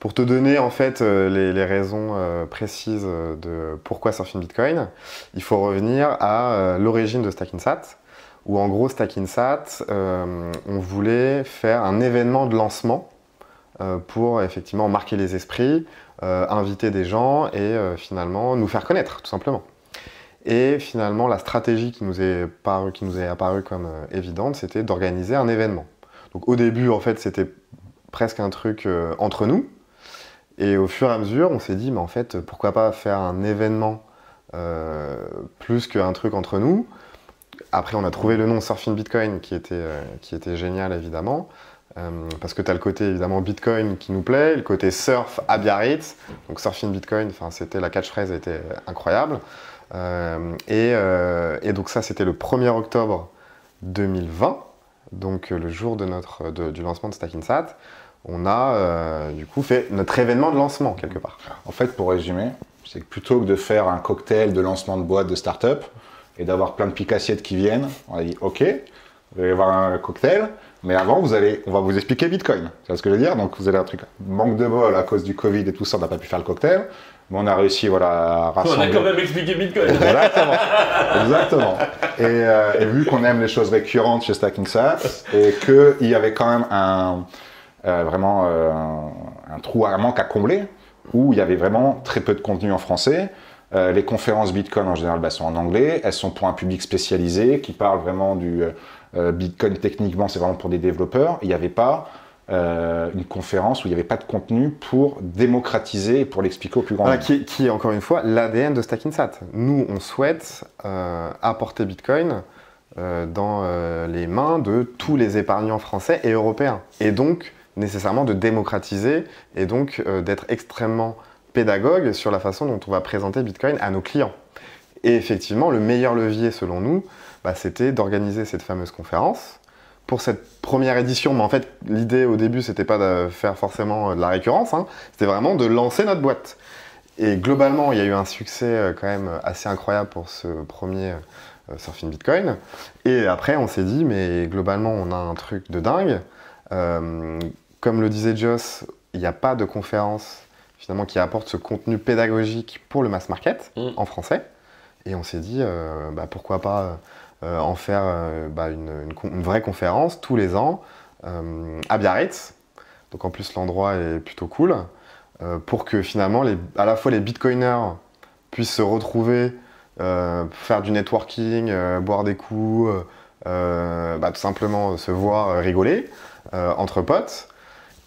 pour te donner en fait euh, les, les raisons euh, précises de pourquoi Surfing Bitcoin, il faut revenir à l'origine de Stackinsat, où en gros Stackinsat, on voulait faire un événement de lancement pour effectivement marquer les esprits, euh, inviter des gens et euh, finalement nous faire connaître tout simplement. Et finalement, la stratégie qui nous est, qui nous est apparue comme euh, évidente, c'était d'organiser un événement. Donc au début, en fait, c'était presque un truc euh, entre nous. Et au fur et à mesure, on s'est dit, mais en fait, pourquoi pas faire un événement euh, plus qu'un truc entre nous? Après, on a trouvé le nom Surfing Bitcoin qui était, euh, qui était génial, évidemment. Euh, parce que tu as le côté évidemment Bitcoin qui nous plaît, le côté surf à Biarritz. Donc Surfing Bitcoin, c'était la catchphrase était incroyable. Euh, et, euh, et donc ça, c'était le 1er octobre 2020, donc euh, le jour de notre, du lancement de Stackinsat. On a du coup fait notre événement de lancement quelque part. En fait, pour résumer, c'est que plutôt que de faire un cocktail de lancement de boîte de start-up et d'avoir plein de picassiettes qui viennent, on a dit OK, vous allez avoir un cocktail, mais avant, vous allez, on va vous expliquer Bitcoin. Tu vois ce que je veux dire? Donc, vous avez un truc, manque de bol à cause du Covid et tout ça, on n'a pas pu faire le cocktail. Mais on a réussi voilà, à rassembler. On a quand même expliqué Bitcoin. Exactement. Exactement. Et, euh, et vu qu'on aime les choses récurrentes chez Stacking Sats et qu'il y avait quand même un, euh, vraiment euh, un, un trou, un manque à combler, où il y avait vraiment très peu de contenu en français. Les conférences Bitcoin en général bah, sont en anglais. Elles sont pour un public spécialisé qui parle vraiment du Bitcoin techniquement, c'est vraiment pour des développeurs. Il n'y avait pas euh, une conférence où il n'y avait pas de contenu pour démocratiser et pour l'expliquer au plus grand Voilà, nombre. qui, qui est encore une fois l'ADN de Stacking Sat. Nous, on souhaite euh, apporter Bitcoin euh, dans euh, les mains de tous les épargnants français et européens. Et donc, nécessairement, de démocratiser et donc euh, d'être extrêmement pédagogue sur la façon dont on va présenter Bitcoin à nos clients. Et effectivement, le meilleur levier, selon nous, bah, c'était d'organiser cette fameuse conférence pour cette première édition. Mais en fait, l'idée au début, c'était pas de faire forcément euh, de la récurrence, hein. c'était vraiment de lancer notre boîte. Et globalement, il y a eu un succès euh, quand même assez incroyable pour ce premier euh, Surfing Bitcoin. Et après, on s'est dit, mais globalement, on a un truc de dingue. Euh, comme le disait Joss, il n'y a pas de conférence finalement qui apporte ce contenu pédagogique pour le mass market Mm. en français. Et on s'est dit, euh, bah, pourquoi pas euh, en faire euh, bah, une, vraie conférence tous les ans euh, à Biarritz. Donc en plus, l'endroit est plutôt cool euh, pour que finalement, à la fois les bitcoiners puissent se retrouver, euh, faire du networking, euh, boire des coups, euh, euh, bah, tout simplement se voir euh, rigoler euh, entre potes,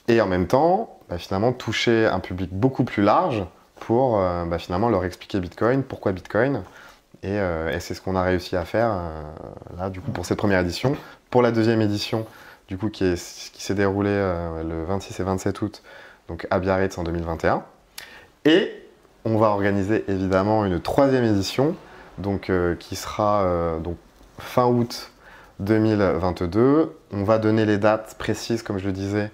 et en même temps, bah, finalement, toucher un public beaucoup plus large pour euh, finalement leur expliquer Bitcoin, pourquoi Bitcoin. Et, euh, et c'est ce qu'on a réussi à faire euh, là, du coup, pour cette première édition. Pour la deuxième édition, du coup, qui est- qui s'est déroulée euh, le 26 et 27 août, donc à Biarritz en 2021. Et on va organiser évidemment une troisième édition, donc, qui sera donc, fin août 2022. On va donner les dates précises, comme je le disais,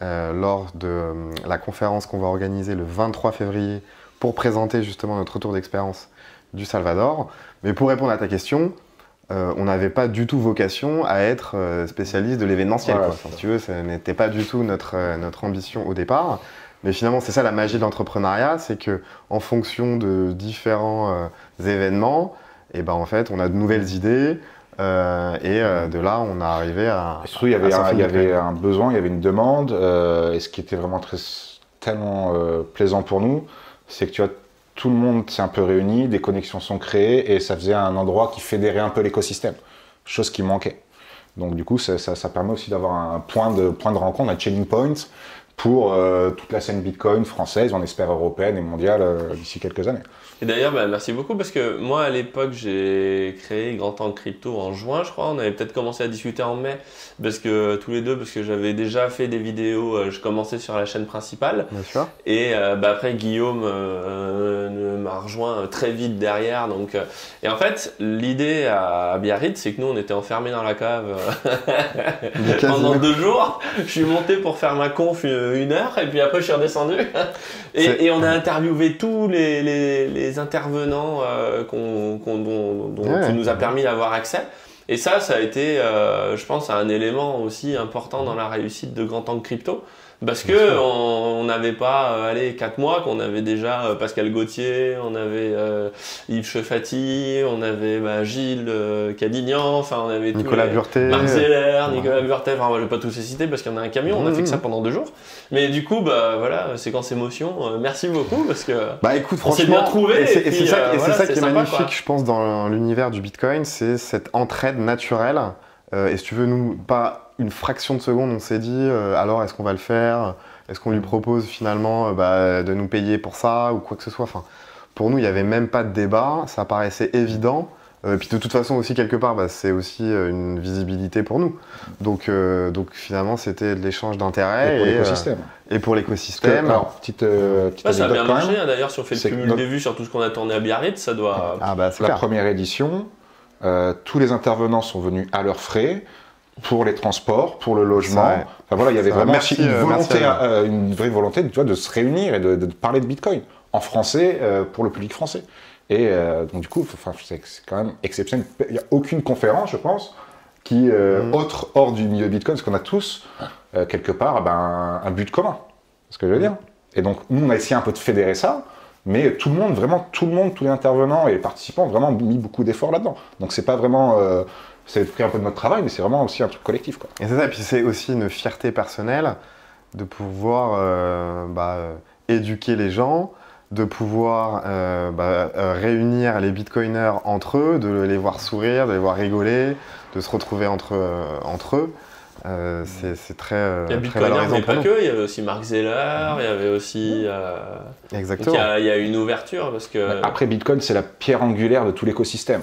lors de la conférence qu'on va organiser le 23 février pour présenter justement notre retour d'expérience du Salvador. Mais pour répondre à ta question, euh, on n'avait pas du tout vocation à être euh, spécialiste de l'événementiel. Voilà, si tu veux, ce n'était pas du tout notre, euh, notre ambition au départ. Mais finalement, c'est ça la magie de l'entrepreneuriat, c'est que en fonction de différents événements, et ben en fait, on a de nouvelles idées. et de là, on a arrivé à. Et surtout, il y avait, un, il y avait un besoin, il y avait une demande. et ce qui était vraiment très, tellement plaisant pour nous, c'est que tu vois, tout le monde s'est un peu réuni, des connexions sont créées et ça faisait un endroit qui fédérait un peu l'écosystème, chose qui manquait. Donc du coup, ça, permet aussi d'avoir un point de, point de rencontre, un chaining point pour euh, toute la scène Bitcoin française, on espère européenne et mondiale euh, d'ici quelques années. Et d'ailleurs, bah, merci beaucoup parce que moi à l'époque j'ai créé Grand Temps Crypto en juin, je crois. On avait peut-être commencé à discuter en mai parce que tous les deux, parce que j'avais déjà fait des vidéos. euh, je commençais sur la chaîne principale Bien sûr. et euh, bah, après Guillaume euh, euh, m'a rejoint euh, très vite derrière. Donc euh, et en fait l'idée à, Biarritz, c'est que nous on était enfermés dans la cave euh, pendant deux jours. Je suis monté pour faire ma conf euh, une heure et puis après je suis redescendu. Et, et on a interviewé tous les, les, les intervenants euh, qu'on, qu'on- dont, dont Ouais. nous as permis d'avoir accès. Et ça, ça a été, euh, je pense, un élément aussi important dans la réussite de Grand Temps Crypto. Parce que on n'avait pas, euh, allez, 4 mois, qu'on avait déjà euh, Pascal Gauthier, on avait euh, Yves Chefati, on avait bah, Gilles Cadignan, enfin on avait Nicolas Burté. Marc Zeller, Ouais. Nicolas Burtet, enfin je vais pas tous les citer parce qu'il y en a un camion, on a Mmh. fait que ça pendant deux jours. Mais du coup, bah voilà, séquence émotion, merci beaucoup parce que Bah écoute, On s'est bien trouvés, et c'est ça, voilà, qui est sympa, magnifique, quoi. je pense, dans l'univers du Bitcoin, c'est cette entraide naturelle. Euh, et si tu veux, nous, pas une fraction de seconde, on s'est dit, euh, alors est-ce qu'on va le faire? Est-ce qu'on lui propose finalement euh, bah, de nous payer pour ça ou quoi que ce soit? Enfin, Pour nous, il n'y avait même pas de débat, ça paraissait évident. Euh, et puis de toute façon aussi quelque part, bah, c'est aussi euh, une visibilité pour nous. Donc, euh, donc finalement, c'était de l'échange d'intérêts Et pour et, euh, l'écosystème. et pour l'écosystème. alors, petite, euh, petite ça a bien marché hein, d'ailleurs si on fait le cumul notre- des vues sur tout ce qu'on a tourné à Biarritz, ça doit. Ah bah c'est La clair. première édition, euh, tous les intervenants sont venus à leurs frais pour les transports, pour le logement. Enfin, voilà, il y avait Ça, vraiment merci, une euh, volonté, à euh, une vraie volonté tu vois, de se réunir et de, de parler de Bitcoin en français euh, pour le public français. Et euh, donc du coup, c'est quand même exceptionnel. Il n'y a aucune conférence, je pense, qui euh, Mm. autre hors du milieu Bitcoin, parce qu'on a tous euh, quelque part ben, un but commun. C'est ce que je veux dire. Et donc nous, on a essayé un peu de fédérer ça. Mais tout le monde, vraiment tout le monde, tous les intervenants et les participants ont vraiment mis beaucoup d'efforts là-dedans. Donc c'est pas vraiment, euh, c'est pris un peu de notre travail, mais c'est vraiment aussi un truc collectif. Et c'est ça, et puis c'est aussi une fierté personnelle de pouvoir euh, bah, euh, éduquer les gens, de pouvoir euh, bah, réunir les bitcoiners entre eux, de les voir sourire, de les voir rigoler, de se retrouver entre eux. Euh, c'est c'est très, euh, Il y a très Bitcoiner, mais pas que. Il y avait aussi Mark Zeller, il y avait aussi. euh, donc il Exactement. y, a, il y a une ouverture parce que. Après, Bitcoin, c'est la pierre angulaire de tout l'écosystème.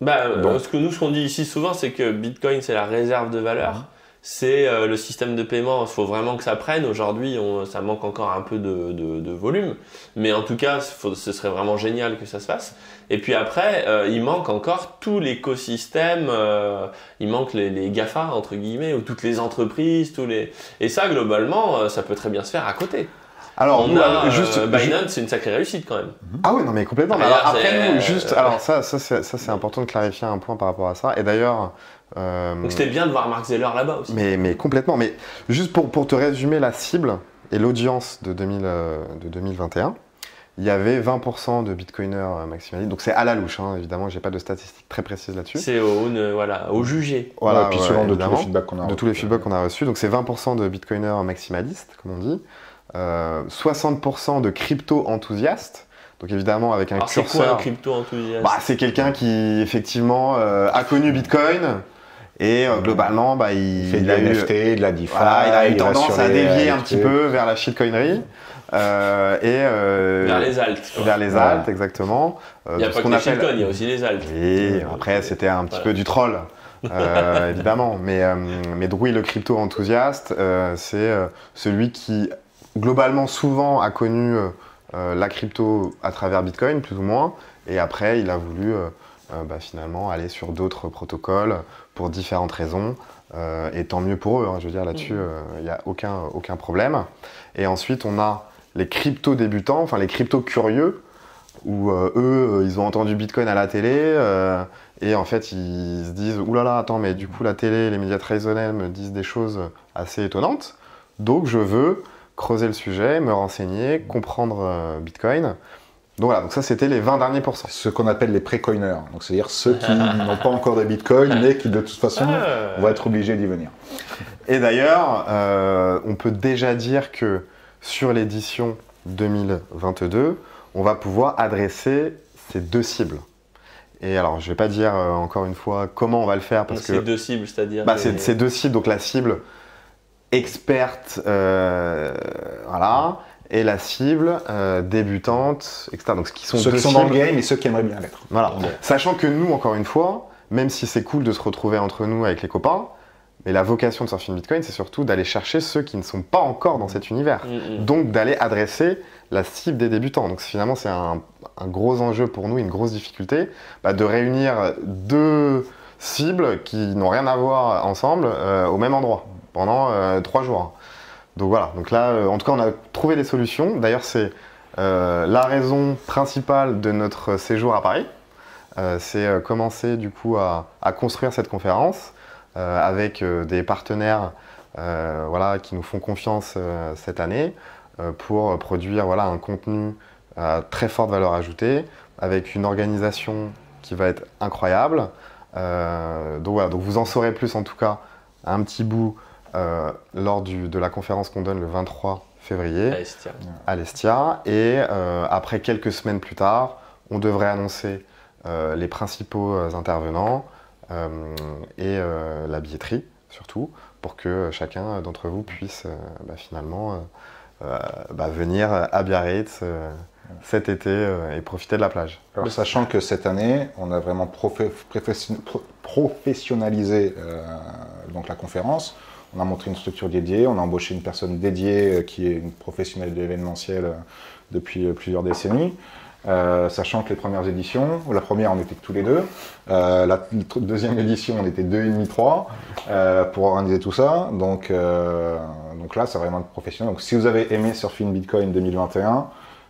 Bah, euh, Bon. ce que nous, ce qu'on dit ici souvent, c'est que Bitcoin, c'est la réserve de valeur. C'est euh, le système de paiement. Il faut vraiment que ça prenne. Aujourd'hui, on- ça manque encore un peu de, de- de volume. Mais en tout cas, faut- ce serait vraiment génial que ça se fasse. Et puis après, euh, il manque encore tout l'écosystème. euh, il manque les, les GAFA, entre guillemets, ou toutes les entreprises. Tous les... Et ça, globalement, euh, ça peut très bien se faire à côté. Alors, on nous, a juste, euh, Binance, c'est une sacrée réussite quand même. Ah oui, non, mais complètement. Mais alors, après, nous, juste, alors ça, ça, c'est important de clarifier un point par rapport à ça. Et d'ailleurs, euh, Donc c'était bien de voir Mark Zeller là-bas aussi. mais, mais complètement. Mais juste pour, pour te résumer la cible et l'audience de, 2000, de 2021, il y avait 20% de bitcoiners euh, maximalistes. Donc c'est à la louche, hein, évidemment, j'ai pas de statistiques très précises là-dessus. C'est au, euh, voilà, au jugé. Voilà, Ouais, puis ouais, selon de tous les feedbacks qu'on a de tous les feedbacks qu'on a reçus. Donc c'est 20% de bitcoiners maximalistes, comme on dit, euh, 60% de crypto-enthousiastes. Donc évidemment avec un Alors c'est quoi curseur. un crypto enthousiaste Bah, c'est quelqu'un qui effectivement euh, a connu Bitcoin et euh, globalement bah, il, Il fait de la eu, NFT, de la DeFi. voilà, il a eu tendance à dévier un NFT. petit peu vers la shitcoinerie euh, et euh, Vers les altes. quoi. vers les altes exactement. Euh, Il n'y a pas que les appelle- il y a aussi les altes. oui, après c'était un petit Voilà. peu du troll, euh, évidemment. Mais, euh, mais oui, le crypto enthousiaste, euh, c'est euh, celui qui globalement souvent a connu la crypto à travers Bitcoin, plus ou moins, et après il a voulu bah, finalement aller sur d'autres protocoles pour différentes raisons. euh, et tant mieux pour eux, hein, je veux dire là-dessus, euh, il n'y a aucun, aucun problème. Et ensuite, on a les crypto débutants, enfin les crypto curieux, où euh, eux, euh, ils ont entendu Bitcoin à la télé, euh, et en fait, ils se disent Ouh là là, attends, mais du coup, la télé, les médias traditionnels me disent des choses assez étonnantes. Donc, je veux creuser le sujet, me renseigner, comprendre euh, Bitcoin. Donc voilà, donc ça, c'était les 20 derniers pourcents. Ce qu'on appelle les pré-coiners. Donc c'est-à-dire ceux qui n'ont pas encore de Bitcoin, mais qui de toute façon Ah. vont être obligés d'y venir. Et d'ailleurs, euh, on peut déjà dire que sur l'édition 2022, on va pouvoir adresser ces deux cibles. Et alors, je vais pas dire euh, encore une fois comment on va le faire parce C'est que deux cibles, c'est-à-dire. bah, les- c'est c'est deux cibles, donc la cible experte, euh, voilà, et la cible euh, débutante, etc. Donc, ce qui sont Ceux deux qui sont dans le cibles. game et ceux qui aimeraient bien l'être. Voilà. Sachant que nous, encore une fois, même si c'est cool de se retrouver entre nous avec les copains, mais la vocation de Surfing Bitcoin, c'est surtout d'aller chercher ceux qui ne sont pas encore dans cet univers. Mm, mm. Donc d'aller adresser la cible des débutants. Donc finalement, c'est un, un gros enjeu pour nous, une grosse difficulté, bah, de réunir deux cibles qui n'ont rien à voir ensemble euh, au même endroit pendant euh, trois jours. Donc voilà, donc là, euh, en tout cas, on a trouvé des solutions. D'ailleurs, c'est la raison principale de notre séjour à Paris. C'est commencer du coup à, à construire cette conférence avec euh, des partenaires euh, voilà, qui nous font confiance euh, cette année euh, pour produire voilà, un contenu à très forte valeur ajoutée avec une organisation qui va être incroyable. Euh, donc voilà, donc vous en saurez plus en tout cas un petit bout euh, lors du- de la conférence qu'on donne le 23 février à l'Estia. Et euh, après quelques semaines plus tard, on devrait annoncer euh, les principaux euh, intervenants euh, et euh, la billetterie surtout, pour que chacun d'entre vous puisse euh, bah, finalement euh, euh, bah, venir à Biarritz euh, cet été euh, et profiter de la plage. Alors, sachant que cette année, on a vraiment profé- profession- pro- professionnalisé euh, donc la conférence. On a montré une structure dédiée, on a embauché une personne dédiée euh, qui est une professionnelle de l'événementiel euh, depuis euh, plusieurs décennies. Euh, sachant que les premières éditions, la première on était tous les deux, Euh, la deuxième édition on était deux et demi, trois euh, pour organiser tout ça. Donc, euh, donc là c'est vraiment professionnel. Donc si vous avez aimé Surfing Bitcoin 2021,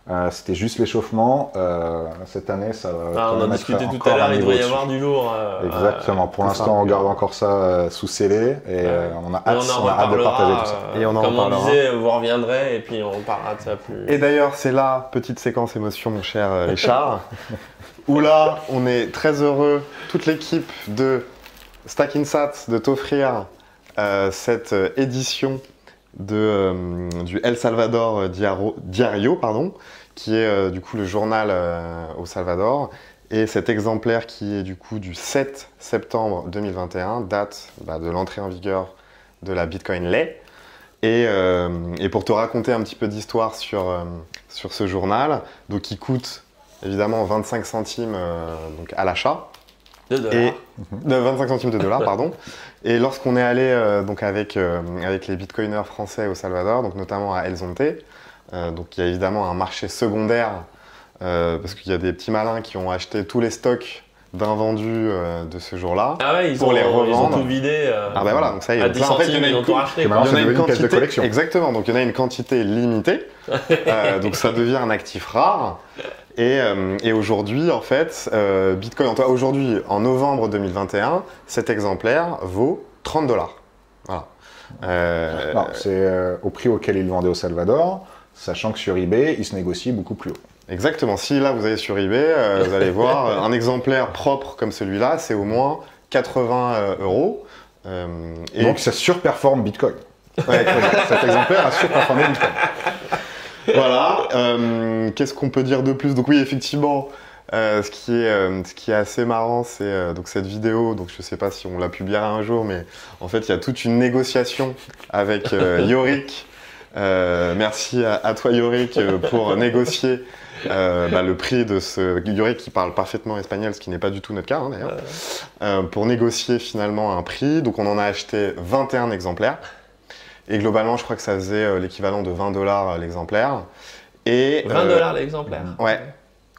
Euh, C'était juste l'échauffement. Euh, cette année, ça va. Ah, on en discutait tout à l'heure, il devrait y avoir du lourd. euh, Exactement. Pour l'instant, on garde encore ça euh, sous scellé et euh, on a hâte, on en on a hâte de reparlera. partager tout ça. euh, Et on en comme on disait, vous reviendrez et puis on parlera de ça plus. Et d'ailleurs, c'est la petite séquence émotion, mon cher Richard, où là, on est très heureux, toute l'équipe de Stack Insat, de t'offrir euh, cette édition de, euh, du El Salvador Diaro- Diario, pardon, qui est euh, du coup le journal euh, au Salvador. Et cet exemplaire qui est du coup du 7 septembre 2021, date bah, de l'entrée en vigueur de la Bitcoin Lay. Et, et pour te raconter un petit peu d'histoire sur, sur ce journal, donc qui coûte évidemment 25 centimes donc à l'achat, Deux dollars. et de 25 centimes de dollars, pardon. Et lorsqu'on est allé euh, donc avec, euh, avec les bitcoiners français au Salvador, donc notamment à El Zonte, euh, donc il y a évidemment un marché secondaire euh, parce qu'il y a des petits malins qui ont acheté tous les stocks d'invendus euh, de ce jour-là. Ah ouais, ils, pour ont, les ils ont revendre. tout vidé. euh, Ah ben voilà, donc ça y est. à Donc 10 là, en fait, il y en a une tout racheté. Il y en a une de quantité, collection. exactement. Donc il y en a une quantité limitée. Euh, donc ça devient un actif rare. Et, euh, et aujourd'hui, en fait, euh, Bitcoin, en aujourd'hui, en novembre 2021, cet exemplaire vaut 30 dollars. Voilà. Euh, c'est au prix auquel il vendait au Salvador, sachant que sur eBay, il se négocie beaucoup plus haut. Exactement. Si là vous allez sur eBay, vous allez voir un exemplaire propre comme celui-là, c'est au moins 80 euh, euros. Et Donc ça surperforme Bitcoin. Ouais, Cet exemplaire a surperformé Bitcoin. voilà. euh, Qu'est-ce qu'on peut dire de plus? Donc oui, effectivement, euh, ce, qui est, euh, ce qui est assez marrant, c'est euh, donc cette vidéo. Donc je sais pas si on la publiera un jour, mais en fait, il y a toute une négociation avec Yorick. Merci à, à toi Yorick pour négocier bah, le prix de ce Yorick qui parle parfaitement espagnol, ce qui n'est pas du tout notre cas hein, d'ailleurs. Pour négocier finalement un prix. Donc on en a acheté 21 exemplaires. Et globalement, je crois que ça faisait euh, l'équivalent de 20 dollars l'exemplaire. Et 20 euh, dollars l'exemplaire. Ouais,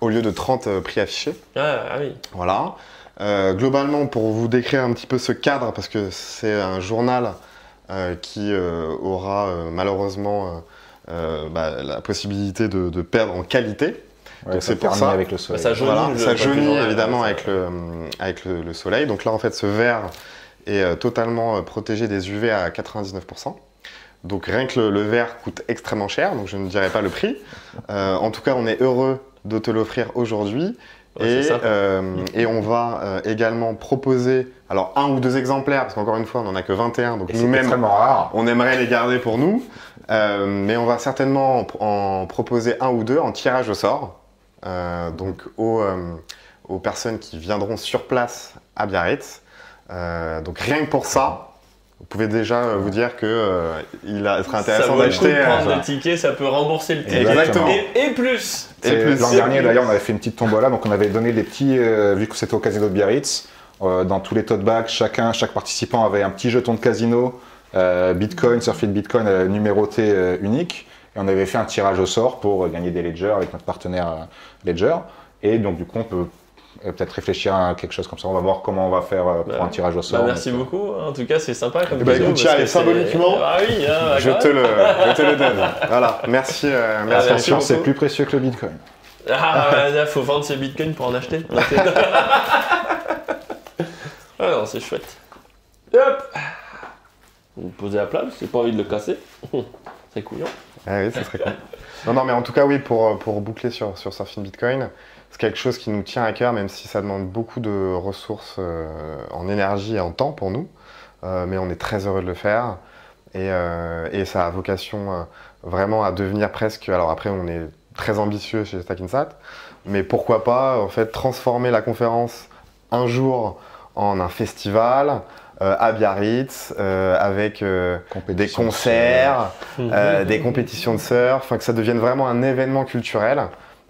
au lieu de 30 euh, prix affichés. Ah, ah oui. Voilà. Euh, globalement, pour vous décrire un petit peu ce cadre, parce que c'est un journal euh, qui euh, aura euh, malheureusement euh, euh, bah, la possibilité de, de perdre en qualité. Ouais, Donc ça c'est pour ça. avec le soleil. ça jaunit Voilà, le- ça jaunit évidemment ça- avec, le, avec le, le soleil. Donc là, en fait, ce verre est euh, totalement euh, protégé des UV à 99%. Donc rien que le, le verre coûte extrêmement cher, donc je ne dirai pas le prix. Euh, en tout cas, on est heureux de te l'offrir aujourd'hui. Ouais, et, euh, et on va euh, également proposer, alors un ou deux exemplaires, parce qu'encore une fois, on n'en a que 21, donc nous-mêmes, on aimerait les garder pour nous, mais on va certainement en, en proposer un ou deux en tirage au sort, donc aux, aux personnes qui viendront sur place à Biarritz. Donc rien que pour ça, vous pouvez déjà euh, vous dire que euh, il a- serait Ça intéressant d'acheter. de prendre euh, le ticket, ça peut rembourser le ticket. Exactement. Et, et plus. Et C'est- plus, L'an dernier, d'ailleurs, on avait fait une petite tombola, donc on avait donné des petits, euh, vu que c'était au casino de Biarritz, euh, dans tous les tote bags, chacun, chaque participant avait un petit jeton de casino, euh, Bitcoin, Surfit Bitcoin euh, numéroté euh, unique, et on avait fait un tirage au sort pour euh, gagner des ledgers avec notre partenaire euh, Ledger, et donc du coup on peut euh, peut-être réfléchir à quelque chose comme ça, on va voir comment on va faire euh, pour Bah, un tirage au Bah, sort. merci Donc, euh, beaucoup. En tout cas, c'est sympa comme cadeau, écoute, c'est- symboliquement, Ah oui, hein, bah, je, te le, je te le donne. Voilà, merci. euh, merci merci Attention, c'est plus précieux que le Bitcoin. Ah, là, faut vendre ses bitcoins pour en acheter. ah non, c'est chouette. Hop Vous le posez à plat, j'ai pas envie de le casser. c'est couillon. Ah oui, ça serait cool. Non, non, mais en tout cas, oui, pour, pour boucler sur, sur Surfing Bitcoin, c'est quelque chose qui nous tient à cœur, même si ça demande beaucoup de ressources euh, en énergie et en temps pour nous. Euh, mais on est très heureux de le faire. Et, euh, et ça a vocation vraiment à devenir presque. Alors après, on est très ambitieux chez Stackinsat, mais pourquoi pas, en fait, transformer la conférence un jour en un festival. euh, à Biarritz, euh, avec euh, des de concerts, des compétitions de surf, que ça devienne vraiment un événement culturel.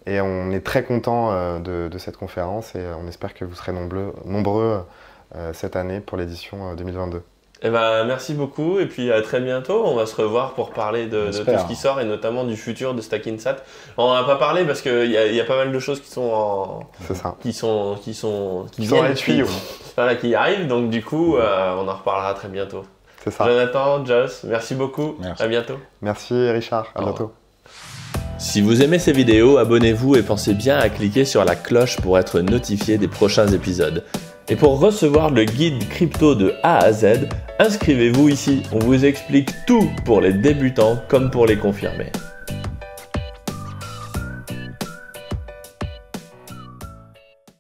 Et on est très content euh, de, de cette conférence et euh, on espère que vous serez nombreux, nombreux euh, cette année pour l'édition euh, 2022. Eh ben, merci beaucoup et puis à très bientôt. On va se revoir pour parler de, de tout ce qui sort et notamment du futur de Stackinsat. On en a pas parlé parce qu'il y, a- il y a pas mal de choses qui sont en, C'est ça. qui sont qui sont Qui sont les tuyaux. voilà, qui arrivent. Donc du coup, euh, on en reparlera très bientôt. C'est ça. Jonathan, Joss, merci beaucoup. Merci. À bientôt. Merci Richard, à bientôt. Si vous aimez ces vidéos, abonnez-vous et pensez bien à cliquer sur la cloche pour être notifié des prochains épisodes. Et pour recevoir le guide crypto de A à Z, inscrivez-vous ici, on vous explique tout pour les débutants comme pour les confirmés.